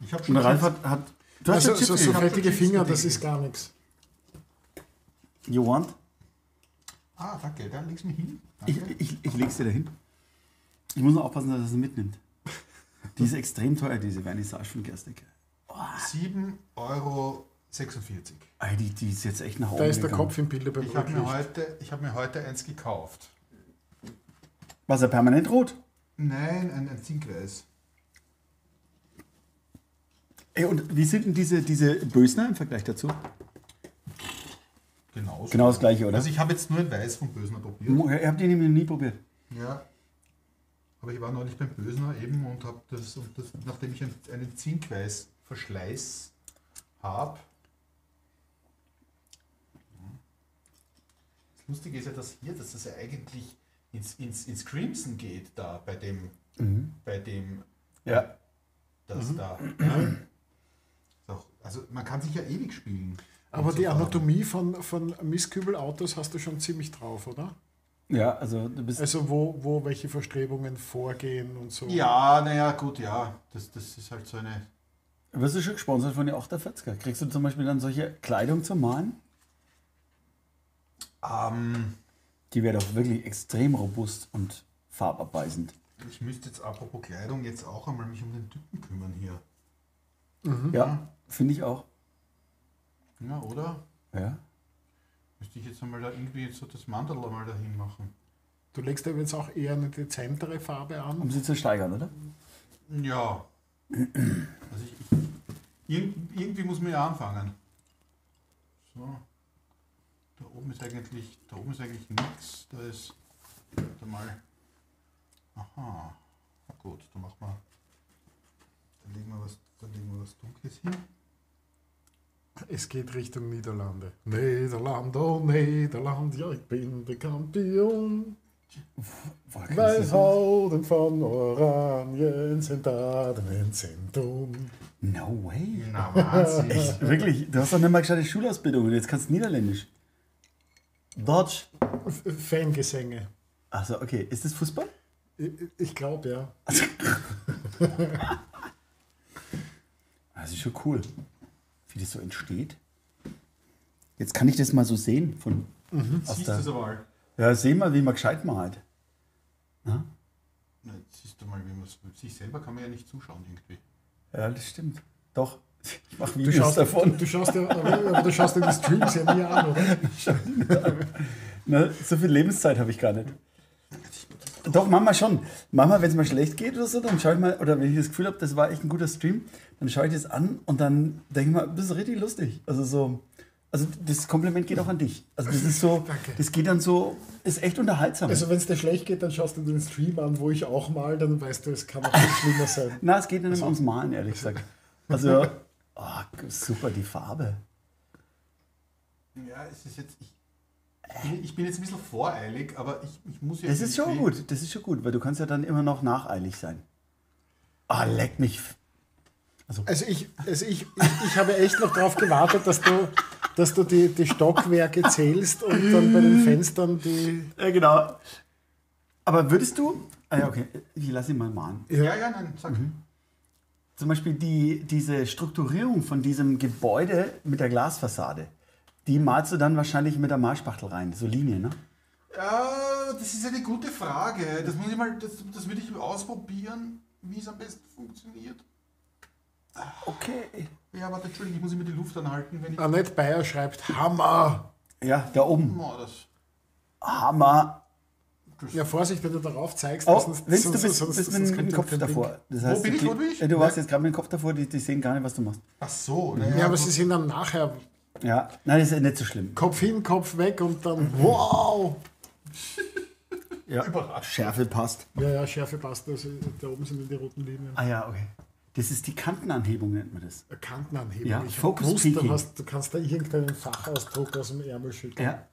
Ich habe Und schon der Ralf hat. hat du hast Also, so, so fettige Chips Finger, das ist gar nichts. You want? Ah, danke, dann leg's mir hin. Ich, Danke. ich, ich leg's dir dahin. Ich muss nur aufpassen, dass er sie mitnimmt. Die ist extrem teuer, diese Vernissage von Gerstecke. 7,46 Euro. Ey, die, die ist jetzt echt nach oben Da ist der gegangen. Kopf im Bilder beim Ich habe mir, heute, ich hab mir heute eins gekauft. Was er permanent rot? Nein, ein, ein Zinkweiß. Ey, und wie sind denn diese, diese Bösner im Vergleich dazu? Genauso. Genau das gleiche, oder? Also ich habe jetzt nur ein Weiß vom Bösner probiert. Ihr habt die nämlich noch nie probiert. Ja. Aber ich war neulich beim Bösner eben und habe das, und das, nachdem ich einen, einen Zinkweiß-Verschleiß habe. Das Lustige ist ja, dass hier, dass das ja eigentlich ins, ins, ins Crimson geht, da bei dem, bei dem, Ja. das da. Doch, also man kann sich ja ewig spielen. Aber die. Anatomie von, von Misskübel-Autos hast du schon ziemlich drauf, oder? Ja, also du bist. Also wo, wo welche Verstrebungen vorgehen und so. Ja, naja, gut, ja. Das, das ist halt so eine. Wirst du schon gesponsert von den 48er? Kriegst du zum Beispiel dann solche Kleidung zum Malen? Ähm, Die wäre doch wirklich extrem robust und farbabweisend. ich müsste jetzt apropos Kleidung jetzt auch einmal mich um den Typen kümmern hier. Ja, finde ich auch. Ja, oder? Ja. Müsste ich jetzt einmal da irgendwie so das Mandel einmal dahin machen. Du legst jetzt auch eher eine dezentere Farbe an. Um sie zu steigern, oder? Ja. Also ich, ich, irg- irgendwie muss man ja anfangen. So. Da oben ist eigentlich, da oben ist eigentlich nichts. Da ist, da mal. Aha. Na gut, dann machen wir, dann legen wir was, dann legen wir was Dunkles hin. Es geht Richtung Niederlande. Niederland, oh Niederland, ja, ich bin der Kampion. Weil? Hauden von Oranien sind Daten im Zentrum. No way. Na, Wahnsinn. Echt, wirklich? Du hast doch nicht mal gescheit Schulausbildung und jetzt kannst du Niederländisch. Deutsch. Fangesänge. Achso, okay. Ist das Fußball? Ich, ich glaube, ja. Das ist schon cool, wie das so entsteht. Jetzt kann ich das mal so sehen. Von, aus Siehst du es einmal? ja, seh mal, wie man gescheit malt. Na, jetzt siehst du mal, wie man es. Sich selber kann man ja nicht zuschauen irgendwie. Ja, das stimmt. Doch. Ich mache Du Videos schaust, davon. du schaust ja, aber, aber du schaust dir die Streams ja nie an, oder? Ne? So viel Lebenszeit habe ich gar nicht. Doch, manchmal schon. Manchmal, wenn es mal schlecht geht oder so, dann schaue ich mal, oder wenn ich das Gefühl habe, das war echt ein guter Stream, dann schaue ich das an und dann denke ich mal, das ist richtig lustig. Also so, also das Kompliment geht auch an dich. Also das ist so, Danke. das geht dann so, ist echt unterhaltsam. Also wenn es dir schlecht geht, dann schaust du den Stream an, wo ich auch mal, dann weißt du, es kann auch nicht schlimmer sein. Na, es geht nicht immer ums Malen, ehrlich gesagt. Also, oh, super, die Farbe. Ja, es ist jetzt. Ich, ich, bin, jetzt ein bisschen voreilig, aber ich, ich muss ja. Das ist schon gut, das ist schon gut, weil du kannst ja dann immer noch nacheilig sein. Ah, leck mich. Also ich, also ich, ich, ich habe echt noch darauf gewartet, dass du, dass du die, die Stockwerke zählst und dann bei den Fenstern die. Ja, genau. Aber würdest du, ah ja, okay, ich lasse ihn mal malen. Ja, ja, nein, sag. Mhm. Zum Beispiel die, diese Strukturierung von diesem Gebäude mit der Glasfassade, die malst du dann wahrscheinlich mit der Malspachtel rein, so Linien, ne? Ja, das ist eine gute Frage. Das muss ich mal, das, das würde ich ausprobieren, wie es am besten funktioniert. Okay. Ja, warte, Entschuldigung, ich muss immer die Luft anhalten, wenn ich. Annette Bayer schreibt Hammer. Ja, da oben. Oh, das, Hammer. Ja, Vorsicht, wenn du darauf zeigst, Oh, sonst- du bist, sonst- bist sonst mit, dem Kopf davor. Das Wo bin ich? Wo bin ich? Ja, du warst Ja. jetzt gerade mit dem Kopf davor, die, die sehen gar nicht, was du machst. ach so, naja. Ja, aber gut. sie sind dann nachher Ja, nein, das ist nicht so schlimm. Kopf hin, Kopf weg und dann wow. Ja. Überrascht. Schärfe passt. Ja, ja, Schärfe passt. Also, da oben sind die roten Linien. Ah ja, okay. Das ist die Kantenanhebung, nennt man das. Kantenanhebung. Ja, ich Focus gewusst, du, hast, du kannst da irgendeinen Fachausdruck aus dem Ärmel schütteln. Ja.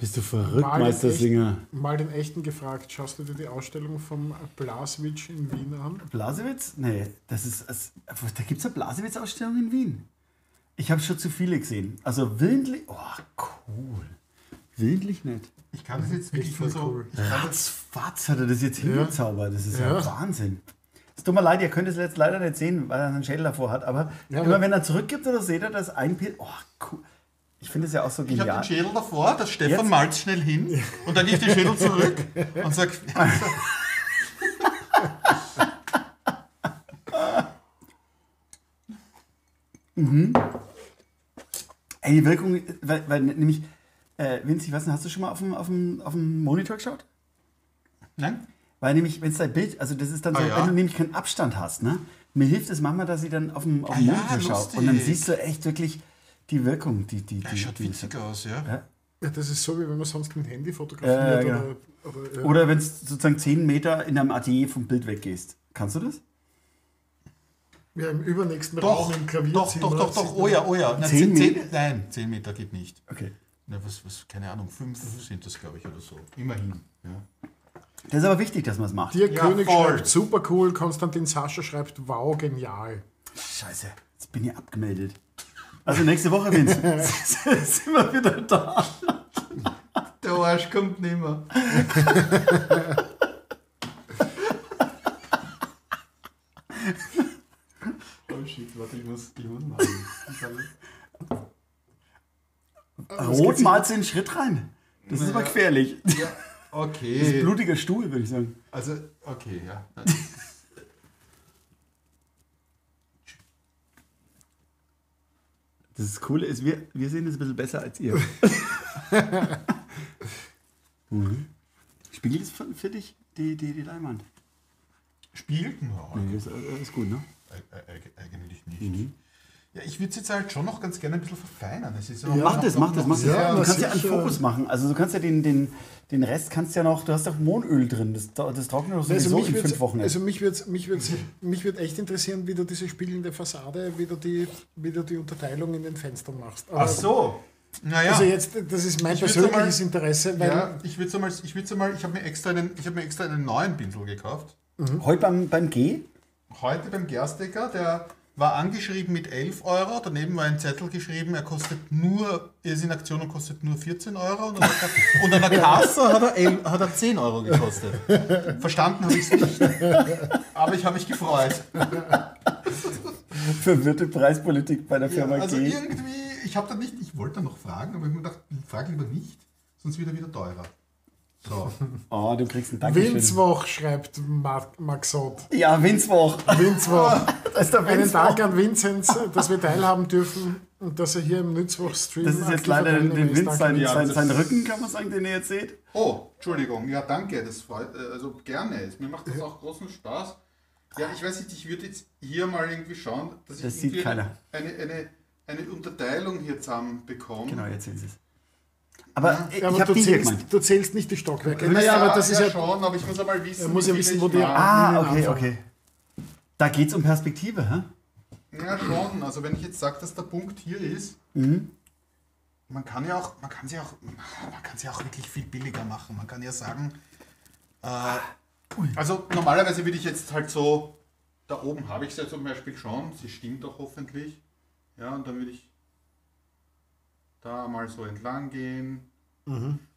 Bist du verrückt, Mal Meistersinger? echten, mal den echten gefragt, schaust du dir die Ausstellung vom Blaswitsch in Wien an? Blasewitz? Nee, das ist. Das, da gibt es eine Blasewitz-Ausstellung in Wien. Ich habe schon zu viele gesehen. Also willentlich. Oh, cool. Willentlich nicht. Ich kann das jetzt wirklich nur so. cool. Ratzfatz hat er das jetzt hingezaubert. Das ist ja, Ja. Wahnsinn. Es tut mir leid, ihr könnt es jetzt leider nicht sehen, weil er einen Schädel davor hat. Aber Ja, immer wenn er zurückgibt oder seht ihr das ein Bild. Oh, cool. Ich finde es ja auch so Ich habe genial. den Schädel davor, der Stefan Jetzt? malt schnell hin und dann gebe ich den Schädel zurück und sage, Ey, die Wirkung, weil, weil nämlich, äh, Vince, ich weiß nicht, hast du schon mal auf dem, auf dem, auf dem Monitor geschaut? nein? Weil nämlich, wenn es dein Bild, also das ist dann so, Ah, ja. wenn du nämlich keinen Abstand hast, ne? Mir hilft es manchmal, dass ich dann auf dem, auf dem Ah, ja, Monitor schaue. lustig. Und dann siehst du echt wirklich die Wirkung, die, die, Er die, schaut die witzig aus, ja. Ja. Ja, das ist so, wie wenn man sonst mit dem Handy fotografiert. Ja, genau. oder, oder, ja. Oder wenn du sozusagen 10 Meter in einem Atelier vom Bild weggehst. Kannst du das? ja, im übernächsten Doch, Raum im doch, Klavierzimmer. doch, doch, doch, sieht oh ja, oh ja. Na, Zehn zehn, Meter? nein, 10 Meter geht nicht. Okay. Na, was, was, keine Ahnung, 5 sind das, glaube ich, oder so. Immerhin. Ja. Das ist aber wichtig, dass man es macht. Dirk Ja, König voll. schreibt super cool, Konstantin Sascha schreibt wow, genial. Scheiße, jetzt bin ich abgemeldet. Also nächste Woche, Vince, sind wir wieder da. Der Arsch kommt nicht mehr. oh shit, warte, ich muss, ich muss machen. Rot malst du den Schritt rein. Das ist aber gefährlich. Das Ja, ist okay. blutiger Stuhl, würde ich sagen. Also, okay, ja. Das Coole ist, wir, wir sehen es ein bisschen besser als ihr. mhm. Spiegelt es für, dich die, die, die Leinwand? Spielt? Ja, Nee, ist, äh, ist gut, ne? Eig- eig- Eigentlich nicht. Mhm. Ja, ich würde es jetzt halt schon noch ganz gerne ein bisschen verfeinern. Es ist Ja, Mach das, mach das, mach das. Ja, du kannst ja einen. Fokus machen. Also du kannst ja den, den, den Rest kannst ja noch, du hast doch Mohnöl drin, das, das trocknet doch Also sowieso mich, in fünf Wochen. also mich wird mich wird's, mich wird echt interessieren, wie du diese spiegelnde Fassade, wie du die, wie du die Unterteilung in den Fenstern machst. Aber- Ach so. Naja. Also jetzt, das ist mein Ich persönliches einmal- Interesse, weil ja, ich würde einmal, ich würde einmal, ich habe mir extra einen, ich habe mir extra einen neuen Pinsel gekauft. Heute beim, beim G, Heute beim Gerstecker, der war angeschrieben mit 11 Euro, daneben war ein Zettel geschrieben, er kostet nur, er ist in Aktion und kostet nur 14 Euro und an der, und an der Kasse hat er, 11, hat er 10 Euro gekostet. Verstanden habe ich es nicht, aber ich habe mich gefreut. verwirrte Preispolitik bei der Ja, Firma also G. irgendwie, ich habe da nicht, ich wollte da noch fragen, aber ich habe mir gedacht, frag lieber nicht, sonst wird er wieder teurer. So. Oh, du kriegst einen Dankeschön. Winzwoch schreibt Ma- Maxot. Ja, Winzwoch. Winzwoch. Das ist der Einen Winzwoch. Dank an Vinzenz, dass wir teilhaben dürfen und dass er hier im Nützwoch-Stream Das ist jetzt leider den, den. Winz, sein, Ja, sein, sein Rücken, kann man sagen, den ihr jetzt seht. Oh, Entschuldigung, ja danke, das freut, äh, also gerne, mir macht das auch großen Spaß. Ja, ich weiß nicht, ich würde jetzt hier mal irgendwie schauen, dass Das ich sieht irgendwie keiner. Eine, eine, eine Unterteilung hier zusammen bekomme. Genau, jetzt sehen sie es. Aber Ja, aber ich habe du, zählst, gemeint. du zählst nicht die Stockwerke. Ja, Naja, aber das ist ja, ja. schon, aber ich muss einmal wissen, Er muss ja wissen, wo die-. Ah, okay, anfangen. okay. Da geht es um Perspektive, hä? Ja, schon. Also wenn ich jetzt sage, dass der Punkt hier ist, Mhm. man kann ja auch, man kann sie auch, man kann sie auch wirklich viel billiger machen. Man kann ja sagen, äh, also normalerweise würde ich jetzt halt so, da oben habe ich sie ja zum Beispiel schon, sie stimmt doch hoffentlich. Ja, und dann würde ich da mal so entlang gehen.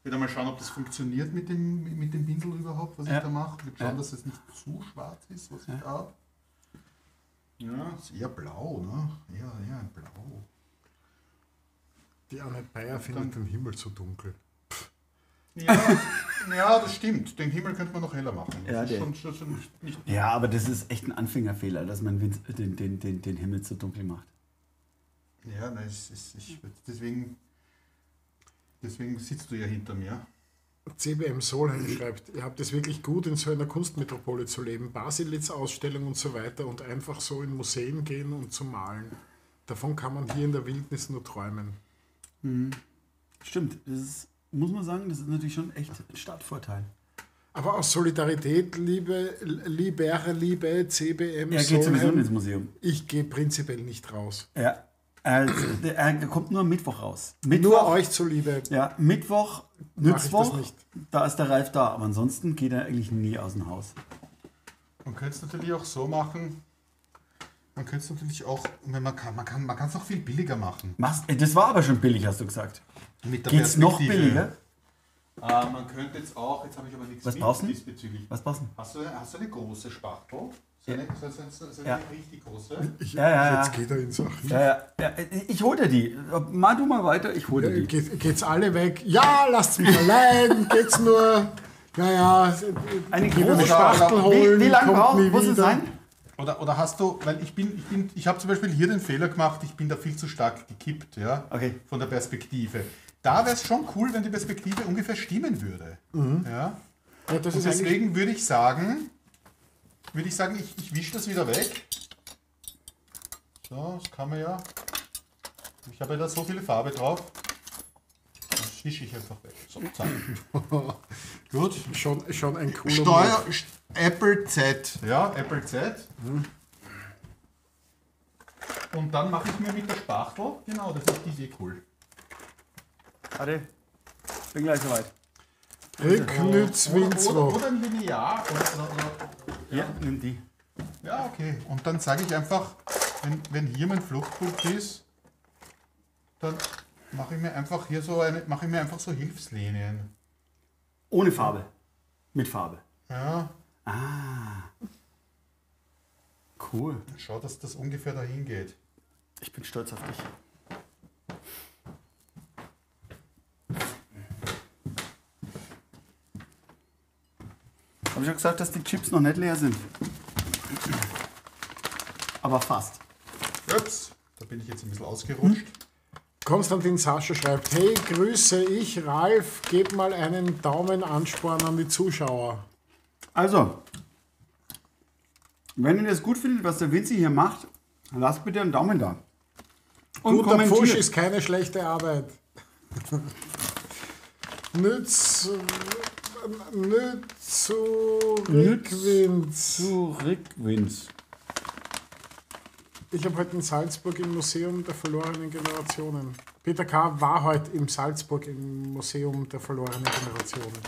Wieder mal schauen, ob das funktioniert mit dem, mit dem Pinsel überhaupt, was Ja. ich da mache. Würde schauen, Ja. dass es nicht zu schwarz ist, was ich da habe. Ja, ist eher blau, ne? Eher ein Blau. Die Annette Bayer findet den Himmel zu dunkel. Ja, ja, das stimmt. Den Himmel könnte man noch heller machen. Das Ja, schon, schon, schon nicht, nicht Ja, aber das ist echt ein Anfängerfehler, dass man den, den, den, den Himmel zu dunkel macht. Ja, nein, es ist, ich, deswegen, deswegen sitzt du ja hinter mir. CBM Solheim schreibt, ihr habt es wirklich gut, in so einer Kunstmetropole zu leben. Baselitz-Ausstellung und so weiter und einfach so in Museen gehen und zu malen. Davon kann man hier in der Wildnis nur träumen. Stimmt, das ist, muss man sagen, das ist natürlich schon echt ein Startvorteil. Aber aus Solidarität, liebe, liebe, liebe CBM Er geht sowieso Solheim, ins Museum. ich gehe prinzipiell nicht raus. Ja. Er, er kommt nur am Mittwoch raus. Nur Mittwoch, euch zuliebe. ja, Mittwoch, Nützwoch, da ist der Ralf da. Aber ansonsten geht er eigentlich nie aus dem Haus. Man könnte es natürlich auch so machen. Man könnte es natürlich auch, wenn man kann, man kann, man kann es noch viel billiger machen. Äh, das war aber schon billig, hast du gesagt. Mit der Geht's noch billiger? Äh, man könnte jetzt auch, jetzt habe ich aber nichts Was mit brauchst du? diesbezüglich. Was passen? Hast du, hast du eine große Spachtel? So Ja. eine, so, so, so, so eine Ja. richtig große? Ich, Ja, ja, jetzt ja. geht er in Sachen. Ja, ja, ja, ich hol dir die. Mal du mal weiter, ich hol dir Ja, die. geht, geht's alle weg? Ja, lasst mich allein. Geht's nur. Naja, Eine große eine Spachtel holen. Wie, wie lange kommt braucht nie muss es wieder. sein? Oder, oder hast du, weil ich bin, ich bin, ich habe zum Beispiel hier den Fehler gemacht, ich bin da viel zu stark gekippt, ja, Okay. von der Perspektive. Da wäre es schon cool, wenn die Perspektive ungefähr stimmen würde. Mhm. Ja. Ja, deswegen würde ich sagen, würde ich sagen, ich, ich wische das wieder weg. So, das kann man ja. Ich habe ja da so viele Farbe drauf. Das wische ich einfach weg. So, zack. Gut. schon, schon ein cooler Steuer. St- Apple Z. Ja, Apple Z. Und dann mache ich mir mit der Spachtel, genau, das ist die Idee cool. Warte, bin gleich soweit. Rücknütz oder, oder, Winzwo. oder ein Linear. Oder, oder, oder, Ja, nimm die. ja, okay. Und dann sage ich einfach, wenn, wenn hier mein Fluchtpunkt ist, dann mache ich mir einfach hier so eine, mache ich mir einfach so Hilfslinien. Ohne Farbe. Mit Farbe. Ja, Cool. schau, dass das ungefähr dahin geht. Ich bin stolz auf dich. Ich schon gesagt, dass die Chips noch nicht leer sind. Aber fast. Ups, da bin ich jetzt ein bisschen ausgerutscht. Konstantin Sascha schreibt: Hey, grüße ich, Ralf. Gib mal einen Daumenansporn an die Zuschauer. Also, wenn ihr das gut findet, was der Vinci hier macht, lasst bitte einen Daumen da. Und Guter Pfusch kommentiert. ist keine schlechte Arbeit. Nütz. Nütz Rückwind. Zurückwinz. Ich habe heute in Salzburg im Museum der verlorenen Generationen. Peter K. war heute im Salzburg im Museum der verlorenen Generationen.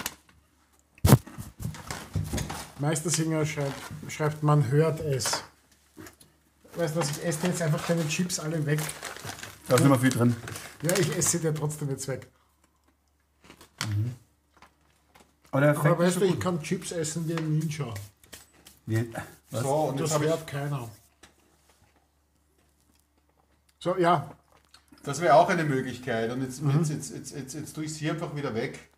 Meistersinger schreibt, schreibt, man hört es. Weißt du was, ich esse jetzt einfach keine Chips alle weg. Da ist nicht mehr viel drin. Ja, ich esse sie dir trotzdem jetzt weg. Der Aber weißt du, ich kann Chips essen wie ein Ninja. Wie- Was? So, und Das habe ich hört keiner. So, ja, Das wäre auch eine Möglichkeit. Und jetzt, Mhm. jetzt, jetzt, jetzt, jetzt, jetzt tue ich es hier einfach wieder weg.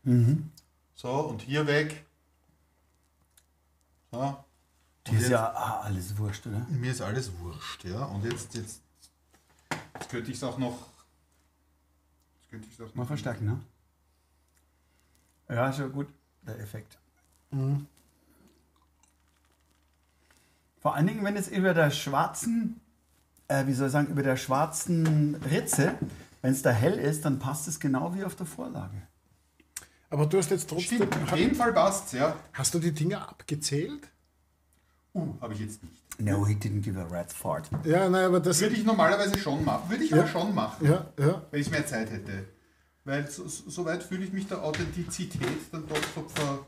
So, und hier weg. So. Und Die ist jetzt- ja ah, alles wurscht, oder? Mir ist alles wurscht, ja. Und jetzt, jetzt, jetzt könnte ich es auch noch. Jetzt könnte ich es auch Mal noch. verstärken, ne? Ja, schon gut, der Effekt. Vor allen Dingen, wenn es über der schwarzen, äh, wie soll ich sagen, über der schwarzen Ritze, wenn es da hell ist, dann passt es genau wie auf der Vorlage. aber du hast jetzt trotzdem. Stimmt, in dem Fall passt ja. Hast du die Dinger abgezählt? Uh, habe ich jetzt nicht. No, he didn't give a rat's fart. Ja, nein, aber das. Würde ich normalerweise schon machen. Würde ich Ja. aber schon machen, Ja, ja. wenn ich mehr Zeit hätte. Weil so, so so weit fühle ich mich der Authentizität dann doch ver,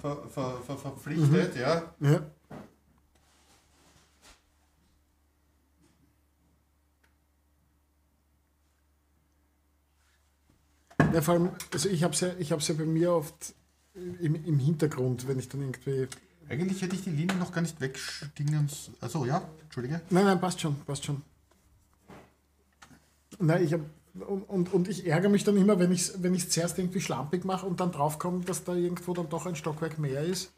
ver, ver, ver, verpflichtet, ja. ja. Ja, vor allem, also ich habe es ja, ich ja bei mir oft im, im Hintergrund, wenn ich dann irgendwie. Eigentlich hätte ich die Linie noch gar nicht weggingen. Also ja, Entschuldige. Nein, nein, passt schon, passt schon. Nein, ich habe. Und, und, und ich ärgere mich dann immer, wenn ich es wenn ich's zuerst irgendwie schlampig mache und dann draufkomme, dass da irgendwo dann doch ein Stockwerk mehr ist.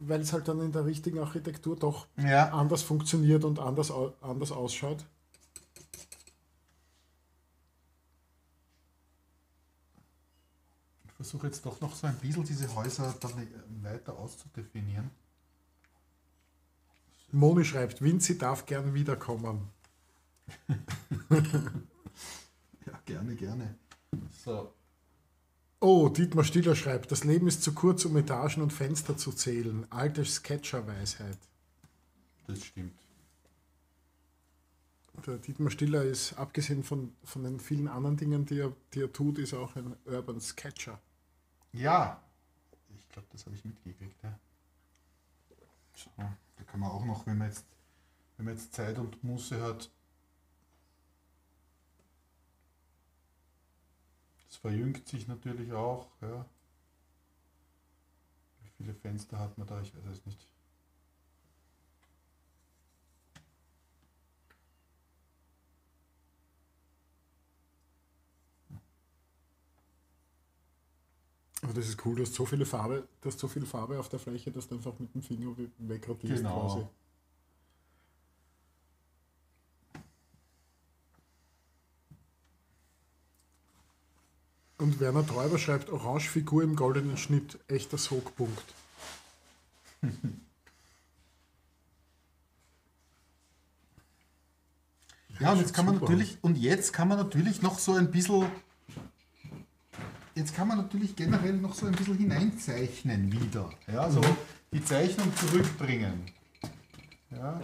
Weil es halt dann in der richtigen Architektur doch Ja. anders funktioniert und anders, anders ausschaut. Ich versuche jetzt doch noch so ein bisschen diese Häuser dann äh, weiter auszudefinieren. Moni schreibt, Vinci darf gern wiederkommen. Ja, gerne, gerne. So. Oh, Dietmar Stiller schreibt, das Leben ist zu kurz, um Etagen und Fenster zu zählen. Alte Sketcher-Weisheit. Das stimmt. Der Dietmar Stiller ist, abgesehen von, von den vielen anderen Dingen, die er, die er tut, ist auch ein Urban Sketcher. Ja. Ich glaube, das habe ich mitgekriegt, ja. So, da kann man auch noch, wenn man jetzt, wenn man jetzt Zeit und Muße hat, verjüngt sich natürlich auch. Ja. Wie viele Fenster hat man da? Ich weiß es nicht. Aber das ist cool, du hast so viele Farbe, du hast so viel Farbe auf der Fläche, dass du einfach mit dem Finger we- wegradierst Genau. quasi. Und Werner Träuber schreibt Orangefigur im goldenen Schnitt, echter Sogpunkt. Ja, und jetzt kann man super. natürlich, und jetzt kann man natürlich noch so ein bisschen, jetzt kann man natürlich generell noch so ein bisschen hineinzeichnen wieder. Ja, so die Zeichnung zurückbringen. Ja,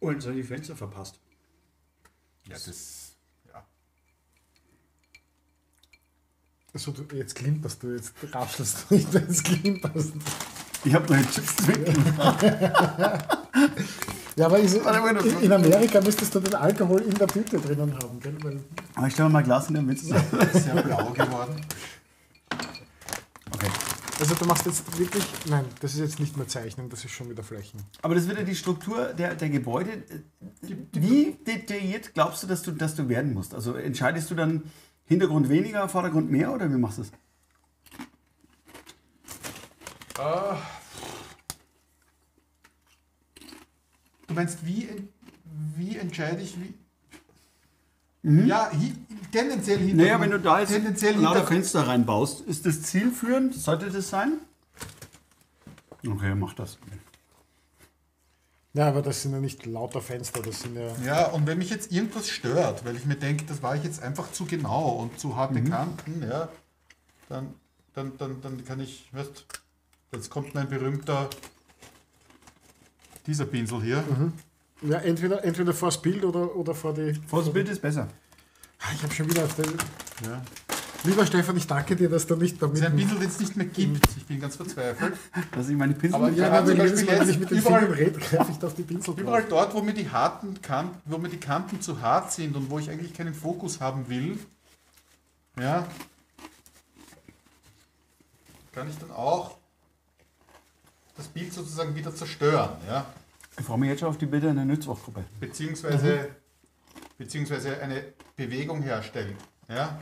Oh, jetzt habe ich die Fenster verpasst. ja das, ja. Also du, jetzt klimperst du, jetzt raschelst du nicht, es klimperst. Ich habe noch Chips drin. Ja, aber ist, in, in Amerika müsstest du den Alkohol in der Tüte drinnen haben, gell? Weil Aber ich stelle mal Glas in der Mitte. Sehr blau geworden. Okay. Also du machst jetzt wirklich, nein, das ist jetzt nicht mehr Zeichnen, das ist schon wieder Flächen. Aber das wird ja die Struktur der, der Gebäude. Wie detailliert glaubst du dass, du, dass du werden musst? Also entscheidest du dann Hintergrund weniger, Vordergrund mehr oder wie machst du das? Ah. Du meinst, wie, wie entscheide ich, wie. Ja, hi, tendenziell Hintergrund. Mhm. Naja, wenn du da jetzt tendenziell lauter. Fenster reinbaust, ist das zielführend? Sollte das sein? Okay, mach das. Ja, aber das sind ja nicht lauter Fenster, das sind ja. Ja, und wenn mich jetzt irgendwas stört, weil ich mir denke, das war ich jetzt einfach zu genau und zu harte Mhm. Kanten, ja, dann, dann, dann, dann kann ich, weißt jetzt kommt mein berühmter, dieser Pinsel hier. Ja, entweder, entweder vor das Bild oder, oder vor die. Vor das Bild ist besser. Ah, Ich habe schon wieder auf den. Ja. Lieber Stefan, ich danke dir, dass du nicht damit. ist ein Pinsel, den es nicht mehr gibt. Ich bin ganz verzweifelt. Dass ich meine Pinsel Aber ja, Ja, aber jedes Mal, wenn jetzt ich mit den überall- Fingern rede, greife ich auf die Pinsel Überall drauf. dort, wo mir die harten Kanten, wo mir die Kanten zu hart sind und wo ich eigentlich keinen Fokus haben will, ja, kann ich dann auch das Bild sozusagen wieder zerstören, ja, Ich freue mich jetzt schon auf die Bilder in der Nützwochgruppe. beziehungsweise, beziehungsweise eine Bewegung herstellen, ja.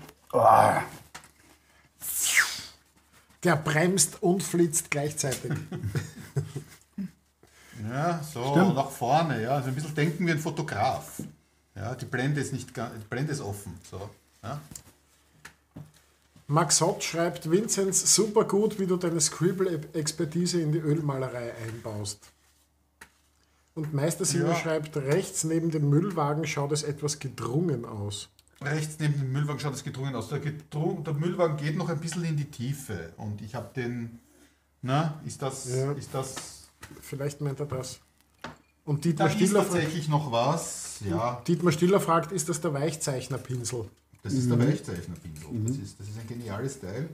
Der bremst und flitzt gleichzeitig. Ja, so Stimmt. nach vorne, ja, also ein bisschen denken wie ein Fotograf. Ja, die Blende ist nicht die Blende ist offen, so, ja. Max Hott schreibt, Vinzenz, super gut, wie du deine Scribble-Expertise in die Ölmalerei einbaust. Und Meister Silber Ja. schreibt, rechts neben dem Müllwagen schaut es etwas gedrungen aus. Rechts neben dem Müllwagen schaut es gedrungen aus. Der, gedrung, der Müllwagen geht noch ein bisschen in die Tiefe. Und ich habe den. Na, ist das. Ja. Ist das. Vielleicht meint er das. Und Da Dietmar ist Stiller, fra tatsächlich noch was. Ja, Dietmar Stiller fragt, ist das der Weichzeichnerpinsel? das ist der Weichzeichnerpinsel. Das, ist, das ist ein geniales Teil.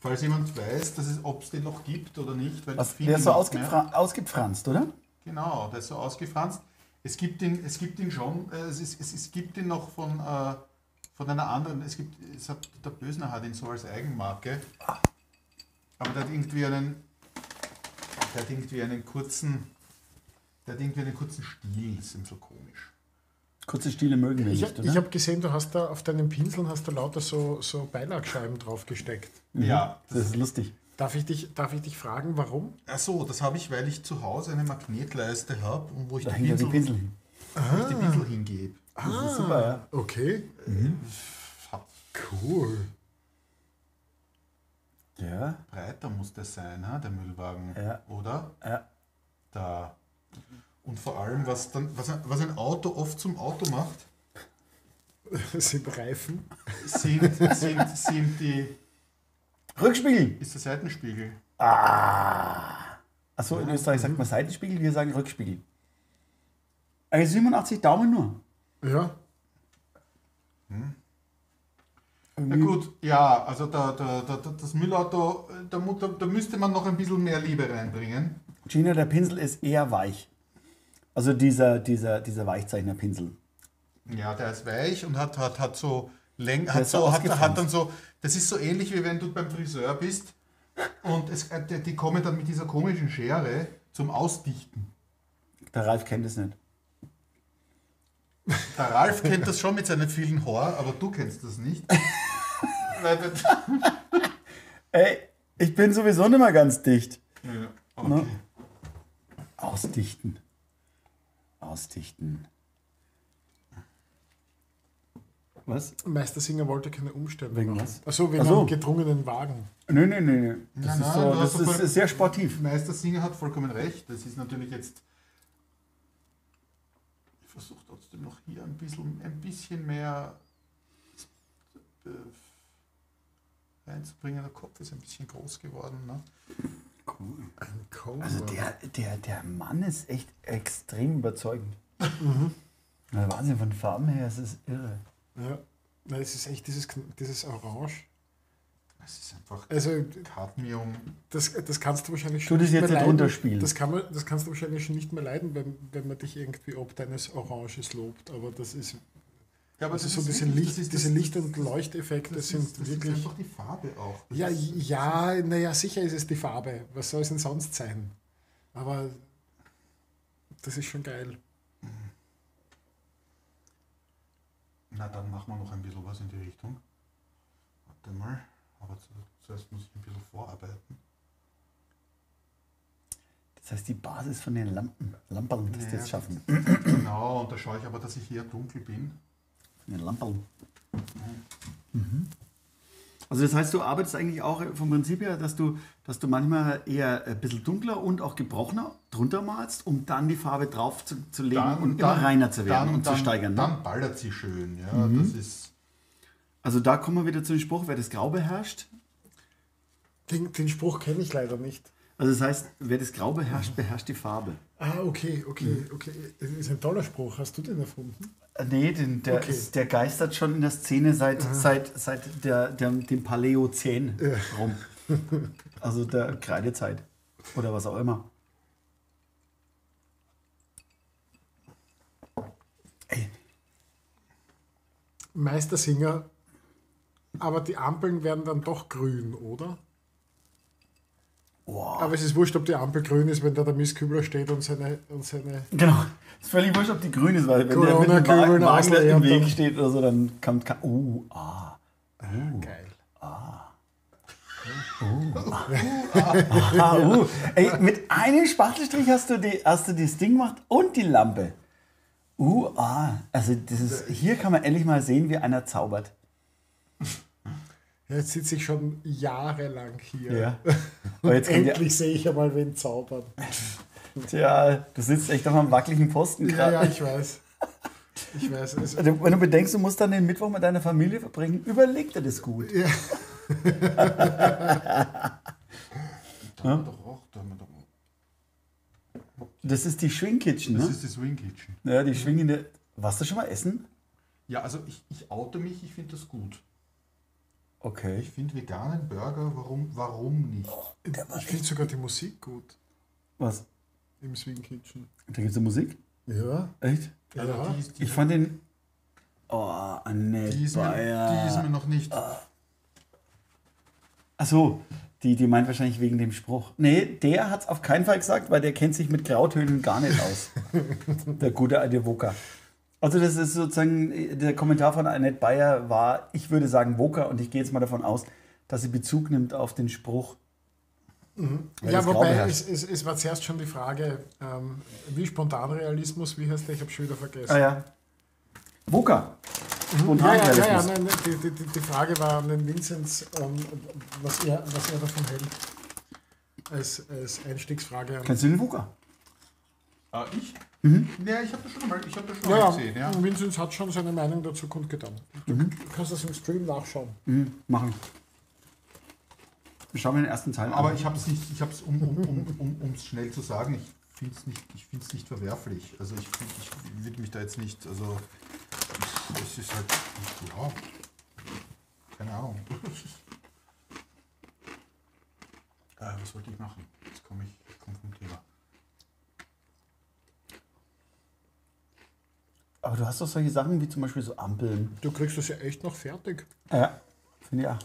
Falls jemand weiß, ob es den noch gibt oder nicht. Weil finde der ist so mehr. ausgefra ausgefranst, oder? Genau, der ist so ausgefranst. Es gibt ihn, es gibt ihn schon, äh, es, ist, es, es gibt ihn noch von, äh, von einer anderen, es gibt, es hat, der Bösner hat ihn so als Eigenmarke. Aber der hat irgendwie einen, der hat irgendwie einen kurzen, der hat irgendwie einen kurzen Stil, das ist ihm so komisch. Kurze Stile mögen wir Ich, nicht, ich oder? habe gesehen, du hast da auf deinen Pinseln hast du lauter so, so Beilagscheiben draufgesteckt. Ja, Das ist lustig. Darf ich dich, darf ich dich fragen, warum? Achso, das habe ich, weil ich zu Hause eine Magnetleiste habe und wo ich Da die ja die Pinsel, Pinsel wo ich die Pinsel hingebe. Das ist super, ja. Okay, Hab- cool. Ja, Breiter muss der sein, ha, der Müllwagen, Ja. oder? ja. Da. Und vor allem, was, dann, was, ein, was ein Auto oft zum Auto macht, sind Reifen. sind, sind, sind die, Rückspiegel. ist der Seitenspiegel. Achso, in Österreich sagt man Seitenspiegel, wir sagen Rückspiegel. Also 87 Daumen nur. Ja, Na gut, ja, also da, da, da, da, das Müllauto, da, da, da müsste man noch ein bisschen mehr Liebe reinbringen. Gina, der Pinsel ist eher weich. Also dieser, dieser, dieser Weichzeichnerpinsel. Ja, der ist weich und hat, hat, hat so Läng, hat, so hat, hat dann so, das ist so ähnlich wie wenn du beim Friseur bist und es, äh, die kommen dann mit dieser komischen Schere zum Ausdichten. Der Ralf kennt es nicht. Der Ralf kennt das schon mit seinen vielen Haar, aber du kennst das nicht. Ey, ich bin sowieso nicht mehr ganz dicht. Ja, okay. Ne? Ausdichten. Ausdichten. Was? Meistersinger wollte keine Umstellung. Wegen machen. was? Achso, wegen Ach so. einem gedrungenen Wagen. Nö, nö, nö. Das Nein, ist, nein, so, das voll- ist sehr sportiv. Meister Singer hat vollkommen recht. Das ist natürlich jetzt. Ich versuche trotzdem noch hier ein bisschen, ein bisschen mehr äh, reinzubringen. Der Kopf ist ein bisschen groß geworden. Ne? Ein Cover. Also der, der, der Mann ist echt extrem überzeugend. Der Wahnsinn von Farben her, es ist irre. Ja. Nein, es ist echt dieses, dieses Orange. Es ist einfach Also, Cadmium. das, das kannst du wahrscheinlich Tu das nicht jetzt mehr leiden. runterspielen. Das, kann man, das kannst du wahrscheinlich schon nicht mehr leiden, wenn, wenn man dich irgendwie ob deines Oranges lobt. Aber das ist, Ja, aber also das so ist diese, wirklich- Licht, das ist- diese das- Licht- und Leuchteffekte Das, sind ist, das wirklich. ist einfach die Farbe auch. Das Ja, ist, ja, naja, sicher ist es die Farbe. Was soll es denn sonst sein? Aber das ist schon geil. Na, dann machen wir noch ein bisschen was in die Richtung. Warte mal. Aber zu, zuerst muss ich ein bisschen vorarbeiten. Das heißt, die Basis von den Lampen, Lampen, das Ja, die jetzt schaffen. Genau, und da schaue ich aber, dass ich hier dunkel bin. Von den Lampen. Mhm. Also das heißt, du arbeitest eigentlich auch vom Prinzip her, dass du, dass du manchmal eher ein bisschen dunkler und auch gebrochener drunter malst, um dann die Farbe drauf zu, zu legen und immer reiner zu werden dann, und dann, zu steigern. Ne? Mhm. Dann ballert sie schön. Ja, das ist. Also da kommen wir wieder zu dem Spruch, wer das Grau beherrscht. Den, den Spruch kenne ich leider nicht. Also das heißt, wer das Grau beherrscht, beherrscht die Farbe. Ah, okay, okay, okay. Das ist ein toller Spruch. Hast du den erfunden? Äh, Nee, den, der, Okay. ist, der geistert schon in der Szene seit, seit, seit der, der, dem Paläozän rum. Also der Kreidezeit. Oder was auch immer. Ey, Meistersinger. Aber die Ampeln werden dann doch grün, oder? Wow. Aber es ist wurscht, ob die Ampel grün ist, wenn da der Misskübler steht und seine, und seine Genau. Ist völlig wurscht, ob die grün ist, weil wenn der mit Corona dem Wagen im Weg steht oder so, dann kommt... ka- Oh, ah. Geil. Ah, uh. Ey, mit einem Spachtelstrich hast du, die, hast du das Ding gemacht und die Lampe. Uh, ah. Also das ist, hier kann man endlich mal sehen, wie einer zaubert. Ja, jetzt sitze ich schon jahrelang hier. Ja. Ja, Endlich sehe ich einmal wen zaubern. tja, du sitzt echt auf einem wackeligen Posten Ja, gerade. ja, ich weiß. Ich weiß. Es, Also, Wenn du bedenkst, du musst dann den Mittwoch mit deiner Familie verbringen, überleg dir das gut. ja, Da haben wir doch auch. Da haben wir doch auch. Das ist die Swing Kitchen, Das ne? ist die Swing Kitchen. Ja, die schwingende. Warst du schon mal essen? Ja, also ich, ich oute mich, ich finde das gut. Okay. Ich finde veganen Burger, warum, warum nicht? ich finde sogar die Musik gut Was? im Swing Kitchen. Da gibt es Musik? Ja. Echt? Also Ja. die, ist, die, Ich fand den. Oh, Annette die, ist mir, die ist mir noch nicht. Achso, die, die meint wahrscheinlich wegen dem Spruch. Nee, der hat es auf keinen Fall gesagt, weil der kennt sich mit Grautönen gar nicht aus. der gute alte Woka. Also das ist sozusagen, der Kommentar von Annette Bayer war, ich würde sagen Woka und ich gehe jetzt mal davon aus, dass sie Bezug nimmt auf den Spruch. Weil Ja, wobei es, es, es war zuerst schon die Frage, ähm, wie Spontanrealismus, wie heißt der? Ich habe schon wieder vergessen. Ah ja. Woka. Mhm. Ja, ja, ja, ja nein, die, die, die Frage war an den Vinzenz, ähm, was, er, was er davon hält. Als, als Einstiegsfrage. An, Kennst du den Woka? Ah, ich? Mhm. Ja, ich habe das schon mal, ich hab das schon mal gesehen. Ja. Vinzenz hat schon seine Meinung dazu kundgetan. Du kannst das im Stream nachschauen. Mhm, machen. Wir schauen wir den ersten Teil Aber an. ich habe es nicht, ich habe es, um es um, um, um's schnell zu sagen, ich finde es nicht, ich find's nicht verwerflich. Also ich, find- ich würde mich da jetzt nicht, also es ist halt, ja, keine Ahnung. Äh, was wollte ich machen? Jetzt komme ich, ich komme vom Thema. Aber du hast doch solche Sachen wie zum Beispiel so Ampeln. Du kriegst das ja echt noch fertig. Ja, finde ich auch.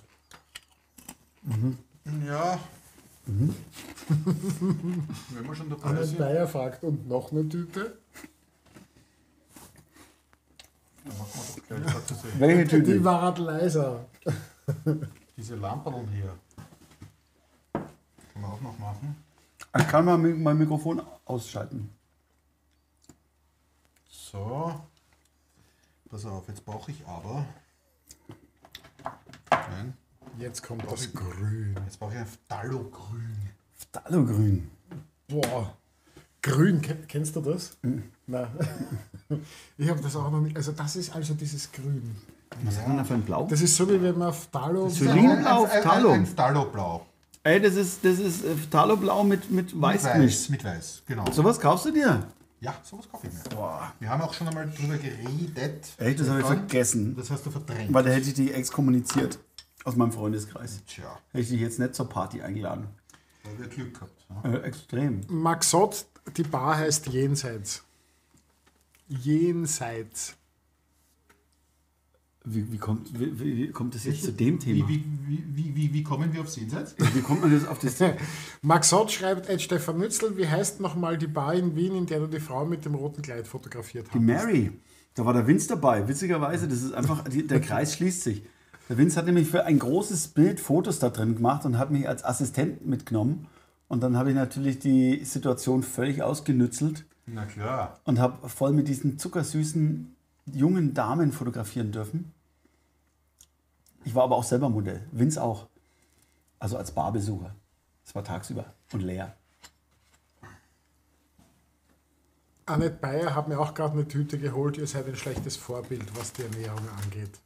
Ja. Mhm. Wenn wir schon dabei Anne sind, Bayer fragt, und noch eine Tüte? gleich Welche Die Tüte? war halt leiser. diese Lampen hier. Können wir auch noch machen. Ich kann mal mein Mikrofon ausschalten. So. Pass auf, jetzt brauche ich aber. Nein, Jetzt kommt das Grün. jetzt brauche ich ein Phthalo-Grün. Phthalo-Grün. Boah. Grün, Ken- kennst du das? Nein. Ich habe das auch noch nicht. Also, das ist also dieses Grün. Was hat man da für ein Blau? Das ist so, wie wenn man auf Talo. So Ringblau, ein, ein, Phthalo. ein, ein Phthalo-Blau. Ey, das ist, das ist äh, Phthalo-Blau mit, mit Weiß Mit gemischt. weiß, mit weiß, genau. Sowas kaufst du dir? Ja, sowas kaufe ich mir. Boah. Wir haben auch schon einmal drüber geredet. Echt, das habe ich vergessen. Das hast du verdrängt. Weil da hätte ich dich exkommuniziert. Aus meinem Freundeskreis. Tja, Hätte ich dich jetzt nicht zur Party eingeladen. haben wir Glück gehabt. Ja. Äh, extrem. Maxot, die Bar heißt Jenseits. Jenseits. Wie, wie, kommt, wie, wie, kommt das jetzt zu dem Thema? Wie, wie, wie, kommen wir aufs Jenseits? Wie kommt man jetzt auf das Maxot schreibt, Ed Stefan Nützel, wie heißt nochmal die Bar in Wien, in der du die Frau mit dem roten Kleid fotografiert Die hast? Mary. Da war der Vince dabei. Witzigerweise, das ist einfach, die, der Kreis schließt sich. Der Vince hat nämlich für ein großes Bild Fotos da drin gemacht und hat mich als Assistent mitgenommen. Und dann habe ich natürlich die Situation völlig ausgenützelt Na klar. und habe voll mit diesen zuckersüßen jungen Damen fotografieren dürfen. Ich war aber auch selber Modell. Vince auch. Also als Barbesucher. Es war tagsüber und leer. Annette Bayer hat mir auch gerade eine Tüte geholt. Ihr seid ein schlechtes Vorbild, was die Ernährung angeht.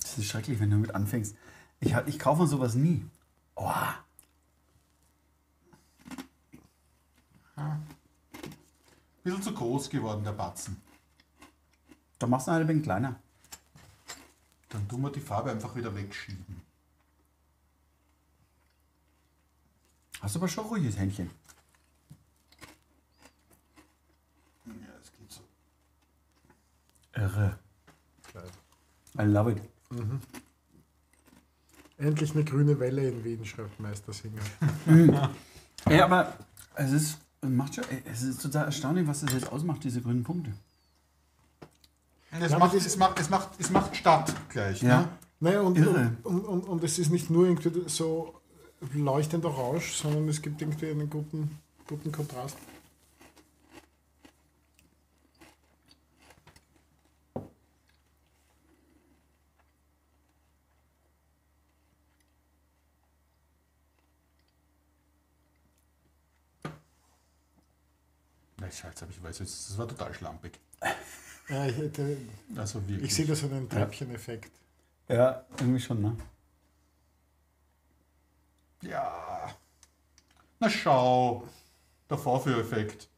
Das ist schrecklich, wenn du damit anfängst. Ich, ich kaufe mir sowas nie. Oh, Bisschen zu groß geworden, der Batzen. da machst du halt ein wenig kleiner. Dann tun wir die Farbe einfach wieder wegschieben. Hast du aber schon ruhiges Händchen. Ja, es geht so. Irre. I love it. Endlich eine grüne Welle in Wien, schreibt Meister Singer. Ja, aber es ist, macht schon, es ist total erstaunlich, was das jetzt ausmacht, diese grünen Punkte. Es, Ja, macht, das- es, macht, es, macht, es macht Stadt gleich. Ja. Ne? Naja, und, Irre. und, und, und, und es ist nicht nur irgendwie so leuchtender Rausch, sondern es gibt irgendwie einen guten, guten Kontrast. Nein, Scheiße, aber ich weiß jetzt, das war total schlampig. Ja, ich, hätte- Also wirklich. ich sehe da so einen Treppcheneffekt. Ja, irgendwie schon, ne? Ja. Na schau. Der Vorführeffekt.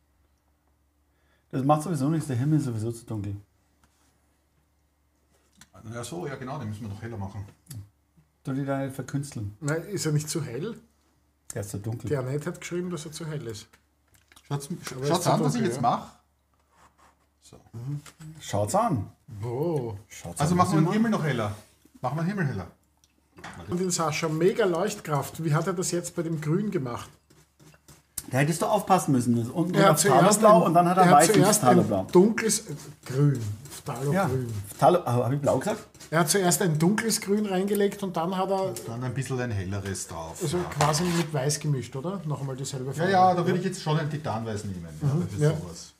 Das macht sowieso nichts, der Himmel ist sowieso zu dunkel. Ja, so, ja genau, den müssen wir noch heller machen. Du die da nicht verkünsteln. Na, ist er nicht zu hell? Der ist zu dunkel. Die Annette hat geschrieben, dass er zu hell ist. Schaut's, an, was ich jetzt ja. mache. So. Schaut's an. Oh. Schaut's Also an, machen wir den Himmel noch heller. Machen wir den Himmel heller. Und den Sascha, mega Leuchtkraft. Wie hat er das jetzt bei dem Grün gemacht? mach. Da hättest du aufpassen müssen. Unten Er auf Taloblau und dann hat er, er weißes zuerst ein dunkles äh, Grün. Talo Ja, Grün. Talo, habe ich blau gesagt? Er hat zuerst ein dunkles Grün reingelegt und dann hat er Dann ein bisschen ein helleres drauf. also ja. quasi mit Weiß gemischt, oder? Noch einmal dieselbe ja, Farbe. ja, da würde ich jetzt schon ein Titanweiß nehmen. Ja, für Mhm, ja.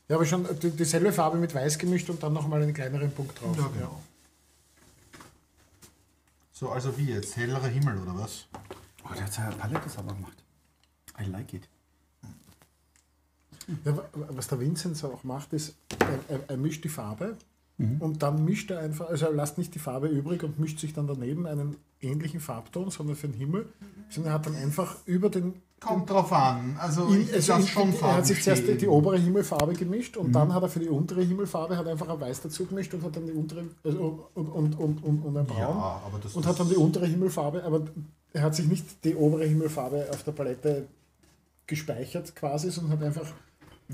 Ja, aber schon die- dieselbe Farbe mit Weiß gemischt und dann noch mal einen kleineren Punkt drauf. Ja, genau. So, also wie jetzt? Hellerer Himmel oder was? Oh, der hat seine Palette sauber gemacht. I like it. Ja, wa- was der Vinzenz auch macht, ist, er, er, er mischt die Farbe und dann mischt er einfach, also er lässt nicht die Farbe übrig und mischt sich dann daneben einen ähnlichen Farbton, sondern für den Himmel, sondern er hat dann einfach über den. Kommt drauf an. Also in- also lasse in- schon er Farben hat sich zuerst die, die obere Himmelfarbe gemischt und dann hat er für die untere Himmelfarbe hat einfach ein Weiß dazu gemischt und hat dann die untere also und, und, und, und, und ein Braun. Ja, aber das, und das hat dann die untere Himmelfarbe, aber er hat sich nicht die obere Himmelfarbe auf der Palette gespeichert quasi, sondern hat einfach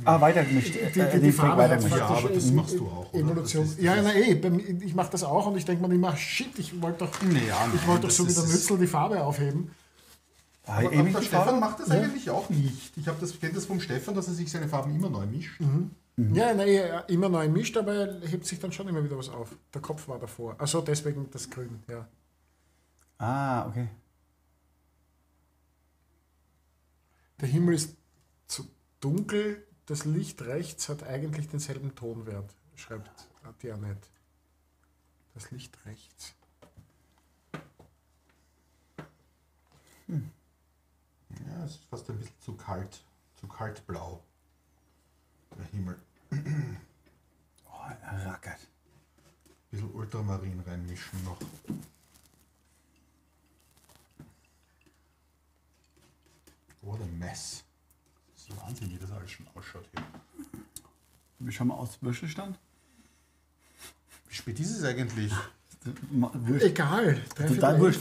Ah, weitergemischt. Die, die, äh, die die Farbe weitergemischt. Ja, aber das machst du auch, oder? Evolution. Das ist- ja, das na ist- eh, ich mache das auch und ich denke mir immer, shit, ich wollte doch, Nee, ja, ich nein, wollte doch das so wie der Nützel die Farbe aufheben. Ah, Aber, ewig aber der Stefan Farbe? macht das eigentlich auch nicht. Ich habe das, kenne das vom Stefan, dass er sich seine Farben immer neu mischt. Mhm. Ja, na, eh, immer neu mischt, aber er hebt sich dann schon immer wieder was auf. Der Kopf war davor. Also deswegen das Grün, ja. Ah, okay. Der Himmel ist zu dunkel, das Licht rechts hat eigentlich denselben Tonwert, schreibt die Annette. Das Licht rechts. Ja, es ist fast ein bisschen zu kalt, zu kaltblau. Der Himmel. Oh, er rackert. Ein bisschen Ultramarin reinmischen noch. What a mess. Wahnsinn, wie das alles schon ausschaut hier. Wie schauen wir aus? Würstelstand? Wie spät ist es eigentlich? Würst. Egal. Total wurscht.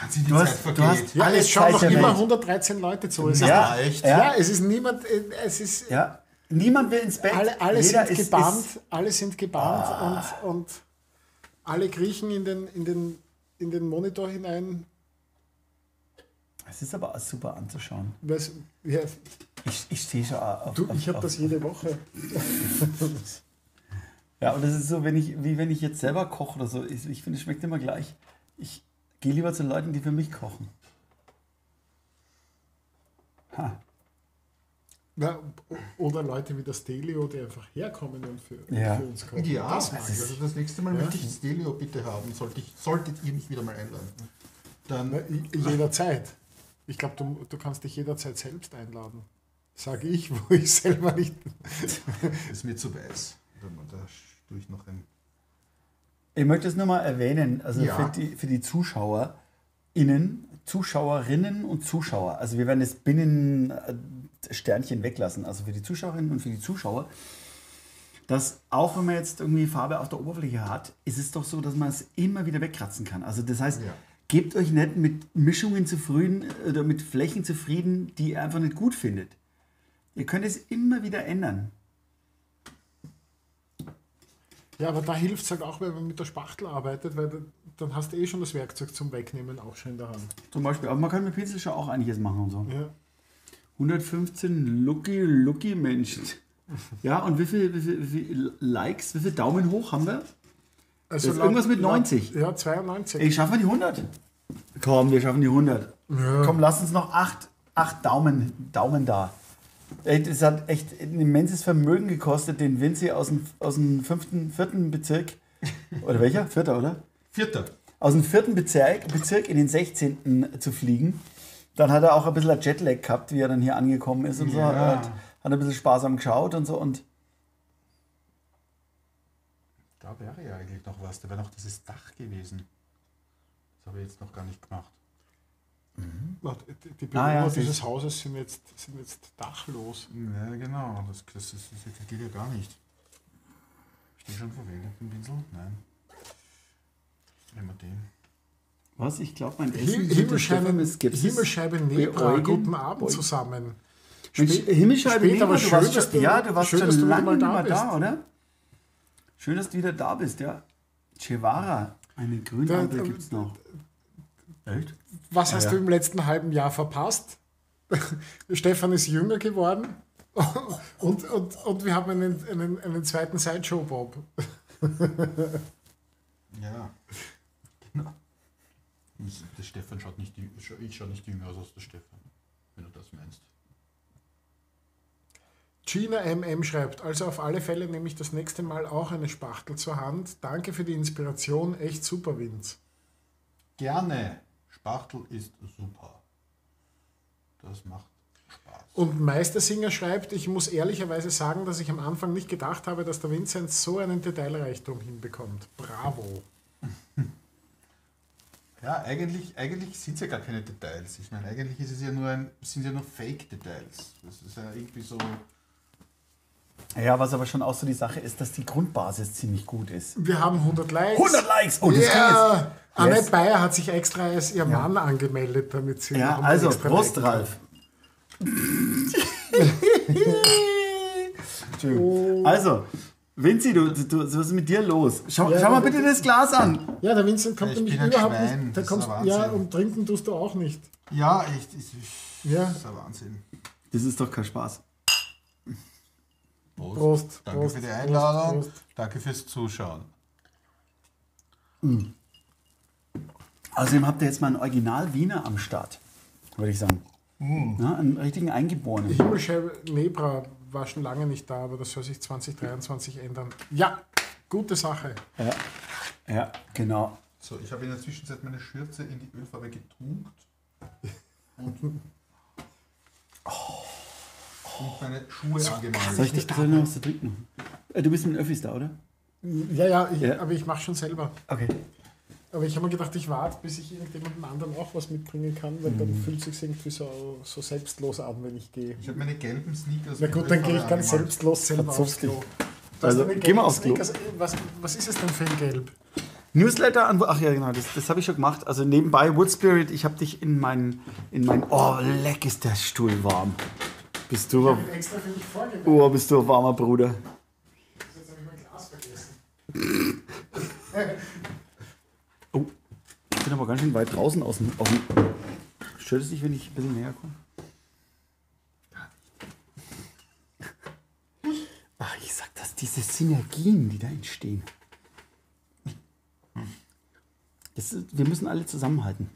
Wahnsinn, die Du Zeit hast- du vergeht. hast- Ja, Alle es schauen der immer Welt. 113 Leute zu. Es Ja, ist, echt? ja. Ja. es ist niemand, äh, es ist, Ja, niemand will ins Bett. alle, alle Jeder sind ist, gebannt, Ist, alle sind gebannt und, und alle kriechen in den, in, den, in den Monitor hinein. Es ist aber auch super anzuschauen. Was, ja, Ich, ich stehe schon auf. du, auf, ich habe das jede Woche. Ja, und das ist so, wenn ich, wie wenn ich jetzt selber koche oder so. Ich, ich finde, es schmeckt immer gleich. Ich gehe lieber zu Leuten, die für mich kochen. Ha. Na, oder Leute wie das Delio, die einfach herkommen und für, Ja. für uns kochen. Ja, das mag ich. also das nächste Mal Ja. möchte ich das Delio bitte haben. Sollte ich, solltet ihr mich wieder mal einladen. Dann Na, jederzeit. Ich glaube, du, du kannst dich jederzeit selbst einladen. Sage ich, wo ich selber nicht. ist mir zu weiß. Da, tue ich noch ein. Ich möchte es nur mal erwähnen, also Ja. für, die, für die ZuschauerInnen, Zuschauerinnen und Zuschauer. Also wir werden das Binnen äh, Sternchen weglassen, also für die Zuschauerinnen und für die Zuschauer. Dass auch wenn man jetzt irgendwie Farbe auf der Oberfläche hat, ist es doch so, dass man es immer wieder wegkratzen kann. Also das heißt, Ja. Gebt euch nicht mit Mischungen zufrieden oder mit Flächen zufrieden, die ihr einfach nicht gut findet. Ihr könnt es immer wieder ändern. Ja, aber da hilft es halt auch, wenn man mit der Spachtel arbeitet, weil da- dann hast du eh schon das Werkzeug zum Wegnehmen auch schon in der Hand. Zum Beispiel, aber man kann mit Pinsel schon auch einiges machen und so. Ja. 115 Lucky, Lucky Menschen. Ja, und wie viel, wie, viel, wie viel Likes, wie viel Daumen hoch haben wir? Also Das ist irgendwas mit 90. ja, 92. Ey, schaffen wir die 100? Komm, wir schaffen die 100. Komm, lass uns noch 8, acht Daumen, Daumen da. Das hat echt ein immenses Vermögen gekostet, den Vinci aus dem, aus dem fünften, vierten Bezirk, oder welcher? Vierter, oder? Vierter. aus dem vierten Bezirk, Bezirk in den 16. zu fliegen. Dann hat er auch ein bisschen ein Jetlag gehabt, wie er dann hier angekommen ist und so. Ja. Er hat, hat ein bisschen sparsam geschaut und so. Und Da wäre ja eigentlich noch was. Da wäre noch dieses Dach gewesen. Das habe ich jetzt noch gar nicht gemacht. Warte, Die die Ah, Bewohner ja, dieses Hauses sind jetzt, sind jetzt dachlos. Ja, genau. Das, das, ist, das geht ja gar nicht. Ist die schon verwendet, den Pinsel? Nein. Nehmen wir den. was? Ich glaube, mein Essen Himmelscheibe, mit Himmelscheibe Nebra, guten Abend zusammen. Mensch, Spä- Himmelscheibe spät, Nebra, aber du warst schon, ja, du warst schön, schon dass du lange mal da mehr da, oder? Schön, dass du wieder da bist, ja. Chevara, eine Da- gibt es noch. Echt? Was hast ja. du im letzten halben Jahr verpasst? Stefan ist jünger geworden und, und, und wir haben einen, einen, einen zweiten Sideshow-Bob. Ja. Genau. Ich- Der Stefan schaut nicht, ich schaue nicht jünger aus als der Stefan, wenn du das meinst. Gina MM schreibt, also auf alle Fälle nehme ich das nächste Mal auch eine Spachtel zur Hand. Danke für die Inspiration, echt super, Vince. Gerne. Spachtel ist super. Das macht Spaß. Und Meistersinger schreibt, ich muss ehrlicherweise sagen, dass ich am Anfang nicht gedacht habe, dass der Vincent so einen Detailreichtum hinbekommt. Bravo. Ja, eigentlich, eigentlich sind es ja gar keine Details. Ich meine, eigentlich ist es ja nur ein, sind ja nur Fake-Details. Das ist ja irgendwie so. Ja, was aber schon auch so die Sache ist, dass die Grundbasis ziemlich gut ist. Wir haben 100 Likes. 100 Likes! Oh, das kann Ja, jetzt. Annette Yes. Bayer hat sich extra als ihr Mann angemeldet, damit sie Ja, also, Prost, kann. Ralf. Entschuldigung. Also, Vinci, du, du, was ist mit dir los? Schau, Ja, schau mal bitte das Glas an. Ja, der Vincent kommt Ich nämlich bin ein überhaupt Schwein, nicht. Der das kommst, ist ja, und trinken tust du auch nicht. Ja, echt. Das ist, Ja. das ist ein Wahnsinn. Das ist doch kein Spaß. Prost. Prost, Danke Prost, für die Einladung. Prost. Danke fürs Zuschauen. Außerdem habt ihr jetzt mal einen Original Wiener am Start, würde ich sagen. Ja, einen richtigen Die Eingeborenen. Himmelsscheibe Nebra war schon lange nicht da, aber das soll sich 2023 ändern. Ja, gute Sache. Ja, ja genau. So, ich habe in der Zwischenzeit meine Schürze in die Ölfarbe getunkt. Und, und meine Schuhe Soll angemalt. ich, soll ich noch was zu trinken? Äh, Du bist mit den Öffis da, oder? Ja, ja, ich, Ja. aber ich mache schon selber. Okay. Aber ich habe mir gedacht, ich warte, bis ich irgendjemandem anderen auch was mitbringen kann, weil Mhm. dann fühlt es sich irgendwie so, so selbstlos an, wenn ich gehe. Ich habe meine gelben Sneakers. Na gut, dann gehe ich ganz angemalt. selbstlos selber aufs dich. Klo. Also, geh mal aufs Klo. Sneakers. Was, was ist es denn für ein Gelb? Newsletter an. Ach ja, genau, das, das habe ich schon gemacht. Also nebenbei Wood Spirit, ich habe dich in mein, in mein. Oh, leck ist der Stuhl warm. Bist du, Ich habe extra für dich vorgewählt. oh, bist du ein warmer Bruder. Jetzt habe ich mein Glas vergessen. Oh, ich bin aber ganz schön weit draußen aus dem. Aus dem Stört es dich, wenn ich ein bisschen näher komme? Ach, ich sag das, diese Synergien, die da entstehen. Das ist, wir müssen alle zusammenhalten.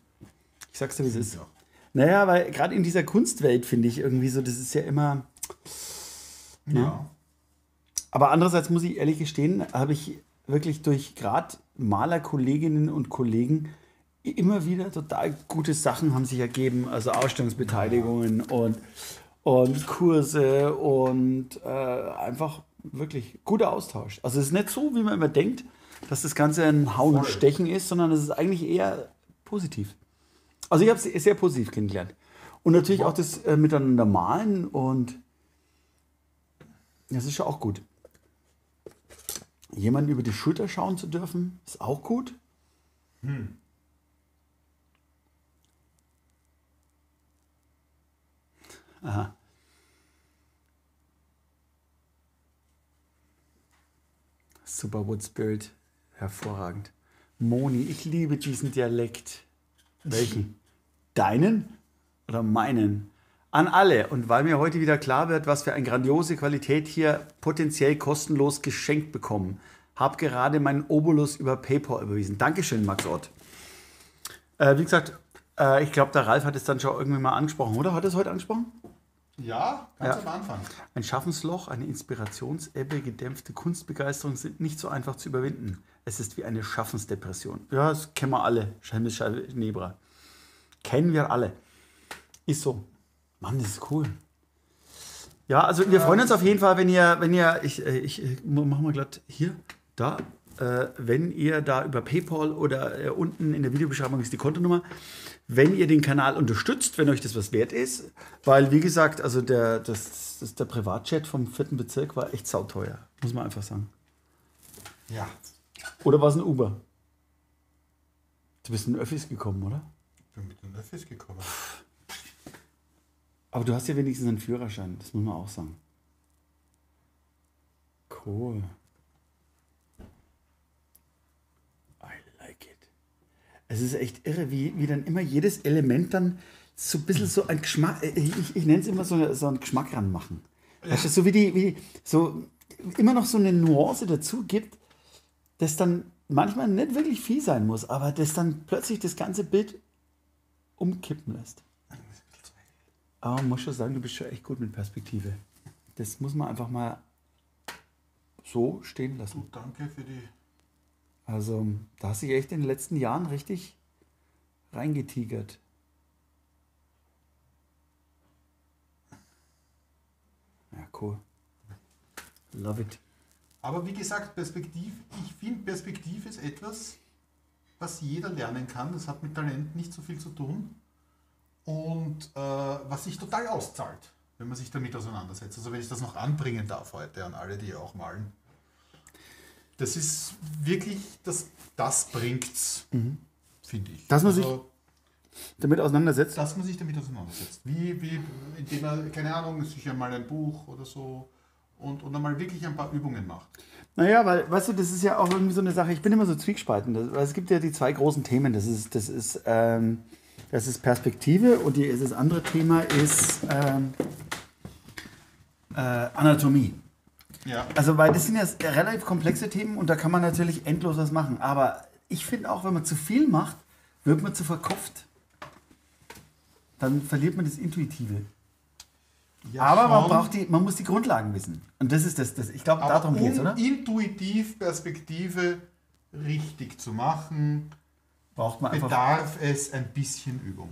Ich sag's dir, wie es ist. Ja. Naja, weil gerade in dieser Kunstwelt finde ich irgendwie so, das ist ja immer. Ja. Aber andererseits muss ich ehrlich gestehen, habe ich wirklich durch gerade Malerkolleginnen und Kollegen immer wieder total gute Sachen haben sich ergeben, also Ausstellungsbeteiligungen und, und Kurse und äh, einfach wirklich guter Austausch. Also es ist nicht so, wie man immer denkt, dass das Ganze ein Hauen und. Stechen ist, sondern es ist eigentlich eher positiv. Also ich habe es sehr positiv kennengelernt. Und natürlich auch das äh, Miteinander malen und das ist ja auch gut. Jemanden über die Schulter schauen zu dürfen, ist auch gut. Aha. Super Wood Spirit, hervorragend. Moni, ich liebe diesen Dialekt. Welchen? Deinen oder meinen? An alle. Und weil mir heute wieder klar wird, was für eine grandiose Qualität hier potenziell kostenlos geschenkt bekommen, habe gerade meinen Obolus über PayPal überwiesen. Dankeschön, Max Ott. Äh, wie gesagt, äh, ich glaube, der Ralf hat es dann schon irgendwie mal angesprochen, oder? Hat er es heute angesprochen? Ja, ganz Ja. am Anfang. Ein Schaffensloch, eine Inspirationsebbe, gedämpfte Kunstbegeisterung sind nicht so einfach zu überwinden. Es ist wie eine Schaffensdepression. Ja, das kennen wir alle. Schelmische Nebra. Kennen wir alle. Ist so. Mann, das ist cool. Ja, also wir freuen uns auf jeden Fall, wenn ihr, wenn ihr, ich, äh, ich äh, machen wir glatt hier, da, äh, wenn ihr da über PayPal oder äh, unten in der Videobeschreibung ist die Kontonummer, wenn ihr den Kanal unterstützt, wenn euch das was wert ist, weil wie gesagt, also der, das, das, der Privatchat vom vierten Bezirk war echt sauteuer, muss man einfach sagen. Ja. Oder war es ein Uber? Du bist in Öffis gekommen, oder? Bin mit den Öffis gekommen. Aber du hast ja wenigstens einen Führerschein, das muss man auch sagen. Cool. I like it. Es ist echt irre, wie, wie dann immer jedes Element dann so ein bisschen so ein Geschmack, äh, ich, ich nenne es immer so, so einen Geschmack ranmachen. Weißt du, so wie die, wie so immer noch so eine Nuance dazu gibt, das dann manchmal nicht wirklich viel sein muss, aber das dann plötzlich das ganze Bild umkippen lässt. Aber man muss schon sagen, du bist schon echt gut mit Perspektive. Das muss man einfach mal so stehen lassen. Und danke für die. Also, da hast du dich echt in den letzten Jahren richtig reingetigert. Ja, cool. Love it. Aber wie gesagt, Perspektiv, ich finde, Perspektiv ist etwas, was jeder lernen kann. Das hat mit Talent nicht so viel zu tun. Und äh, was sich total auszahlt, wenn man sich damit auseinandersetzt. Also wenn ich das noch anbringen darf heute an alle, die auch malen. Das ist wirklich, das, das bringt's, finde ich. Mhm. Dass man also, Damit auseinandersetzt. dass man sich damit auseinandersetzt. Wie, wie indem er, keine Ahnung, sich einmal ein Buch oder so und, und einmal wirklich ein paar Übungen macht. Naja, weil, weißt du, das ist ja auch irgendwie so eine Sache, ich bin immer so zwiegespalten. Das, weil es gibt ja die zwei großen Themen. Das ist, das ist, ähm, das ist Perspektive und die, das andere Thema ist ähm, äh, Anatomie. Ja. Also, weil das sind ja relativ komplexe Themen und da kann man natürlich endlos was machen. Aber ich finde auch, wenn man zu viel macht, wird man zu verkopft. Dann verliert man das Intuitive. Ja, Aber man, braucht die, man muss die Grundlagen wissen. Und das ist das, das ich glaube, darum geht es, um oder? intuitiv Perspektive richtig zu machen, Braucht man einfach. bedarf es ein bisschen Übung.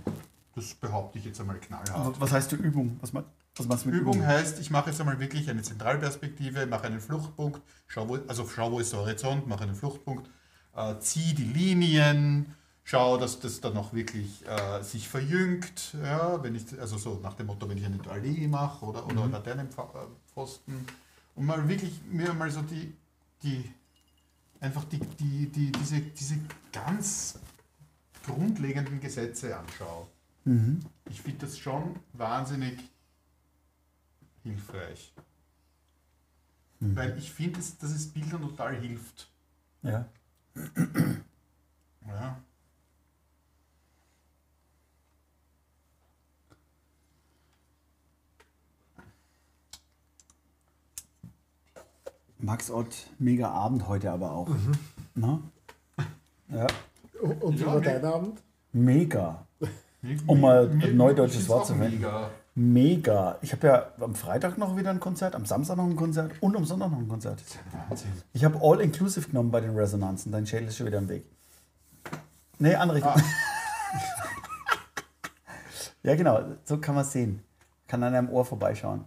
Das behaupte ich jetzt einmal knallhart. Was heißt du Übung? Was, ma- was du mit Übung heißt, ich mache jetzt einmal wirklich eine Zentralperspektive, mache einen Fluchtpunkt, schau wo, also schau, wo ist der Horizont, mache einen Fluchtpunkt, äh, ziehe die Linien, schau, dass das dann auch wirklich äh, sich verjüngt, ja, wenn ich, also so nach dem Motto, wenn ich eine Allee mache oder, oder Mhm. Laternenpfosten und mal wirklich mir mal so die, die einfach die, die, die, diese, diese ganz grundlegenden Gesetze anschaue. Mhm. Ich finde das schon wahnsinnig hilfreich. Mhm. Weil ich finde, dass dass es Bildern total hilft. Ja. Ja. Max Ott, mega Abend heute aber auch. Na? Ja, Und über nee. deinen Abend? mega. Um mal ein neudeutsches Wort zu verwenden. mega. Mega. Ich habe ja am Freitag noch wieder ein Konzert, am Samstag noch ein Konzert und am Sonntag noch ein Konzert. Wahnsinn. Ich habe All-Inclusive genommen bei den Resonanzen. Dein Schädel ist schon wieder im Weg. Nee, andere Richtung. ja, genau. So kann man es sehen. Kann an einem Ohr vorbeischauen.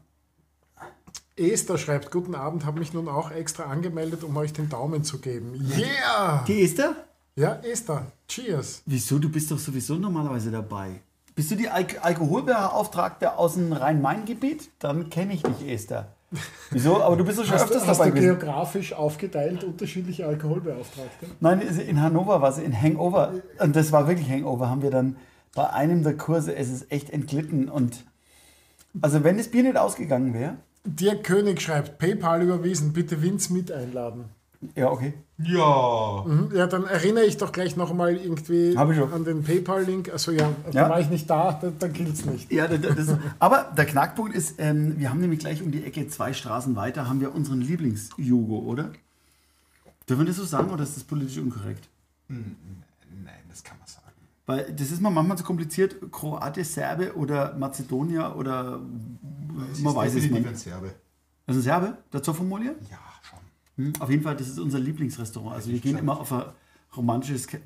Esther schreibt, guten Abend, habe mich nun auch extra angemeldet, um euch den Daumen zu geben. Yeah! Die ist er? Ja, Esther, cheers. Wieso? Du bist doch sowieso normalerweise dabei. Bist du die Al Alkoholbeauftragte aus dem Rhein-Main-Gebiet? Dann kenne ich dich, Esther. Wieso? Aber du bist doch schon Hast, öfters du- hast dabei du gewesen. geografisch aufgeteilt unterschiedliche Alkoholbeauftragte? Nein, in Hannover war sie in Hangover. Und das war wirklich Hangover. Haben wir dann bei einem der Kurse, es ist echt entglitten. Und also wenn das Bier nicht ausgegangen wäre, Dirk König schreibt, PayPal überwiesen, bitte Vince mit einladen. ja, okay. Ja. Mhm, Ja, dann erinnere ich doch gleich noch mal irgendwie an den PayPal-Link. Also ja, Ja. da war ich nicht da, dann, dann gilt es nicht. Ja, das, das, aber der Knackpunkt ist, ähm, wir haben nämlich gleich um die Ecke, zwei Straßen weiter, haben wir unseren Lieblings-Jugo, oder? Dürfen wir das so sagen oder ist das politisch unkorrekt? Nein, das kann man sagen. Weil das ist mir manchmal zu kompliziert. Kroate, Serbe oder Mazedonier oder man weiß es nicht. ein Serbe. Das ist ein Serbe, der Zofomolia? Ja, schon. Hm, Auf jeden Fall, das ist unser Lieblingsrestaurant. Also wir gehen immer auf ein romantisches. Ke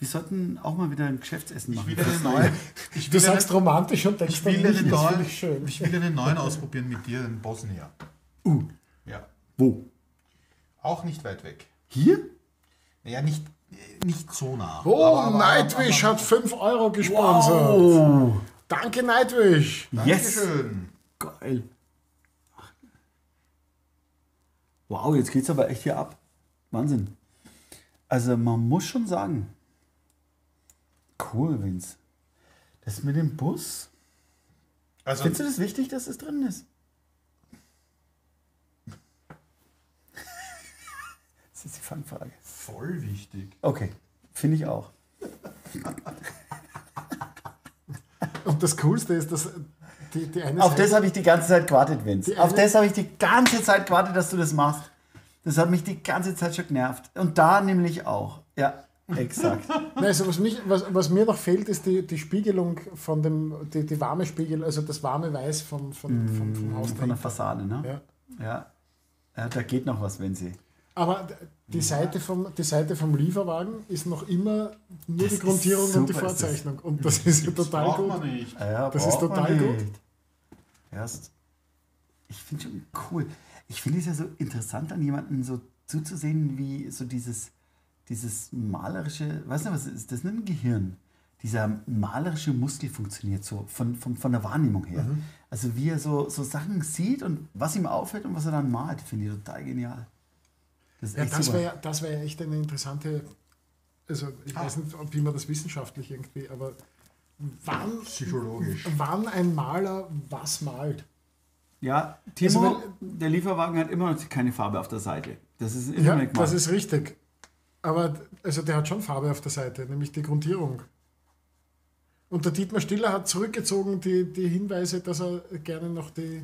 wir sollten auch mal wieder ein Geschäftsessen Ich machen. will eine neue. Ich Du will sagst eine, romantisch und denkst ich dann will nicht, einen neuen, ich schön. ich will einen neuen ausprobieren mit dir in Bosnien. Uh, Ja. wo? Auch nicht weit weg. Hier? Naja, nicht, nicht so nah. Oh, Aber- Nightwish aber- hat 5 Euro gesponsert. Oh, Danke, Nightwish. yes. Dankeschön. Geil. Wow, jetzt geht's aber echt hier ab. Wahnsinn. Also man muss schon sagen. Cool, Vince. Das mit dem Bus. Also, Findest du das wichtig, dass es drin ist? Das ist die Fangfrage. Voll wichtig. Okay, finde ich auch. Und das Coolste ist, dass die, die eine Auf Seite- das habe ich die ganze Zeit gewartet, Vince. Auf das habe ich die ganze Zeit gewartet, dass du das machst. Das hat mich die ganze Zeit schon genervt. Und da nämlich auch. Ja, exakt. Also was, mich, was, was mir noch fehlt, ist die, die Spiegelung von dem, die, die warme Spiegel, also das warme Weiß vom, vom, vom, vom Haus. Mm, Von der Fassade, ne? Ja. Ja. ja. da geht noch was, wenn sie. Aber die Seite, vom, die Seite vom Lieferwagen ist noch immer nur Das die Grundierung und die das. Vorzeichnung. Und das ist ja total gut. man nicht. Ja, Das ist total gut. Erst. Ich finde schon cool. Ich finde es ja so interessant, an jemanden so zuzusehen, wie so dieses, dieses malerische, weißt du, was ist das? Ein Gehirn. Dieser malerische Muskel funktioniert so von, von, von der Wahrnehmung her. Mhm. Also wie er so, so Sachen sieht und was ihm auffällt und was er dann malt, finde ich total genial. Das Ja, echt das wäre das wär echt eine interessante, also ich Ah. weiß nicht, ob wie man das wissenschaftlich irgendwie, aber wann, Psychologisch. wann ein Maler was malt. Ja, Timo, Also, der Lieferwagen hat immer noch keine Farbe auf der Seite. Das ist immer Ja, das ist richtig. Aber also der hat schon Farbe auf der Seite, nämlich die Grundierung. Und der Dietmar Stiller hat zurückgezogen die, die Hinweise, dass er gerne noch die.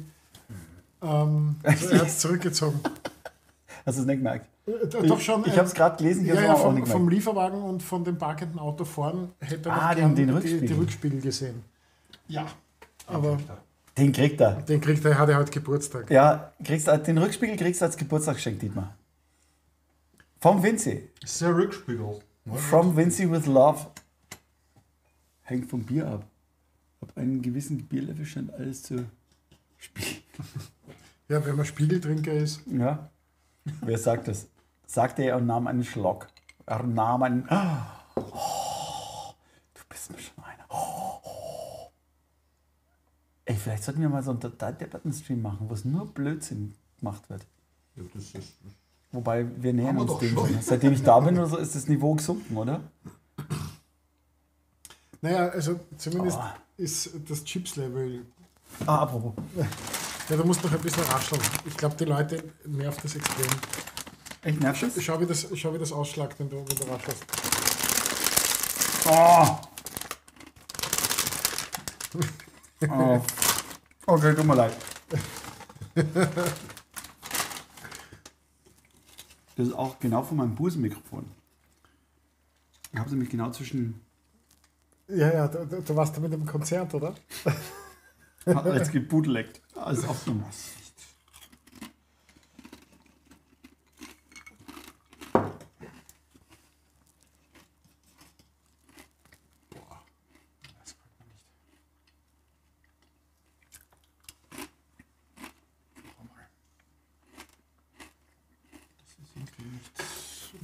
Ähm, also er hat es zurückgezogen. Hast du es nicht gemerkt? Äh, Doch schon. Ich äh, habe es gerade gelesen, ich Ja, ja, auch vom, nicht vom. Lieferwagen und von dem parkenden Auto vorn hätte er Ah, noch den- den die, Rückspiegel. die Rückspiegel gesehen. Ja. Aber Den kriegt er. den kriegt er, hat er heute Geburtstag. Ja, kriegst, du- den Rückspiegel kriegst du als Geburtstagsgeschenk, Dietmar. Vom Vinci. Das ist der Rückspiegel. From Vinci with Love. Hängt vom Bier ab. Ab einem gewissen Bierlevel scheint alles zu spielen. Ja, wenn man Spiegeltrinker ist. Ja. Wer sagt das? Sagte er und nahm einen Schluck. Er nahm einen. Oh, du bist mir schon einer. Oh. Ey, vielleicht sollten wir mal so einen Total-Debatten-Stream machen, wo es nur Blödsinn gemacht wird. Ja, das ist, Wobei wir nähern uns dem. schon. Seitdem ich da bin oder so, ist das Niveau gesunken, oder? Naja, also zumindest Ah. ist das Chips-Level. Ah, apropos. Ja, da musst du noch ein bisschen rascheln. Ich glaube, die Leute nervt das extrem. Echt nervig? Schau, wie das, schau, wie das ausschlagt, wenn du, wenn du raschelst. Oh. oh. Okay, tut mir leid. Das ist auch genau von meinem Busenmikrofon. Ich habe sie mich genau zwischen. Ja, ja, du, du du warst da mit einem Konzert, oder? Hat jetzt gebootleckt. Alles aufgenommen.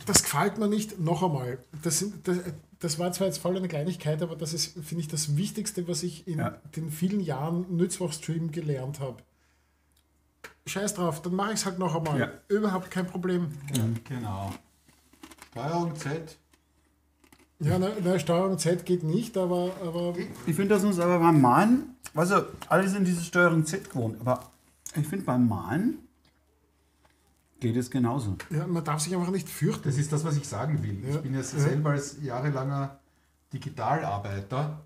Das gefällt mir nicht. Noch einmal. Das, sind, das, das war zwar jetzt voll eine Kleinigkeit, aber das ist, finde ich, das Wichtigste, was ich in Ja. den vielen Jahren Nützwach-Stream gelernt habe. Scheiß drauf, dann mache ich es halt noch einmal. Ja. Überhaupt kein Problem. genau. Steuerung Z. Ja, ne, ne, Steuerung Z geht nicht, aber, aber Ich finde das uns aber beim Malen, also alle sind diese Steuerung Z gewohnt, aber ich finde beim Malen geht es genauso. ja, man darf sich einfach nicht fürchten. Das ist das, was ich sagen will. Ja. Ich bin jetzt Ja. selber als jahrelanger Digitalarbeiter.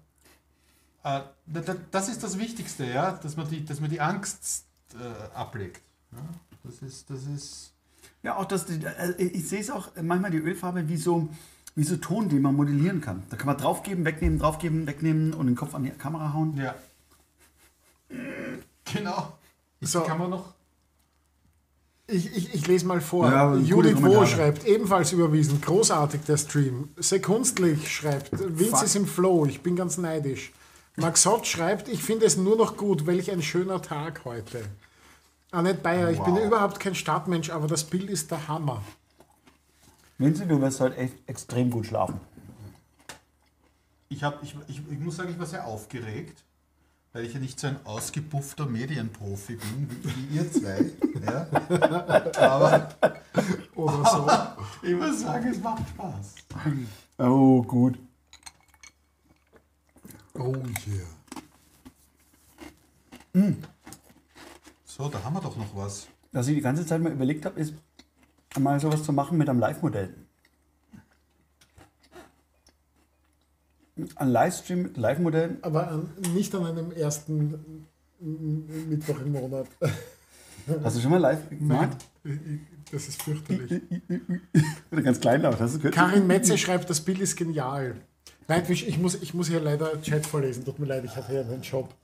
Äh, da- da- das ist das Wichtigste, ja? dass, man die, dass man die Angst äh, ablegt. Ja? Das ist, das ist Ja, auch das, äh, ich sehe es auch manchmal die Ölfarbe wie so, wie so Ton, den man modellieren kann. Da kann man draufgeben, wegnehmen, draufgeben, wegnehmen und den Kopf an die Kamera hauen. Ja. Genau. So. Kann man noch. Ich, ich, ich lese mal vor. Ja, Judith Wo schreibt, ebenfalls überwiesen, großartig der Stream. Sekunstlich schreibt, Vince Fuck. ist im Flow, ich bin ganz neidisch. Maxot schreibt, ich finde es nur noch gut, welch ein schöner Tag heute. Annette Bayer, ich bin Wow. überhaupt kein Stadtmensch, aber das Bild ist der Hammer. Vincent, du wirst heute echt extrem gut schlafen. Ich, hab, ich, ich, ich muss sagen, ich war sehr aufgeregt, weil ich ja nicht so ein ausgebuffter Medienprofi bin wie, wie ihr zwei. ja. Aber Oder so. ich muss sagen, es macht Spaß. Oh, gut. Oh yeah. So, da haben wir doch noch was. Was ich die ganze Zeit mal überlegt habe, ist, mal sowas zu machen mit einem Live-Modell. Ein Livestream mit Live-Modell. Aber an, nicht an einem ersten M- Mittwoch im Monat. Hast du schon mal live gemacht? Das ist fürchterlich. Ganz kleinlaut, hast du gehört? Karin Metze schreibt, das Bild ist genial. Nightwish, ich muss, ich muss hier leider Chat vorlesen. Tut mir leid, ich habe hier einen Job.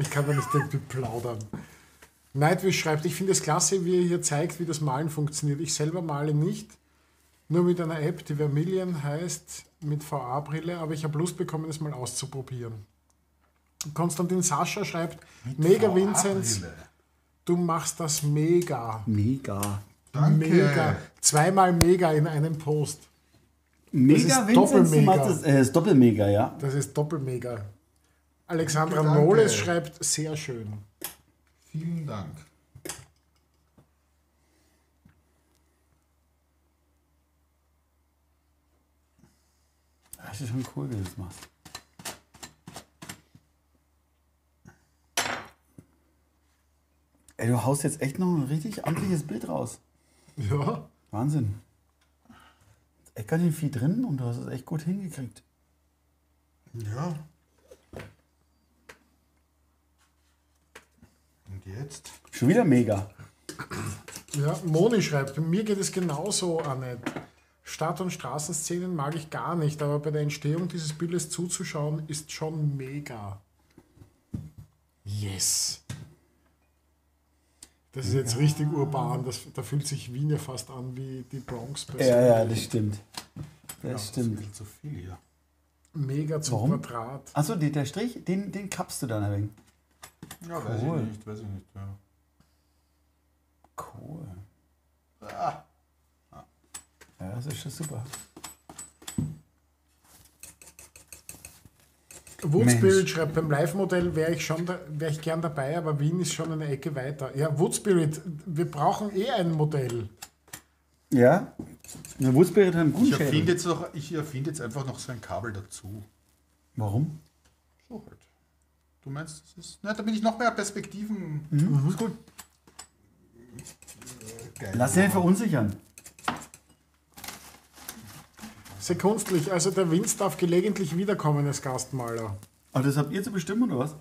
Ich kann da nicht irgendwie plaudern. Nightwish schreibt, ich finde es klasse, wie ihr hier zeigt, wie das Malen funktioniert. Ich selber male nicht, nur mit einer App, die Vermilion heißt, mit VA-Brille, aber ich habe Lust bekommen, es mal auszuprobieren. Konstantin Sascha schreibt, Mega Vinzenz, du machst das mega. Mega. Danke. Mega. Zweimal mega in einem Post. Mega ist Vincent, du Doppelmega. machst das, äh, ist Doppelmega, ja. Das ist doppelmega. Alexandra danke. Noles schreibt sehr schön. Vielen Dank. Das ist schon cool, wie du das machst. Ey, du haust jetzt echt noch ein richtig amtliches Bild raus. Ja. Wahnsinn. Echt ganz schön viel drin und du hast es echt gut hingekriegt. Ja. Und jetzt? Schon wieder mega. Ja, Moni schreibt, mir geht es genauso, Annette. Stadt- und Straßenszenen mag ich gar nicht, aber bei der Entstehung dieses Bildes zuzuschauen ist schon mega. Yes. Das ist jetzt richtig urban. Das, da fühlt sich Wien ja fast an wie die Bronx. bei Ja, ja, das stimmt. Das Das stimmt. ist zu viel hier. Mega zum Warum? Quadrat. Achso, der Strich, den, den kappst du dann ein wenig. Ja, weiß Cool. ich nicht, weiß ich nicht. Ja. Cool. Ah, Ja, das ist schon super. Wood Mensch. Spirit schreibt, beim Live-Modell wäre ich schon da, wär ich gern dabei, aber Wien ist schon eine Ecke weiter. Ja, Wood Spirit, wir brauchen eh ein Modell. Ja? Der Woodspirit hat einen guten ich, erfinde jetzt noch, ich erfinde jetzt einfach noch so ein Kabel dazu. Warum? So halt. Du meinst, das ist. Na, da bin ich noch mehr Perspektiven. Mhm. Ist gut. Geil. Lass dich nicht verunsichern. Sehr kunstlich, also der Vince darf gelegentlich wiederkommen als Gastmaler. Aber das habt ihr zu bestimmen, oder was?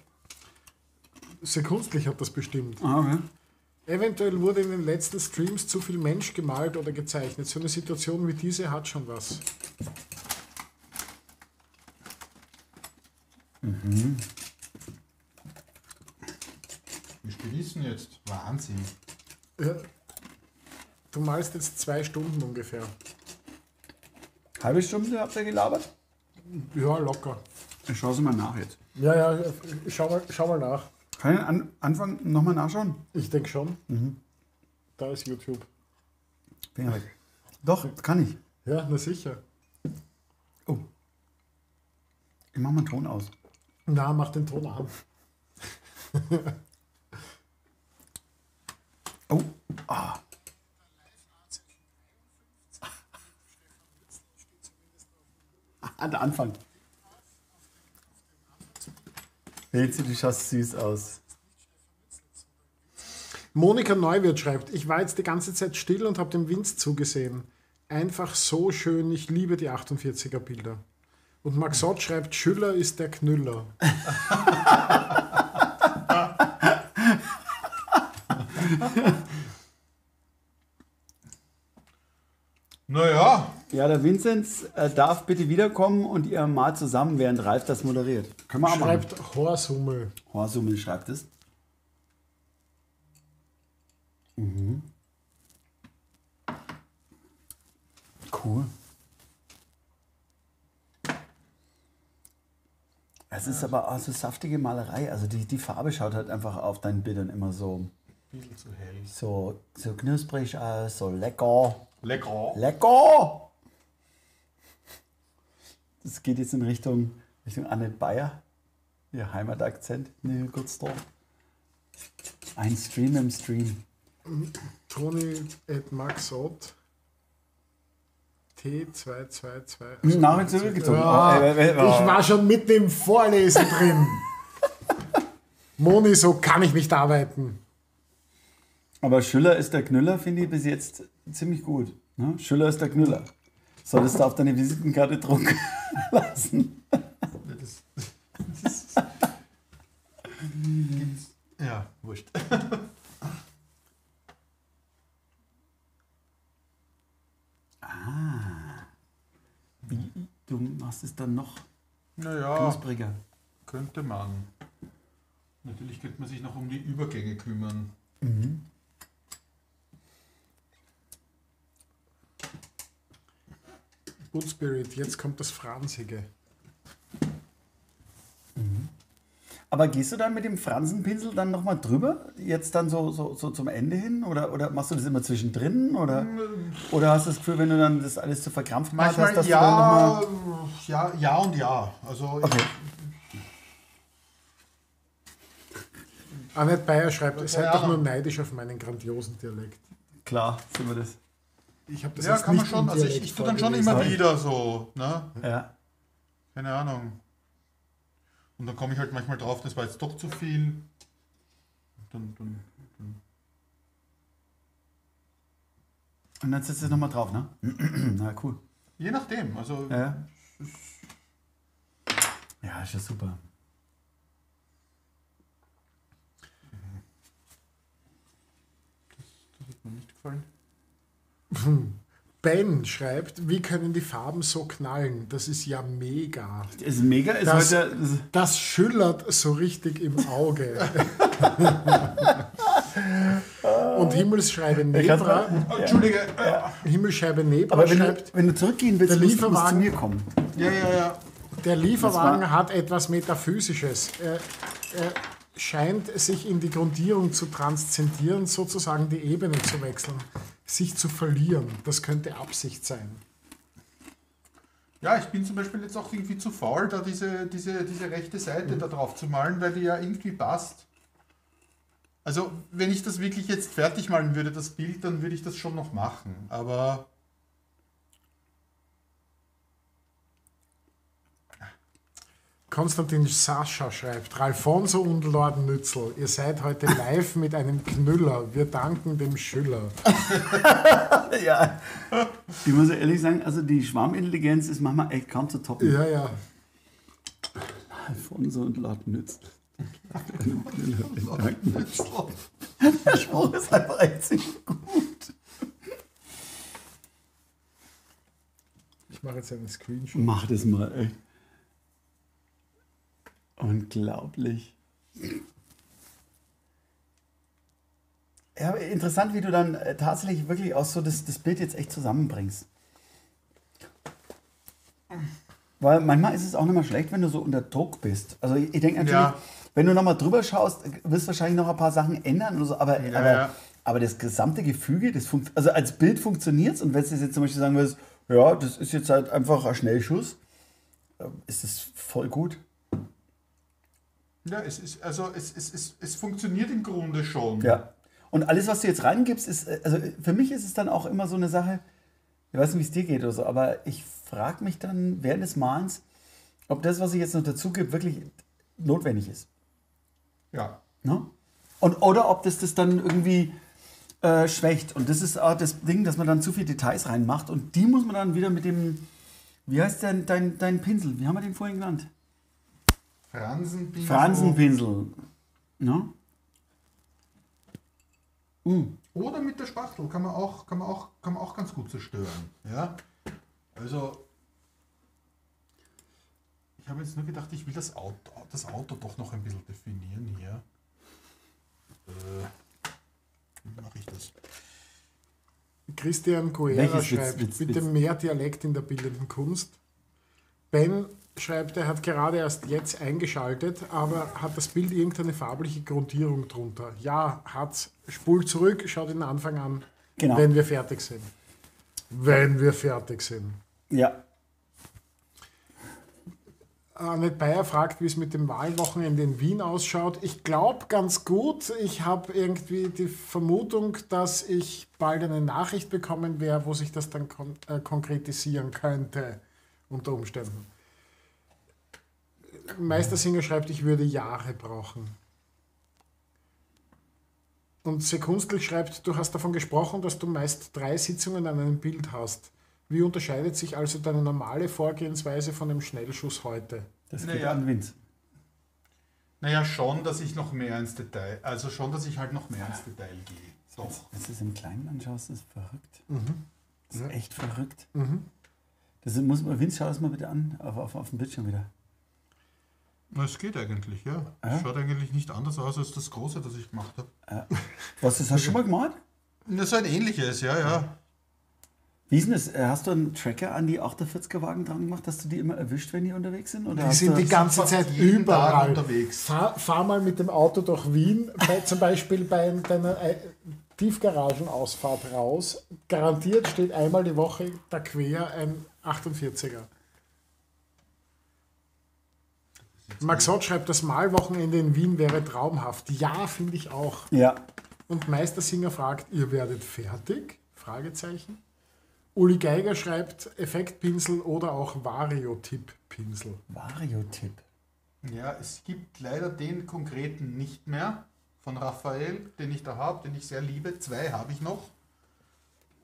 Sehr kunstlich hat das bestimmt. Ah, okay. Eventuell wurde in den letzten Streams zu viel Mensch gemalt oder gezeichnet. So eine Situation wie diese hat schon was. Wie gewissen jetzt? Wahnsinn. Ja. Du malst jetzt zwei Stunden ungefähr. Halbe Stunde habt ihr gelabert? Ja, locker. Ich schaue es mal nach jetzt. Ja, ja, schau mal, schau mal nach. Kann ich an Anfang nochmal nachschauen? Ich denke schon. Da ist YouTube. Finger weg. Doch, kann ich. Ja, na sicher. Oh. Ich mach mal einen Ton aus. Na, mach den Ton an. Oh. Ah. Ah, der Anfang. Ilse, du schaust süß aus. Monika Neuwirth schreibt, ich war jetzt die ganze Zeit still und habe dem Vince zugesehen. Einfach so schön, ich liebe die 48er Bilder. Und Maxot schreibt, Schüller ist der Knüller. Naja, Ja, der Vinzenz äh, darf bitte wiederkommen und ihr mal zusammen, während Ralf das moderiert. Können wir auch. Schreibt Horsummel. Horsummel schreibt es. Mhm. Cool. Es ist aber auch so saftige Malerei. Also die, die Farbe schaut halt einfach auf deinen Bildern immer so, ein bisschen zu hell. so, so knusprig aus, so lecker. Lecker. Lecker! Das geht jetzt in Richtung, Richtung Annette Bayer. Ihr Heimatakzent. Kurz da. Ein Stream im Stream. Toni et Maxot. T222. Hm, Nachher zurückgezogen. Ja, Oh, ey, ey, ey, oh. ich war schon mit dem Vorlesen drin. Moni, so kann ich nicht arbeiten. Aber Schüller ist der Knüller, finde ich bis jetzt ziemlich gut. Ne? Schüller ist der Knüller. Solltest du auf deine Visitenkarte drucken lassen. Das, das ja, wurscht. Wie? Du machst es dann noch Naja, knuspriger. könnte man. Natürlich könnte man sich noch um die Übergänge kümmern. Good Spirit, jetzt kommt das Franzige. Aber gehst du dann mit dem Fransenpinsel dann nochmal drüber? Jetzt dann so, so, so zum Ende hin? Oder, oder machst du das immer zwischendrin? Oder, oder hast du das Gefühl, wenn du dann das alles zu verkrampft hast, Manchmal dass du dann ja, nochmal. ja, ja und ja. Also Okay. Annette Bayer schreibt, ihr seid Ja. doch nur neidisch auf meinen grandiosen Dialekt. Klar, sind wir das. Ich habe das ja, jetzt kann nicht man schon. Also ich, ich tue dann schon immer wieder so. Ne? Ja. Keine Ahnung. Und dann komme ich halt manchmal drauf, das war jetzt doch zu viel. Dann, dann, dann. Und dann setzt es nochmal drauf, ne? Na cool. Je nachdem, also. Ja, ja ist ja super. Das, das hat mir nicht gefallen. Ben schreibt, wie können die Farben so knallen? Das ist ja mega. Ist mega, ist Das- heute. Das, schüllert so richtig im Auge. Und Himmelsscheibe Nebra, Oh, Entschuldige. Ja, Himmelsscheibe Nebra aber wenn du, schreibt, wenn du zurückgehen willst, Der musst, du- musst du zu Lieferwagen- mir kommen. ja, ja. der Lieferwagen hat etwas Metaphysisches. Er, er scheint sich in die Grundierung zu transzendieren, sozusagen die Ebene zu wechseln, sich zu verlieren. Das könnte Absicht sein. Ja, ich bin zum Beispiel jetzt auch irgendwie zu faul, da diese, diese, diese rechte Seite da drauf zu malen, weil die ja irgendwie passt. Also, wenn ich das wirklich jetzt fertig malen würde, das Bild, dann würde ich das schon noch machen. Aber Konstantin Sascha schreibt, Ralfonso und Lord Nützel, ihr seid heute live mit einem Knüller. Wir danken dem Schüller. Ja. Ich muss ehrlich sagen, also die Schwarmintelligenz ist manchmal echt kaum zu toppen. Ja, ja. Alfonso und Lord Nütz. Der Spruch ist einfach echt ziemlich gut. Ich mache jetzt einen Screenshot. Mach das mal, ey. Unglaublich. Ja, interessant, wie du dann äh, tatsächlich wirklich auch so das, das Bild jetzt echt zusammenbringst. Weil manchmal ist es auch nicht mal schlecht, wenn du so unter Druck bist. Also ich, ich denke natürlich, Ja. wenn du nochmal drüber schaust, wirst du wahrscheinlich noch ein paar Sachen ändern oder so, aber, Ja, aber, ja. aber das gesamte Gefüge, das funkt, also als Bild funktioniert es und wenn du jetzt zum Beispiel sagen würdest, ja, das ist jetzt halt einfach ein Schnellschuss, äh, ist es voll gut. Ja, es ist, also es, es, es, es funktioniert im Grunde schon. Ja. Und alles, was du jetzt reingibst, ist, äh, also für mich ist es dann auch immer so eine Sache, ich weiß nicht, wie es dir geht oder so, aber ich frage mich dann während des Malens, ob das, was ich jetzt noch dazu gebe, wirklich notwendig ist. ja. Ne? Und, oder ob das das dann irgendwie äh, schwächt. Und das ist auch das Ding, dass man dann zu viele Details reinmacht und die muss man dann wieder mit dem, wie heißt denn dein, dein Pinsel? Wie haben wir den vorhin genannt? Fransenpinsel. Fransenpinsel. Ne? Mm. Oder mit der Spachtel kann man auch, kann man auch, kann man auch ganz gut zerstören. Ja? Also, ich habe jetzt nur gedacht, ich will das Auto, das Auto doch noch ein bisschen definieren hier. Äh, wie mache ich das? Christian Witz- schreibt, bitte mehr Dialekt in der bildenden Kunst. Ben schreibt, er hat gerade erst jetzt eingeschaltet, aber hat das Bild irgendeine farbliche Grundierung drunter? Ja, hat's. Spult zurück, schaut den Anfang an, Genau. wenn wir fertig sind. Wenn wir fertig sind. Ja. Annette Bayer fragt, wie es mit dem Wahlwochenende in Wien ausschaut. Ich glaube ganz gut. Ich habe irgendwie die Vermutung, dass ich bald eine Nachricht bekommen werde, wo sich das dann kon äh, konkretisieren könnte, unter Umständen. Meistersinger schreibt, ich würde Jahre brauchen. Und Sekunstel schreibt, du hast davon gesprochen, dass du meist drei Sitzungen an einem Bild hast. Wie unterscheidet sich also deine normale Vorgehensweise von dem Schnellschuss heute? Das Naja. geht an Vince. Naja, schon, dass ich noch mehr ins Detail, also schon, dass ich halt noch mehr ins Detail gehe. Doch. Wenn du es im Kleinen anschaust, ist verrückt. Mhm. Das ist echt verrückt. Mhm. Das muss man, Vince, schau das mal bitte an, auf, auf, auf dem Bildschirm wieder. Es geht eigentlich, ja. Ja? Schaut eigentlich nicht anders aus als das große, das ich gemacht habe. Was, das hast du schon mal gemalt? Das ist ein ähnliches, ja, ja. Wie ist denn das? Äh, Hast du einen Tracker an die 48er Wagen dran gemacht, dass du die immer erwischt, wenn die unterwegs sind? Oder Die sind die ganze Zeit überall unterwegs. Fahr, fahr mal mit dem Auto durch Wien, bei, zum Beispiel bei deiner äh, Tiefgaragenausfahrt raus. Garantiert steht einmal die Woche da quer ein 48er. Maxot schreibt, das Malwochenende in Wien wäre traumhaft. Ja, finde ich auch. Ja. Und Meistersinger fragt, ihr werdet fertig? Fragezeichen. Uli Geiger schreibt, Effektpinsel oder auch Vario-Tipp-Pinsel. Vario-Tipp. Ja, es gibt leider den konkreten nicht mehr von Raphael, den ich da habe, den ich sehr liebe. Zwei habe ich noch.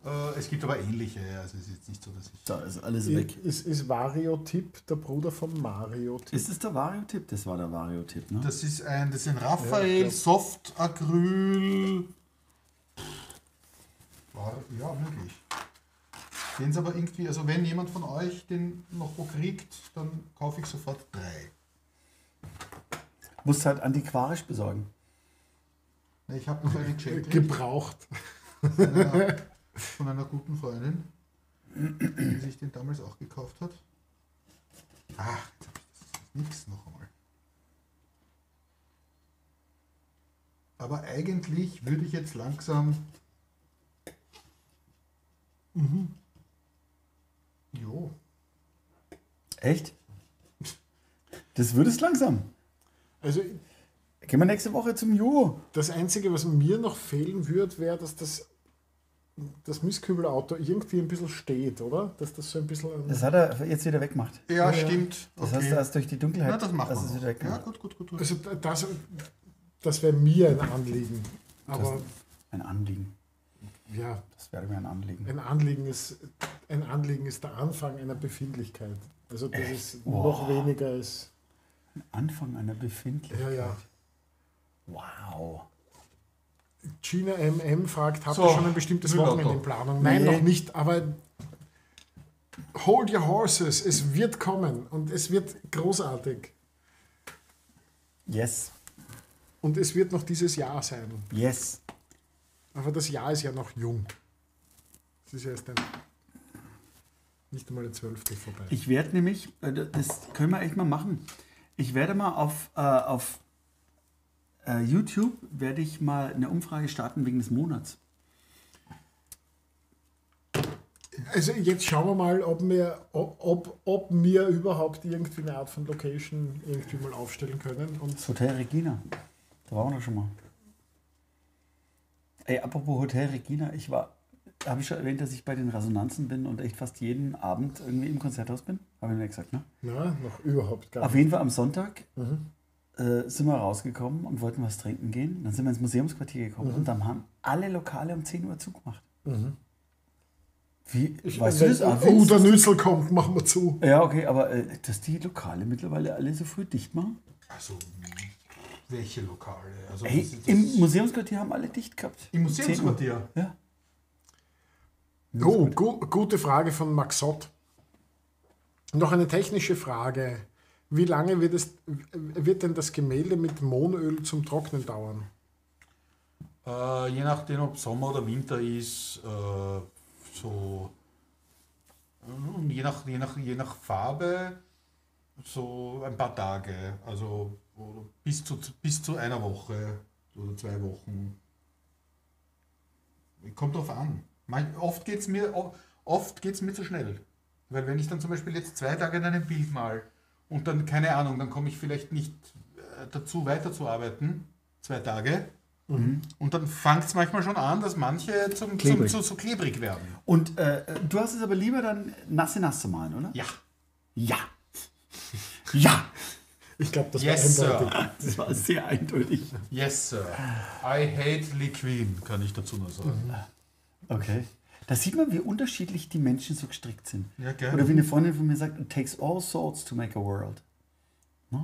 Äh, es gibt aber ähnliche, also es ist jetzt nicht so, dass ich. Da ist alles weg. Ist, ist Vario-Tipp der Bruder von Mario-Tipp? Ist es der Vario-Tipp? Das war der Vario-Tipp, ne? Das ist ein, das ist ein Ja, Raphael ja. Soft Acryl. War, ja, möglich. Den es aber irgendwie, also wenn jemand von euch den noch wo kriegt, dann kaufe ich sofort drei. Musst halt antiquarisch besorgen. Ich habe noch eine geschenkt Gebraucht. einer, von einer guten Freundin, die sich den damals auch gekauft hat. Ach, jetzt habe ich das nichts noch einmal. Aber eigentlich würde ich jetzt langsam. Mhm. Jo. Echt? Das wird es langsam. Also Gehen wir nächste Woche zum Jo. das Einzige, was mir noch fehlen würde, wäre, dass das, das Mistkübelauto irgendwie ein bisschen steht, oder? Dass das so ein bisschen... Das hat er jetzt wieder weggemacht. Ja, Ja, ja. stimmt. Das heißt, er ist durch die Dunkelheit. Na, das machen also ist wir. wieder. Ja, gut, gut, gut. gut. also das, das wäre mir ein Anliegen. Aber Ein Anliegen. ja, Das wäre mir ein Anliegen. ein Anliegen, ist, ein Anliegen ist der Anfang einer Befindlichkeit. Also das Echt? ist Wow. noch weniger als... Anfang einer Befindlichkeit. Ja, ja. Wow. Gina MM fragt, habt So, ihr schon ein bestimmtes. Wochenende in Planung? Nein, Nee. noch nicht, aber hold your horses, es wird kommen und es wird großartig. Yes. Und es wird noch dieses Jahr sein. Yes. Aber das Jahr ist ja noch jung. Es ist ja erst ein, nicht einmal ein Zwölftel vorbei. Ich werde nämlich, äh, das können wir echt mal machen. Ich werde mal auf, äh, auf äh, YouTube werde ich mal eine Umfrage starten wegen des Monats. Also jetzt schauen wir mal, ob wir, ob, ob, ob wir überhaupt irgendwie eine Art von Location irgendwie mal aufstellen können. Und Hotel Regina. Da waren wir schon mal. Ey, apropos Hotel Regina, ich war, habe ich schon erwähnt, dass ich bei den Resonanzen bin und echt fast jeden Abend irgendwie im Konzerthaus bin? Habe ich mir gesagt, ne? na, noch überhaupt gar Auf nicht. jeden Fall am Sonntag Mhm. Äh, sind wir rausgekommen und wollten was trinken gehen. Dann sind wir ins Museumsquartier gekommen Mhm. und dann haben alle Lokale um 10 Uhr zugemacht. Mhm. Wie, Ich, weißt du das? Oh, der Nüssel kommt, machen wir zu. Ja, okay, aber äh, dass die Lokale mittlerweile alle so früh dicht machen? Also, welche Lokale? Also, Ey, im Museumsquartier haben alle dicht gehabt. Im 10 Uhr. Museumsquartier? Ja. Oh, gu gute Frage von Maxot. Noch eine technische Frage. Wie lange wird, es, wird denn das Gemälde mit Mohnöl zum Trocknen dauern? Äh, je nachdem, ob Sommer oder Winter ist, äh, so. äh, Je nach, je, nach, je nach Farbe, so ein paar Tage. Also bis zu, bis zu einer Woche oder zwei Wochen. Kommt drauf an. Manch, oft geht es mir, mir zu schnell. Weil wenn ich dann zum Beispiel jetzt zwei Tage an einem Bild mal und dann, keine Ahnung, dann komme ich vielleicht nicht äh, dazu weiterzuarbeiten, zwei Tage. Und dann fängt es manchmal schon an, dass manche zum, zum, Klebrig. zu, so klebrig werden. Und äh, du hast es aber lieber dann nasse nass zu malen, oder? Ja. Ja. Ja. Ich glaube, das Yes, war eindeutig. Sir. Das war sehr eindeutig. Yes, Sir. I hate Liquid, kann ich dazu nur sagen. Okay. Da sieht man, wie unterschiedlich die Menschen so gestrickt sind. Ja, gell? Oder wie eine Freundin von mir sagt, it takes all sorts to make a world. Ne?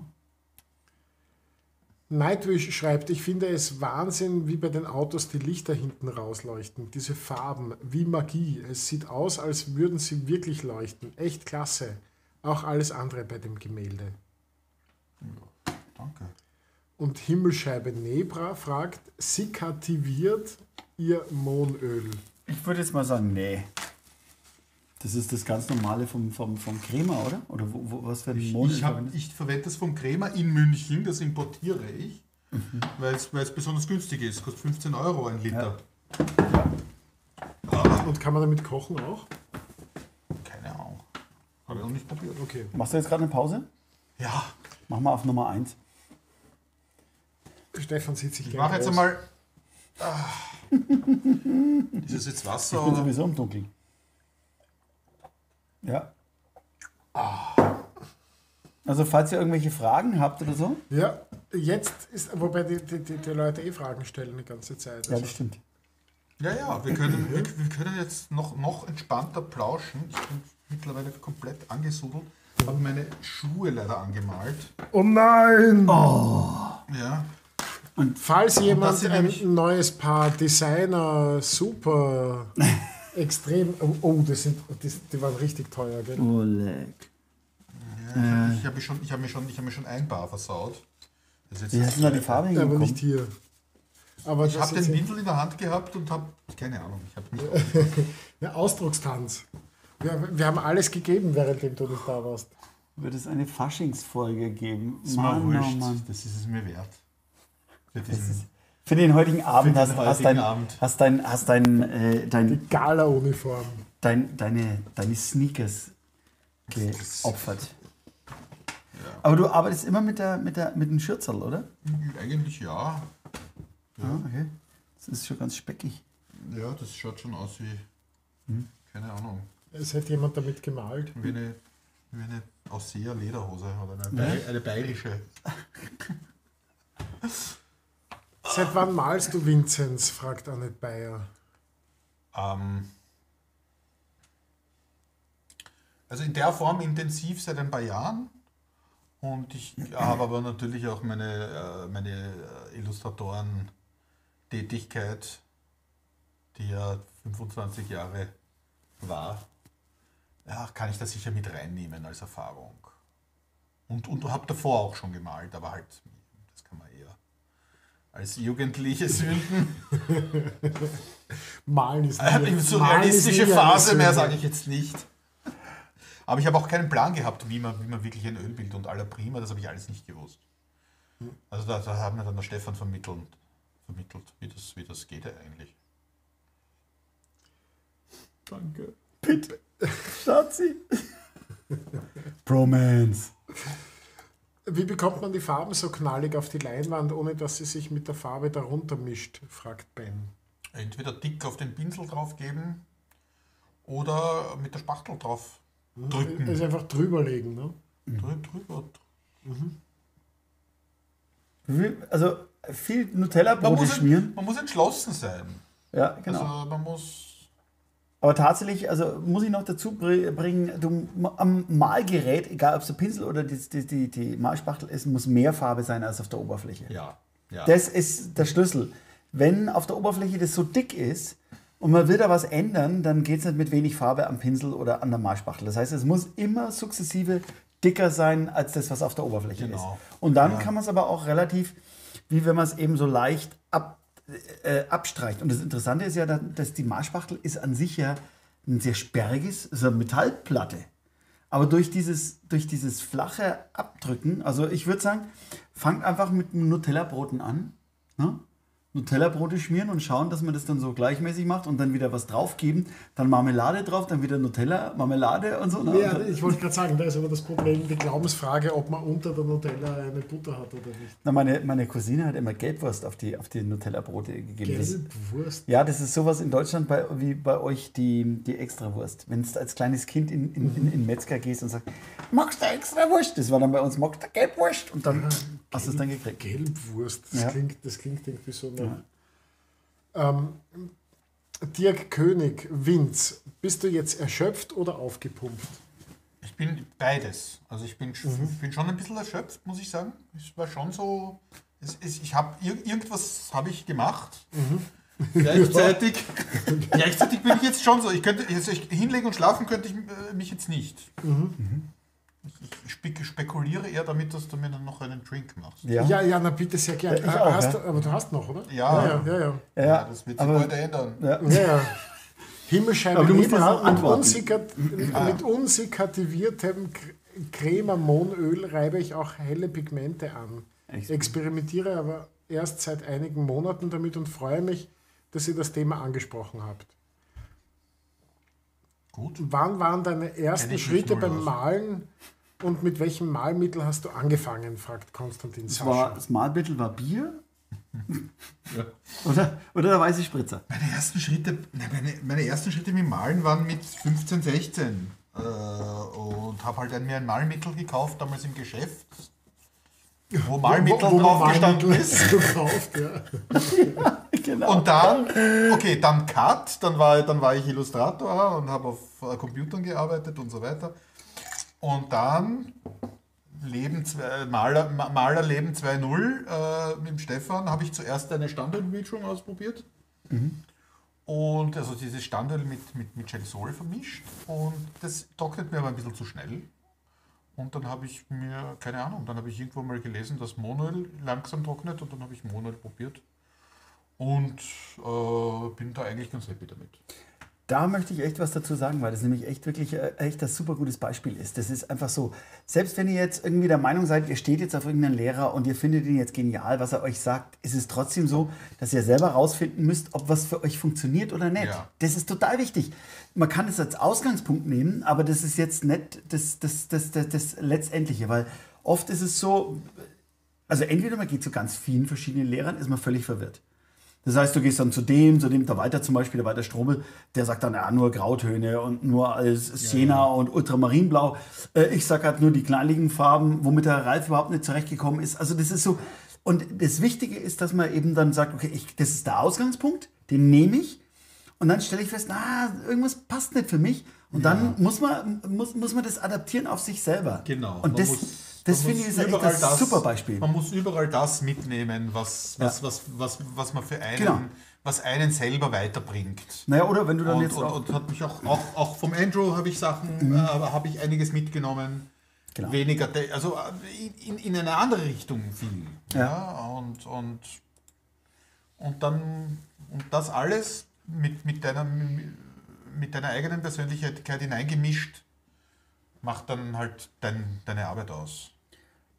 Nightwish schreibt, ich finde es Wahnsinn, wie bei den Autos die Lichter hinten rausleuchten. Diese Farben, wie Magie. Es sieht aus, als würden sie wirklich leuchten. Echt klasse. Auch alles andere bei dem Gemälde. Danke. Und Himmelscheibe Nebra fragt, sikativiert ihr Mohnöl? Ich würde jetzt mal sagen, nee. Das ist das ganz normale vom, vom, vom Crema, oder? Oder wo, wo, was für ein Ich, Mond ich, hab, ich verwende das vom Crema in München, das importiere ich, Mhm. weil es besonders günstig ist. Kostet 15 Euro ein Liter. Und kann man damit kochen auch? Keine Ahnung. Habe ich noch nicht probiert. Okay. Machst du jetzt gerade eine Pause? Ja, Mach mal auf Nummer 1. Stefan sieht sich ich gern mache jetzt einmal. Ah. Ist es jetzt Ich Wasser bin oder? sowieso im Dunkeln. Ja. Also falls ihr irgendwelche Fragen habt oder so. Ja, jetzt ist, wobei die, die, die, die Leute eh Fragen stellen die ganze Zeit. Ja, Also, das stimmt. Ja, ja, wir können, wir, wir können jetzt noch, noch entspannter plauschen. Ich bin mittlerweile komplett angesudelt. Habe meine Schuhe leider angemalt. Oh nein! Ja. Falls jemand ein neues Paar Designer super extrem. Oh, oh das sind, das, die waren richtig teuer, gell? Oleg. ja ich habe schon, ich habe mir schon, ich habe mir schon ein Bar versaut. Das ist jetzt Wie hast du da die Farbe Aber hingekommen? nicht hier. Aber Ich habe den Windel in der Hand gehabt und habe keine Ahnung. Ich habe nicht. Ja, Ausdruckstanz. Wir, wir haben alles gegeben, währenddem du nicht da warst. Wird es eine Faschingsfolge geben? Das ist mir Mann, oh wurscht. Mann. Das ist es mir wert. Für diesen, Für den heutigen Abend den hast, hast, heutigen dein, Abend. hast dein, hast dein, äh, dein, Gala-Uniform. dein, deine, deine Sneakers geopfert. Aber du arbeitest immer mit, der, mit, der, mit dem Schürzerl, oder? eigentlich ja. Ja. okay. Das ist schon ganz speckig. Ja, das schaut schon aus wie. Hm? Keine Ahnung. Es hat jemand damit gemalt. Wie eine, wie eine Ausseher Lederhose oder eine, Bay- eine bayerische. Seit wann malst du Vinzenz? fragt Annette Bayer. Ähm, also in der Form intensiv seit ein paar Jahren. Und ich habe aber natürlich auch meine, äh, meine Illustratoren-Tätigkeit, die ja 25 Jahre war, ja, kann ich da sicher mit reinnehmen als Erfahrung. Und, und habe davor auch schon gemalt, aber halt, das kann man eher als jugendliche Sünden. Malen ist ist nie eine Phase mehr sage ich jetzt nicht. Aber ich habe auch keinen Plan gehabt, wie man, wie man wirklich ein Ölbild und aller prima, das habe ich alles nicht gewusst. Also da, da hat mir dann der Stefan vermittelt, vermittelt wie, das, wie das geht eigentlich. Danke. Bitte. Schatzi. Bromance. Wie bekommt man die Farben so knallig auf die Leinwand, ohne dass sie sich mit der Farbe darunter mischt? fragt Ben. Entweder dick auf den Pinsel drauf geben oder mit der Spachtel drauf drücken. Also einfach drüberlegen, ne? Drü drüber. Wie- Also viel Nutella-Brote muss, schmieren. man muss entschlossen sein. Ja, genau. Also man muss Aber tatsächlich, also muss ich noch dazu br- bringen, du, am Malgerät, egal ob es der Pinsel oder die, die, die, die Malspachtel ist, muss mehr Farbe sein als auf der Oberfläche. ja, ja. Das ist der Schlüssel. Wenn auf der Oberfläche das so dick ist und man will da was ändern, dann geht es nicht mit wenig Farbe am Pinsel oder an der Malspachtel. Das heißt, es muss immer sukzessive dicker sein als das, was auf der Oberfläche Genau. ist. Und dann kann man es aber auch relativ, wie wenn man es eben so leicht ab, äh, abstreicht. Und das Interessante ist ja, dass die Malspachtel ist an sich ja ein sehr sperriges, ist eine Metallplatte. Aber durch dieses, durch dieses flache Abdrücken, also ich würde sagen, fangt einfach mit Nutella-Broten an. Ne? Nutella-Brote schmieren und schauen, dass man das dann so gleichmäßig macht und dann wieder was draufgeben, dann Marmelade drauf, dann wieder Nutella, Marmelade und so. Ne? Ja, ich wollte gerade sagen, da ist aber das Problem, die Glaubensfrage, ob man unter der Nutella eine Butter hat oder nicht. Na, meine, meine Cousine hat immer Gelbwurst auf die, auf die Nutella-Brote gegeben. Gelbwurst. ja, das ist sowas in Deutschland bei, wie bei euch die, die Extrawurst. Wenn du als kleines Kind in, in, in, in Metzger gehst und sagst, magst du Extrawurst? Das war dann bei uns, magst du Gelbwurst? Und dann hast du es dann gekriegt. Gelbwurst, das, Ja. klingt, das klingt irgendwie so. Ne? Ähm, Dirk König, Winz, bist du jetzt erschöpft oder aufgepumpt? Ich bin beides. Also ich bin, sch- bin schon ein bisschen erschöpft, muss ich sagen. Es war schon so. Es, es, ich habe irgendwas habe ich gemacht. Gleichzeitig, gleichzeitig bin ich jetzt schon so. Ich könnte also ich hinlegen und schlafen könnte ich äh, mich jetzt nicht. Ich, ich spek spekuliere eher damit, dass du mir dann noch einen Drink machst. Ja. Ja, ja, na bitte, sehr gerne. Ja, auch, hast aber du hast noch, oder? Ja. ja, ja. ja. Ja, Ja, das wird sich aber- heute ändern. Ja. Himmelscheibe Aber du musst mit, unsickert, mit unsikkativiertem K- Creme Mohnöl reibe ich auch helle Pigmente an. Echt? Experimentiere aber erst seit einigen Monaten damit und freue mich, dass ihr das Thema angesprochen habt. Gut. Wann waren deine ersten Schritte beim aus. Malen und mit welchem Malmittel hast du angefangen? fragt Konstantin Das, Sascha. war, das Malmittel war Bier. Oder, oder der weiße Spritzer. Meine ersten Schritte, nein, meine, meine ersten Schritte mit Malen waren mit 15, 16. Äh, und habe halt ein, mir ein Malmittel gekauft, damals im Geschäft. Wo Malmittel Wo- wo drauf gestanden ist. gekauft, ja. Genau. Und dann, okay, dann Cut, dann war, dann war ich Illustrator und habe auf äh, Computern gearbeitet und so weiter. Und dann Leben zwei, Maler, Ma- Malerleben 2.0 äh, mit dem Stefan habe ich zuerst eine Standardmischung ausprobiert. Und also dieses Standöl mit, mit, mit Gelsol vermischt. Und das trocknet mir aber ein bisschen zu schnell. Und dann habe ich mir, keine Ahnung, dann habe ich irgendwo mal gelesen, dass Monoöl langsam trocknet und dann habe ich Monoöl probiert. Und äh, bin da eigentlich ganz happy damit. Da möchte ich echt was dazu sagen, weil das nämlich echt wirklich äh, echt ein super gutes Beispiel ist. Das ist einfach so, selbst wenn ihr jetzt irgendwie der Meinung seid, ihr steht jetzt auf irgendeinen Lehrer und ihr findet ihn jetzt genial, was er euch sagt, ist es trotzdem so, dass ihr selber rausfinden müsst, ob was für euch funktioniert oder nicht. Ja. Das ist total wichtig. Man kann es als Ausgangspunkt nehmen, aber das ist jetzt nicht das, das, das, das, das Letztendliche, weil oft ist es so, also entweder man geht zu ganz vielen verschiedenen Lehrern, ist man völlig verwirrt. Das heißt, du gehst dann zu dem, zu dem, der weiter zum Beispiel, der weiter Strobel, der sagt dann, ja, nur Grautöne und nur als Siena und Ultramarinblau. Äh, ich sag halt nur die kleinigen Farben, womit der Ralf überhaupt nicht zurechtgekommen ist. Also das ist so. Und das Wichtige ist, dass man eben dann sagt, okay, ich, das ist der Ausgangspunkt, den nehme ich. Und dann stelle ich fest, na, irgendwas passt nicht für mich. Und dann muss man, muss, muss man das adaptieren auf sich selber. Genau. Und das, muss- das finde ich ist echt überall das super Beispiel. Man muss überall das mitnehmen, was, was, Ja. was, was, was man für einen, Genau. was einen selber weiterbringt. Naja, oder wenn du dann Und, jetzt und, auch, und hat mich auch, auch, auch vom Andrew habe ich Sachen, äh, habe ich einiges mitgenommen. Genau. Weniger, also äh, in, in eine andere Richtung viel. Ja. Ja. und, und, und dann, und das alles mit, mit, deiner, mit deiner eigenen Persönlichkeit hineingemischt, macht dann halt dein, deine Arbeit aus.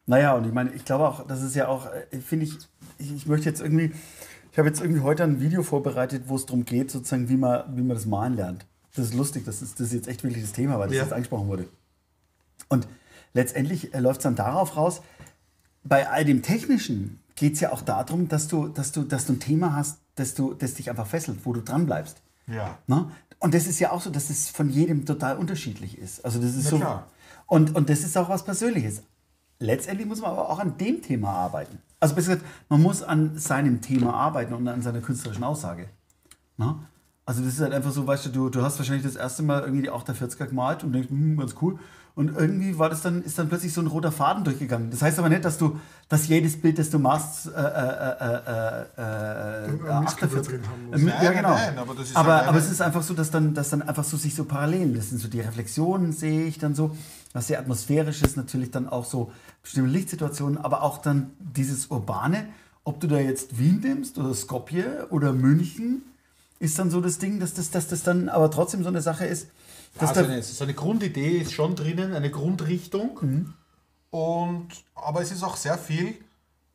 Naja, und ich meine, ich glaube auch, das ist ja auch, äh, finde ich, ich, ich möchte jetzt irgendwie, ich habe jetzt irgendwie heute ein Video vorbereitet, wo es darum geht, sozusagen, wie man, wie man das Malen lernt. Das ist lustig, das ist, das ist jetzt echt wirklich das Thema, weil das Ja. jetzt angesprochen wurde. Und letztendlich läuft es dann darauf raus, bei all dem Technischen geht es ja auch darum, dass du, dass, du, dass du ein Thema hast, das, du, das dich einfach fesselt, wo du dran bleibst. Ja. Ne? Und das ist ja auch so, dass es von jedem total unterschiedlich ist. Also das ist Na so. klar. Und, und das ist auch was Persönliches. Letztendlich muss man aber auch an dem Thema arbeiten. Also besser gesagt, man muss an seinem Thema arbeiten und an seiner künstlerischen Aussage. Ne? Also das ist halt einfach so, weißt du, du, du hast wahrscheinlich das erste Mal irgendwie die 840er gemalt und denkst, hm, ganz cool. Und irgendwie war das dann, ist dann plötzlich so ein roter Faden durchgegangen. Das heißt aber nicht, dass du, dass jedes Bild, das du machst, äh, äh, äh, äh, äh, äh, 48 drin haben muss. Ähm, Nein, ja, genau. nein, aber das ist aber, halt aber es ist einfach so, dass dann, dass dann einfach so sich so Parallelen, das sind so die Reflexionen, sehe ich dann so, was sehr atmosphärisch ist, natürlich dann auch so bestimmte Lichtsituationen, aber auch dann dieses Urbane, ob du da jetzt Wien nimmst oder Skopje oder München, ist dann so das Ding, dass das, dass das dann aber trotzdem so eine Sache ist, dass Also da, eine, so eine Grundidee ist schon drinnen, eine Grundrichtung. Mhm. Und, aber es ist auch sehr viel,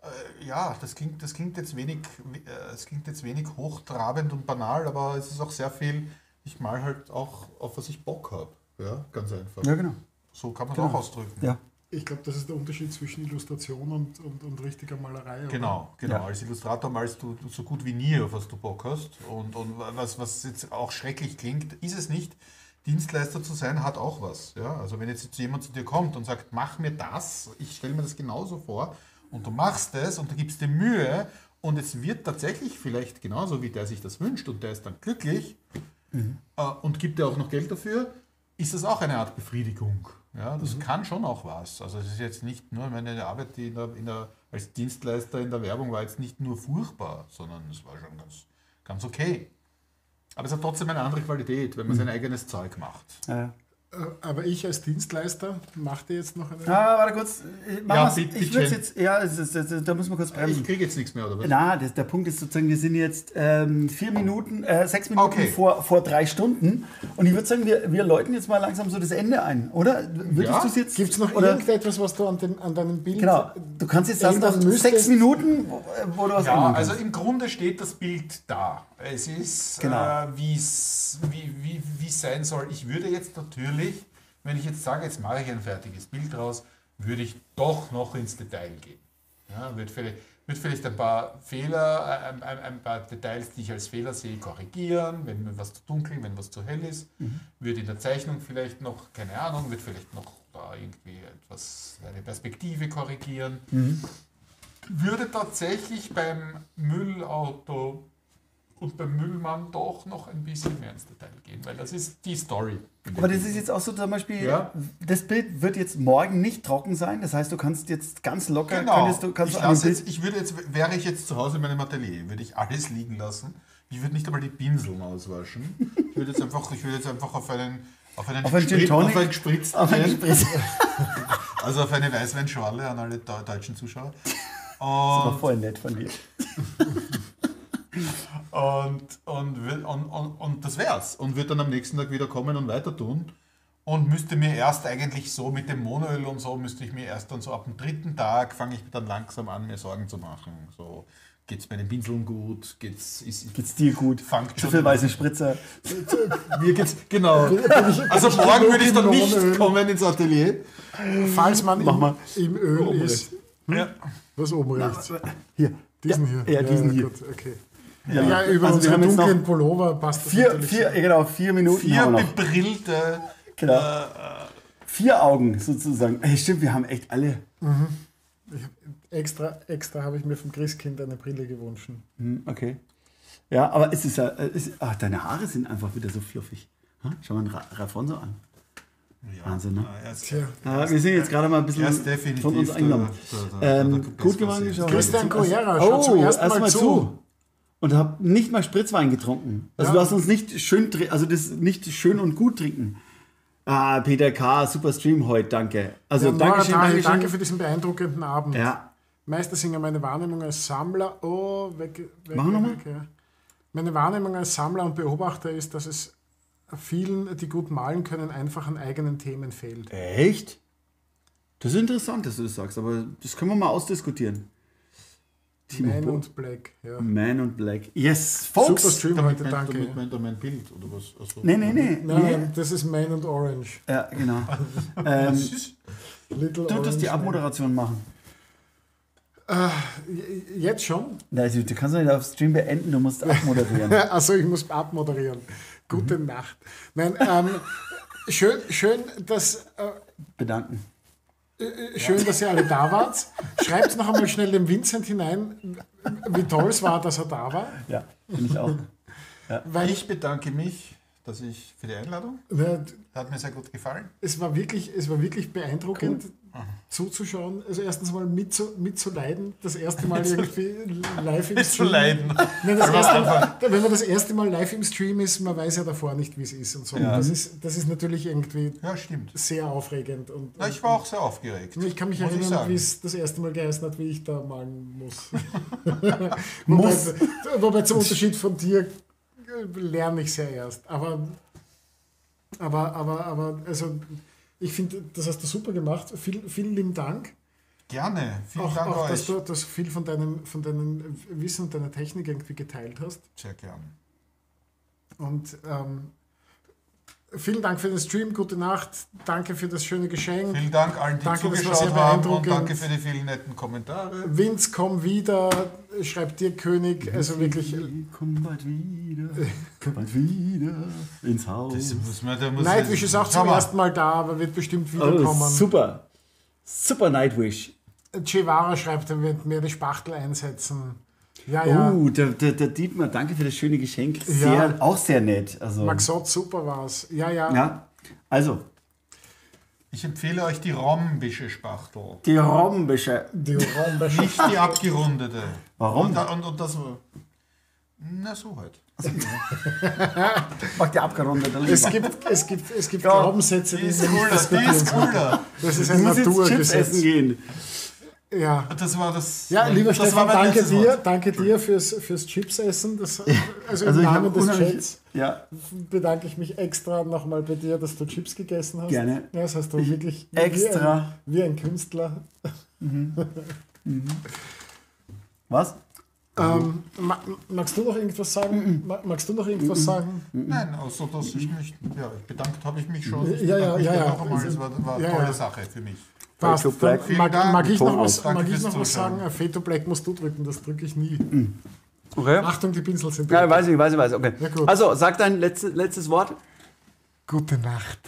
äh, ja, das klingt, das klingt jetzt wenig, äh, es klingt jetzt wenig hochtrabend und banal, aber es ist auch sehr viel, ich mal halt auch, auf was ich Bock habe. Ja, ganz einfach. ja genau, So kann man es Genau. auch ausdrücken. ja. Ich glaube, das ist der Unterschied zwischen Illustration und, und, und richtiger Malerei. oder? Genau, genau. Ja. Als Illustrator malst du so gut wie nie, auf was du Bock hast. Und, und was, was jetzt auch schrecklich klingt, ist es nicht. Dienstleister zu sein hat auch was. Ja? Also wenn jetzt jemand zu dir kommt und sagt, mach mir das, ich stelle mir das genauso vor und du machst es und du gibst dir Mühe und es wird tatsächlich vielleicht genauso, wie der sich das wünscht und der ist dann glücklich äh, und gibt dir auch noch Geld dafür, ist das auch eine Art Befriedigung. Ja, das kann schon auch was. Also es ist jetzt nicht nur meine Arbeit, die in der, in der, als Dienstleister in der Werbung war jetzt nicht nur furchtbar, sondern es war schon ganz, ganz okay. Aber es hat trotzdem eine andere Qualität, wenn man sein eigenes Zeug macht. Ja. Äh, Aber ich als Dienstleister mache dir jetzt noch eine. Ah, warte kurz. äh, Ja, bitte, ich würde jetzt, ja, es ist, das, da müssen wir kurz bremsen. Ich kriege jetzt nichts mehr, oder was? Na, das, der Punkt ist sozusagen, wir sind jetzt ähm, vier Minuten, äh, sechs Minuten Okay. vor, vor drei Stunden. Und ich würde sagen, wir, wir läuten jetzt mal langsam so das Ende ein, oder? Würdest Ja. du es jetzt? Gibt es noch oder, irgendetwas, was du an, dem, an deinem Bild. Genau. Du kannst jetzt sagen, nach sechs Minuten, wo, wo du was Ja, also im Grunde steht das Bild da. Es ist, Genau. äh, wie wie wie es sein soll. Ich würde jetzt natürlich, wenn ich jetzt sage, jetzt mache ich ein fertiges Bild draus, würde ich doch noch ins Detail gehen. Ja, würde vielleicht, würde vielleicht ein paar Fehler, äh, ein, ein, ein paar Details, die ich als Fehler sehe, korrigieren, wenn mir was zu dunkel, wenn was zu hell ist. Würde in der Zeichnung vielleicht noch, keine Ahnung, würde vielleicht noch da irgendwie etwas, eine Perspektive korrigieren würde tatsächlich beim Müllauto und beim Müllmann doch noch ein bisschen mehr ins Detail gehen, weil das ist die Story. Aber das ist jetzt auch so zum Beispiel, Ja. das Bild wird jetzt morgen nicht trocken sein. Das heißt, du kannst jetzt ganz locker, Genau. könntest du, kannst ich, du jetzt, ich würde jetzt, wäre ich jetzt zu Hause in meinem Atelier, würde ich alles liegen lassen. Ich würde nicht einmal die Pinseln auswaschen. Ich würde jetzt einfach, ich würde jetzt einfach auf einen, auf einen, Auf einen Gin Tonic? auf einen gespritzten auf einen. Spritz. Also auf eine Weißweinschorle an alle deu- deutschen Zuschauer. war Und, voll nett von dir. und, und, und, und, und das wär's. Und würde dann am nächsten Tag wieder kommen und weiter tun. Und müsste mir erst eigentlich so mit dem Monoöl und so, müsste ich mir erst dann so ab dem dritten Tag, fange ich dann langsam an, mir Sorgen zu machen. So, geht's bei den Pinseln gut? Geht's, ist, Geht's dir gut? Fangt Zu schon- viel weiße Spritzer. Mir geht's, genau. Also morgen würde ich dann nicht kommen ins Atelier. Falls man Mach im, mal. im Öl ist. Ja. Was oben rechts? Hier. Diesen ja, hier. Ja, diesen hier. Gut, okay. Ja, Ja, über also unseren dunklen Pullover passt das vier, vier, ja, genau, vier Minuten Vier haben wir noch. bebrillte. Genau. Vier Augen sozusagen. Hey, stimmt, wir haben echt alle. Extra, extra habe ich mir vom Christkind eine Brille gewünscht. Hm, Okay. Ja, aber es ist ja. Es ach, deine Haare sind einfach wieder so fluffig. Hm? Schau mal einen Ra- Rafonso an. Ja, Wahnsinn, ne? er ist, wir sind jetzt gerade mal ein ist bisschen von uns eingenommen. Ähm, gut gemacht. Christian ersten- Coera, schaut zum ersten Mal erst zu. Und hab nicht mal Spritzwein getrunken. Also Ja. du hast uns nicht schön, also das nicht schön und gut trinken. Ah, Peter K., super Stream heute, danke. Also Ja, Nora danke schön, Tahi, danke für diesen beeindruckenden Abend. Ja, Meistersinger, meine Wahrnehmung als Sammler. Oh, weg, weg, Mach noch mal. weg, ja. Meine Wahrnehmung als Sammler und Beobachter ist, dass es vielen, die gut malen können, einfach an eigenen Themen fehlt. echt? Das ist interessant, dass du das sagst, aber das können wir mal ausdiskutieren. Timo Man Bo- und Black. Ja. Man und Black. Yes, Super folks! Stream Damit heute, danke. damit meint er mein Bild, oder was? Also, Nee, nee, nee. nee. Nein, das ist Man und Orange. Ja, genau. ähm, Little du darfst die Abmoderation machen. Man. Jetzt schon? Nein, du kannst doch nicht auf Stream beenden, du musst abmoderieren. Also ich muss abmoderieren. Gute Nacht. Nein, ähm, schön, schön, dass, Bedanken. Äh, schön, dass ihr alle da wart. Schreibt noch einmal schnell dem Vincent hinein, wie toll es war, dass er da war. Ja, finde ich auch. Weil Ich bedanke mich, dass ich für die Einladung. Hat mir sehr gut gefallen. es, war wirklich, es war wirklich beeindruckend zuzuschauen. Also erstens mal mitzu, mitzuleiden, das erste Mal irgendwie live im Zu leiden. Nein, das erste, wenn man das erste Mal live im Stream ist, man weiß ja davor nicht, wie es ist und so. Ja. Das, ist, das ist natürlich irgendwie Ja, stimmt. sehr aufregend. Und, Na, ich war auch sehr aufgeregt. Ich kann mich erinnern, wie es das erste Mal geheißen hat, wie ich da malen muss. Muss. Wobei, wobei zum Unterschied von dir äh, lerne ich es ja erst. Aber, aber, aber, aber also ich finde, das hast du super gemacht. Vielen, vielen lieben Dank. Gerne. Vielen Auch, Dank auch dass euch. du dass viel von deinem, von deinem Wissen und deiner Technik irgendwie geteilt hast. Sehr gern. Und ähm, vielen Dank für den Stream, gute Nacht, danke für das schöne Geschenk. Vielen Dank allen, die Danke, zugeschaut haben und danke für die vielen netten Kommentare. Vince, komm wieder, schreibt dir König, also wirklich. Komm bald wieder, komm bald wieder ins Haus. Das muss man, da muss Nightwish ist auch zum ersten Mal da, aber wird bestimmt Oh, wiederkommen. super. Super Nightwish. Chevara schreibt, er wird mehr die Spachtel einsetzen. Ja, ja. Oh, der, der, der Dietmar, danke für das schöne Geschenk. Sehr, Ja. Auch sehr nett. Also, Maxot, super war's. Ja, ja. ja, also, Ich empfehle euch die Romwische Spachtel. die Rombische. Die Rombe Nicht die abgerundete. Warum? Und, und, und das. Na, so halt. Mach die abgerundete es gibt, es gibt, es gibt Ja, Glaubenssätze, Die die ist cooler, die ist sind. cooler. Das ist ein Chips Naturgesetz. essen gehen. Ja. Das war das. Ja, lieber das Stefan, danke dir, Wort. danke dir fürs, fürs Chips-Essen. Das, also im Also ich Namen des Chats Ja, bedanke ich mich extra nochmal bei dir, dass du Chips gegessen hast. Gerne. Ja, das hast du Ich- wirklich extra. Wie, ein, wie ein Künstler. was? Ähm, ma, magst du noch irgendwas sagen? Ma, magst du noch irgendwas sagen? Nein, also dass ich mich, ja, bedankt habe ich mich schon. Ich Ja, ja, bedanke mich ja, ja. Noch einmal. Das war, war eine Ja, tolle ja. Sache für mich. Passt. to Black. Dann mag, mag ich noch was, mag ich noch was sagen? Fade to Black musst du drücken, das drücke ich nie. Okay. Achtung, die Pinsel sind Ja, drüber. weiß ich, weiß ich, weiß ich. Okay. Ja. Also, sag dein letztes, letztes Wort. Gute Nacht.